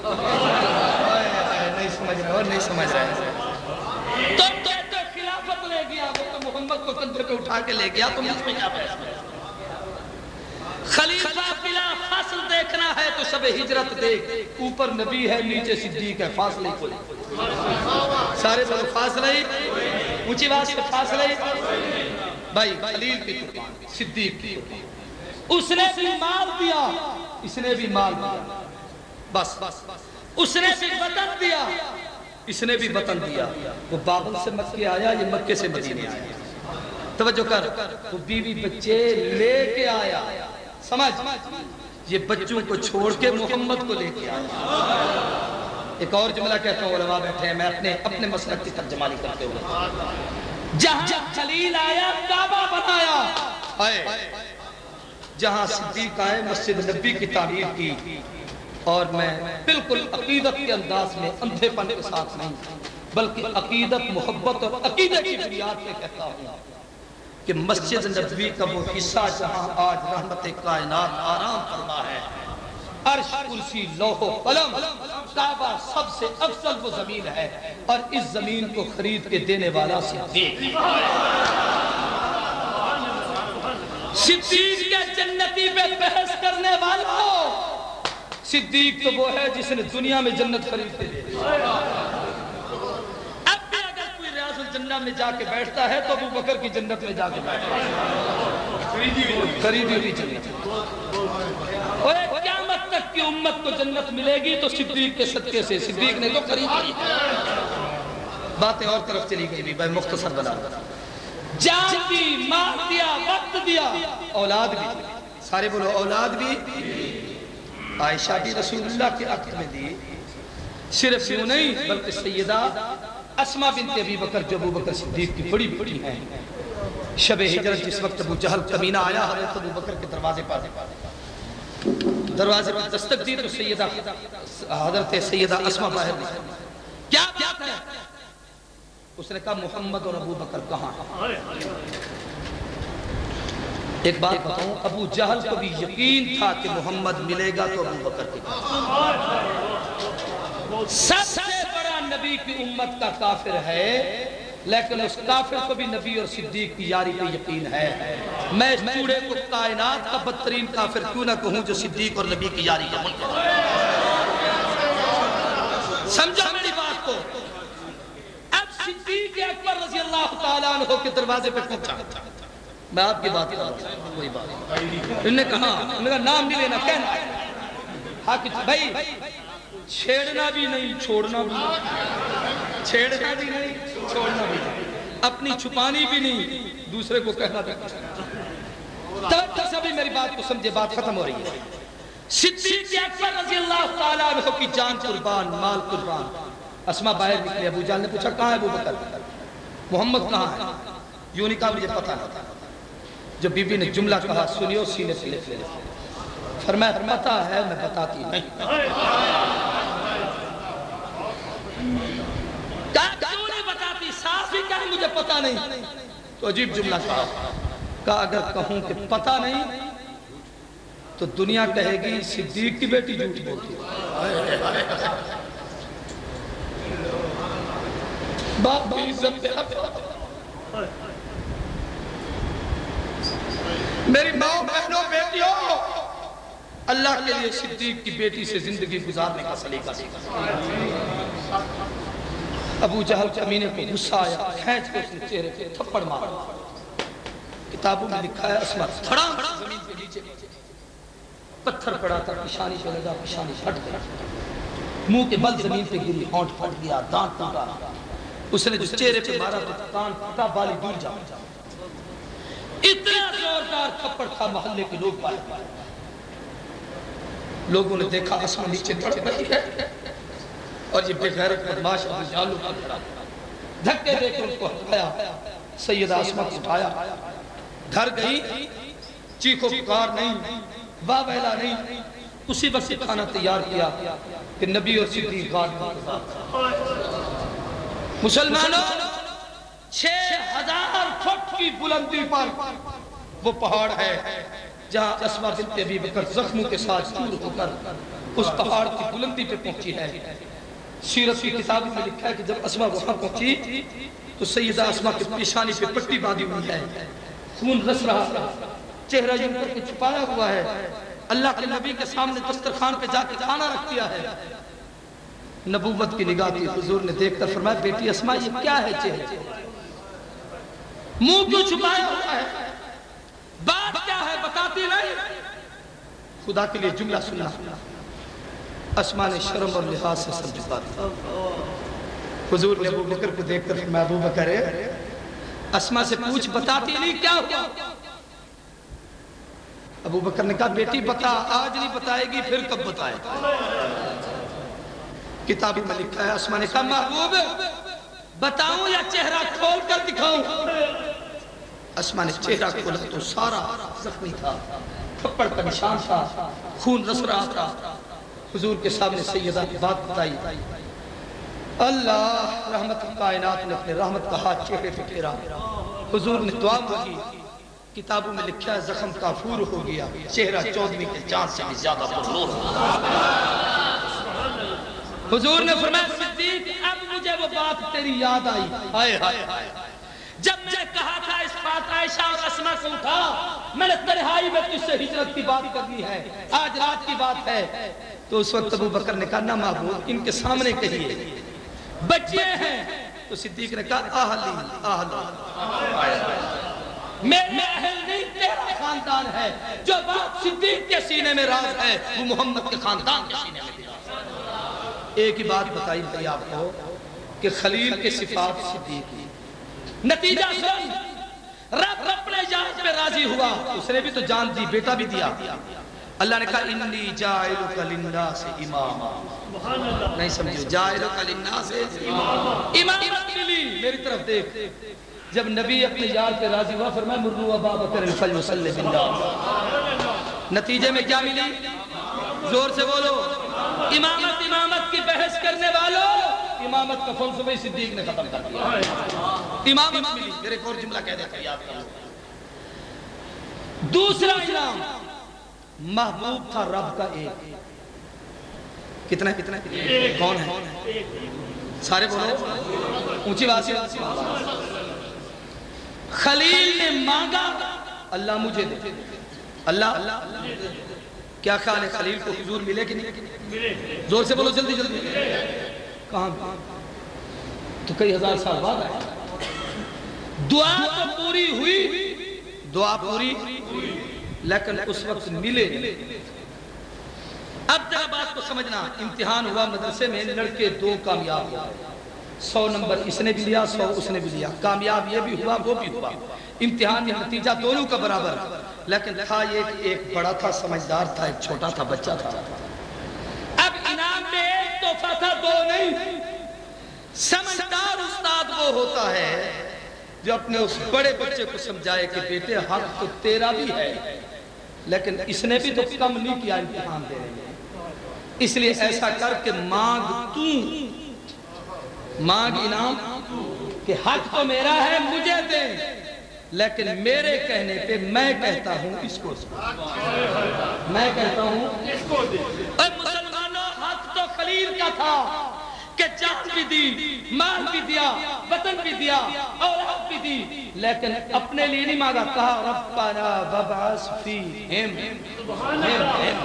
نہیں سمجھ رہے اور نہیں سمجھ رہے تو کہتے خلافت لے گیا، وہ تو محمد کو کندھے پہ اٹھا کے لے گیا، تم اس میں کیا بحث خلیفہ بلا فاصل دیکھنا ہے تو سب ہجرت دیکھ۔ اوپر نبی ہے، نیچے صدیق ہے، فاصلے کو دیکھ سارے بولو فاصلہ ہی اونچی بات سے فاصلہ ہی بھائی خلیل کی قربان صدیق کی قربان اس نے بھی مال دیا، اس نے بھی مال دیا۔ بس۔ اس نے بھی وطن دیا، اس نے بھی وطن دیا۔ وہ بابل سے مکے آیا، یہ مکے سے مدینے آیا۔ توجہ کر، وہ بیوی بچے لے کے آیا۔ سمجھ؟ یہ بچوں کو چھوڑ کے محمد کو لے کے آیا۔ ایک اور جملہ کہتا ہوں، علماء بیٹھے ہیں، میں اپنے اپنے مسلک کی ترجمانی کرتے ہوئے۔ جہاں خلیل آیا، کعبہ بنایا۔ آئے۔ جہاں صدیق آئے، مسجد نبی کی تعمیر کی۔ اور میں بالکل عقیدت کے انداز میں اندھے پن کے ساتھ نہیں، بلکہ عقیدت، محبت اور عقیدت کی بنیاد پہ کہتا ہوں کہ مسجد نبوی کا وہ حصہ جہاں آج رحمت کائنات آرام فرما ہے۔ عرش، کرسی، لوح و قلم، کعبہ سب سے افضل وہ زمین ہے اور اس زمین کو خرید کے دینے والا صدیق صدیق کے جنتی پہ بحث کرنے والا۔ صدیق تو وہ ہے جس نے دنیا میں جنت خرید کے اب بھی اگر کوئی ریاض الجنہ میں جا کے بیٹھتا ہے تو ابو بکر کی جنت میں جا کے بیٹھتا ہے۔ خریدی ہوئی جنت۔ اور تک کی امت کو جنت ملے گی تو صدیق کے صدقے سے، صدیق نے تو خریدی باتیں اور طرف چلی گئی بھی، بھائی مختصر بنا۔ جان دی مال دیا، وقت دیا، اولاد بھی۔ سارے بولو، اولاد بھی۔ عائشہ بھی رسول اللہ کے عقد میں دی۔ صرف یوں نہیں، بلکہ سیدہ اسما بنت ابی بکر جو ابو بکر صدیق کی بڑی بڑی ہیں۔ شب ہجرت جس وقت ابو جہل کمینہ آیا، حضرت ابو بکر کے دروازے پر۔ دروازے پر دستک دی تو سیدہ حضرت سیدہ اسما باہر کیا بات ہے؟ اس نے کہا محمد اور ابو بکر کہاں ایک بات بتاؤں، ابو جہل کو بھی یقین تھا کہ محمد ملے گا تو ابو بکر کے سب سے بڑا نبی کی امت کا کافر ہے لیکن اس کافر کو بھی نبی اور صدیق کی یاری پہ یقین ہے۔ میں اس چوڑے کو کائنات کا بدترین کافر کیوں نہ کہوں جو صدیق اور نبی کی یاری کا منکر سمجھا میری بات کو؟ اب صدیق اکبر رضی اللہ تعالیٰ عنہ کے دروازے پہ پہنچا میں آپ کی بات کر رہا ہوں، کوئی بات انہوں نے کہا، انہوں نے کہا، نام نہیں لینا، کہنا۔ حق بھائی چھیڑنا بھی نہیں، چھوڑنا بھی نہیں۔ چھیڑنا بھی نہیں، چھوڑنا بھی نہیں۔ اپنی چھپانی بھی نہیں، دوسرے کو کہنا بھی نہیں۔ توجہ سے بھی میری بات کو سمجھے، بات ختم ہو رہی ہے۔ صدیق اکبر رضی اللہ تعالیٰ عنہ کی جان قربان، مال قربان۔ اسما باہر نکلے، ابو جان نے پوچھا، کہاں ہے ابو بکر؟ محمد کہاں ہے؟ یوں نہیں کہا، مجھے پتہ نہیں۔ جب بی بی نے جملہ کہا، سنیو سینے سے لکھ لے۔ فرمایا پتہ ہے، میں بتاتی نہیں۔ کیوں نہیں بتاتی؟ صاف ہی کہیں، مجھے پتہ نہیں۔ تو عجیب جملہ کہا کہا، اگر کہوں کہ پتہ نہیں، تو دنیا کہے گی، صدیق کی بیٹی جھوٹ بولتی۔ باپ بھی عزت پہ حق۔ میری ماں، بہنوں، بیٹیوں اللہ کے لیے صدیق کی بیٹی سے زندگی گزارنے کا سلیقہ سیکھا ابو جہل کمینے کو غصہ آیا، کھینچ کے اس نے چہرے پہ تھپڑ مارا۔ کتابوں میں لکھا ہے اسمت تھڑا زمین پہ نیچے۔ پتھر پڑا تھا پشانی پہ لگا پشانی پھٹ گیا منہ کے بل زمین پہ گری، ہونٹ پھٹ گیا، دانت ٹوٹا۔ اس نے جو چہرے پہ مارا تو کان پھٹا، بالی دور جا۔ اتنا زوردار تھپڑ تھا، محلے کے لوگ باہر۔ لوگوں نے دیکھا اسما نیچے تڑپ رہی ہے۔ اور یہ بے غیرت بدماش ابو جالو کا کھڑا دھکے دے کے ان کو ہٹایا۔ سید آسمہ کو اٹھایا۔ گھر گئی۔ چیخو پکار نہیں۔ واہ ویلا نہیں۔ اسی وقت کھانا تیار کیا۔ کہ نبی اور صدیق غالب کے ساتھ مسلمانوں، چھ ہزار فٹ کی بلندی پر وہ پہاڑ ہے۔ جہاں اسما بنت ابی بکر زخموں کے ساتھ دور ہو کر اس پہاڑ کی بلندی پہ پہنچی ہے۔ سیرت کی کتاب میں لکھا ہے کہ جب اسما وہاں پہنچی تو سیدہ اسما کی پیشانی پہ پٹی باندھی ہوئی ہے۔ خون رس رہا ہے چہرہ یوں کر کے چھپایا ہوا ہے۔ اللہ کے نبی کے سامنے دسترخوان پہ جا کے کھانا رکھ دیا ہے۔ نبوت کی نگاہ کی حضور نے دیکھ کر فرمایا، بیٹی اسما یہ کیا ہے چہرے؟ منہ کیوں چھپایا ہوا ہے؟ بتاتی نہیں خدا کے لیے جملہ سنا اسما نے شرم اور لحاظ سے سب جھکا حضور نے ابو بکر کو دیکھ کر فرمایا ابو بکر ہے اسما سے پوچھ، بتاتی نہیں کیا ہوا؟ ابو بکر نے کہا، بیٹی بتا، آج نہیں بتائے گی، پھر کب بتائے؟ کتابی میں لکھا ہے اسما نے کہا محبوب، بتاؤں یا چہرہ کھول کر دکھاؤں؟ اسما نے چہرہ کھولا تو سارا زخمی تھا۔ تھپڑ کا نشان تھا، خون رس رہا تھا۔ حضور کے سامنے سیدہ بات بتائی۔ اللہ رحمت کائنات نے اپنے رحمت کا ہاتھ چہرے پہ پھیرا۔ حضور نے دعا مانگی۔ کتابوں میں لکھا ہے، زخم کافور ہو گیا۔ چہرہ چودویں کے چاند سے بھی زیادہ پرنور حضور نے فرمایا، صدیق، اب مجھے وہ بات تیری یاد آئی۔ ہائے ہائے ہائے۔ جب میں نے کہا تھا اس بات عائشہ اور اسما سے اٹھا، میں نے تنہائی میں تجھ سے ہجرت کی بات کرنی ہے، آج رات کی بات ہے۔ تو اس وقت ابو بکر نے کہا، نہ محبوب ان کے سامنے کہیے بچے ہیں۔ تو صدیق نے کہا آہلی آہلی میرے اہل نہیں، تیرا خاندان ہے۔ جو بات صدیق کے سینے میں راز ہے، وہ محمد کے خاندان کے سینے میں ایک ہی بات بتائی بھائی آپ کو کہ خلیل کے صفات صدیق کی نتیجہ سن۔ رب اپنے جان پہ راضی ہوا۔ اس نے بھی تو جان دی، بیٹا بھی دیا۔ اللہ نے کہا، انی جائلک للناس اماما. نہیں سمجھو جائلک للناس اماما۔ امامت ملی۔ میری طرف دیکھ۔ جب نبی اپنے یار پہ راضی ہوا فرمایا مرنو ابا بکر الفل وسلم باللہ۔ نتیجے میں کیا ملی؟ زور سے بولو۔ امامت امامت کی بحث کرنے والوں امامت کا فن صبح صدیق نے ختم کر دیا۔ امامت ملی میرے ایک اور جملہ کہہ دیتا یاد کرو دوسرا انعام محبوب تھا رب کا ایک۔ کتنا ہے کتنا ہے؟ کون ہے؟ سارے بولو۔ اونچی بات خلیل نے مانگا، اللہ مجھے دے۔ اللہ۔ کیا خیال ہے خلیل کو حضور ملے کہ نہیں؟ زور سے بولو، جلدی جلدی۔ کہاں تو کئی ہزار سال بعد آئے۔ دعا تو پوری ہوئی۔ دعا پوری لیکن اس وقت ملے۔ اب ذرا بات کو سمجھنا۔ امتحان ہوا مدرسے میں، لڑکے دو کامیاب ہوئے سو نمبر اس نے بھی لیا، سو اس نے بھی لیا۔ کامیاب یہ بھی ہوا، وہ بھی ہوا۔ امتحان کا نتیجہ دونوں کا برابر۔ لیکن تھا ایک ایک بڑا تھا، سمجھدار تھا، ایک چھوٹا تھا، بچہ تھا۔ اب انعام میں تحفہ تھا دو نہیں۔ سمجھدار استاد وہ ہوتا ہے جو اپنے اس بڑے بچے کو سمجھائے کہ بیٹے حق تو تیرا بھی ہے لیکن اس نے بھی تو کم نہیں کیا امتحان دے رہے اس لیے ایسا کر کے مانگ تو۔ مانگ انعام کہ حق تو میرا ہے مجھے دے۔ لیکن میرے کہنے پہ میں کہتا ہوں اس کو۔ میں کہتا ہوں اے مسلمانوں حق تو کا تھا کہ جان بھی دی، مال بھی دیا، وطن بھی دیا اولاد بھی دی۔ لیکن اپنے لیے نہیں مانگا، کہا، ربنا وبعث فیہم۔ ہم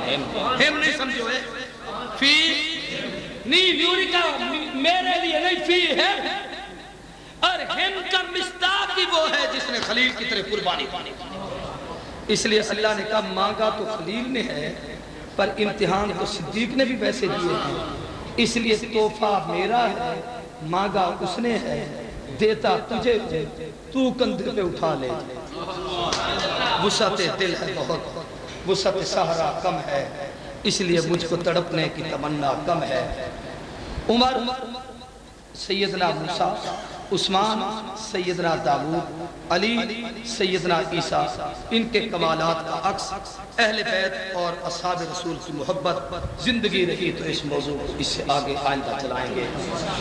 ہم ہم نہیں سمجھو ہے فی نہیں نیوری کا میرے لیے نہیں، فی ہے۔ اور ہم کا مستاق ہی وہ ہے جس نے خلیل کی طرح قربانی پانی اس لیے اللہ نے کہا، مانگا تو خلیل نے ہے۔ پر امتحان تو صدیق نے بھی ویسے دیے ہیں۔ اس لیے تحفہ میرا ہے، مانگا اس نے ہے، دیتا تجھے تو کندھے پہ اٹھا لے۔ وسعت دل ہے بہت، وسعت سہرا کم ہے، اس لیے مجھ کو تڑپنے کی تمنا کم ہے۔ عمر، سیدنا موسیٰ عثمان، سیدنا داود علی، سیدنا عیسیٰ، ان کے کمالات کا عکس اہل بیت اور اصحاب رسول کی محبت زندگی رہی تو اس موضوع کو اس سے آگے آئندہ چلائیں گے۔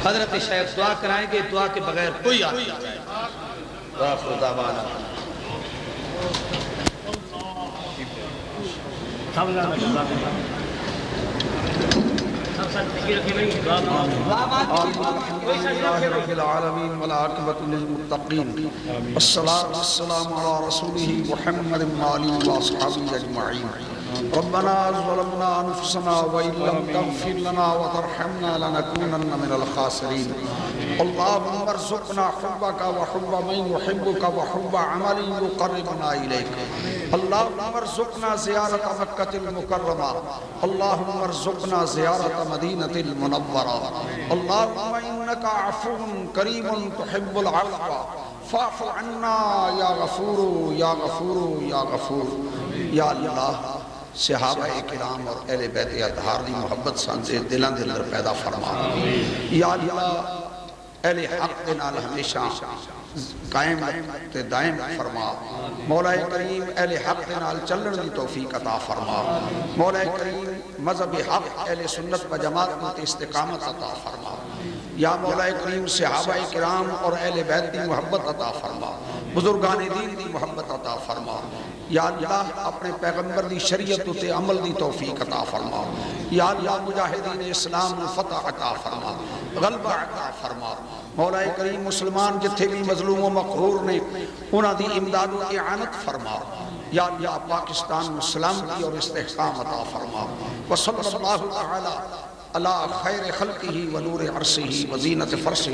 حضرت شیخ دعا کرائیں گے، دعا کے بغیر کوئی آگے وآخر دعوانا۔ لله العالمين والعاقبة للمتقين والصلاة والسلام على رسوله محمد وآله وأصحابه أجمعين ربنا ظلمنا أنفسنا وإن لم تغفر لنا وترحمنا لنكونن من الخاسرين. اللهم ارزقنا حبك وحب من يحبك وحب عمل يقربنا إليك. اللهم ارزقنا زيارة مكة المكرمة. اللهم ارزقنا زيارة مدينة المنورة. اللهم إنك عفو كريم تحب العفو. فاعف عنا يا غفور يا غفور يا غفور. یا اللہ صحابہ کرام اور اہل بیت اطہار دی محبت سانزے دلان دے اندر پیدا فرما۔ یا اللہ، اہل حق دے نال ہمیشہ قائم تے دائم فرما۔ مولا کریم اہل حق دے نال چلن دی توفیق عطا فرما۔ مولا کریم مذہب حق، اہل سنت و جماعت میں استقامت عطا فرما۔ یا مولا کریم صحابہ کرام اور اہل بیت دی محبت عطا فرما۔ بزرگان دین دی محبت عطا فرما۔ یا اللہ اپنے پیغمبر دی شریعت تے عمل دی توفیق عطا فرما۔ یا اللہ مجاہدین اسلام فتح عطا فرما، غلبہ عطا فرما۔ مولا کریم مسلمان جتھے بھی مظلوم و مقرور نے، انہاں دی امداد و اعانت فرما۔ یا اللہ پاکستان میں سلامتی اور استحکام عطا فرما۔ وصلی اللہ تعالی علی خیر خلقہ و نور عرصہ و زینت فرسہ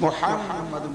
محمد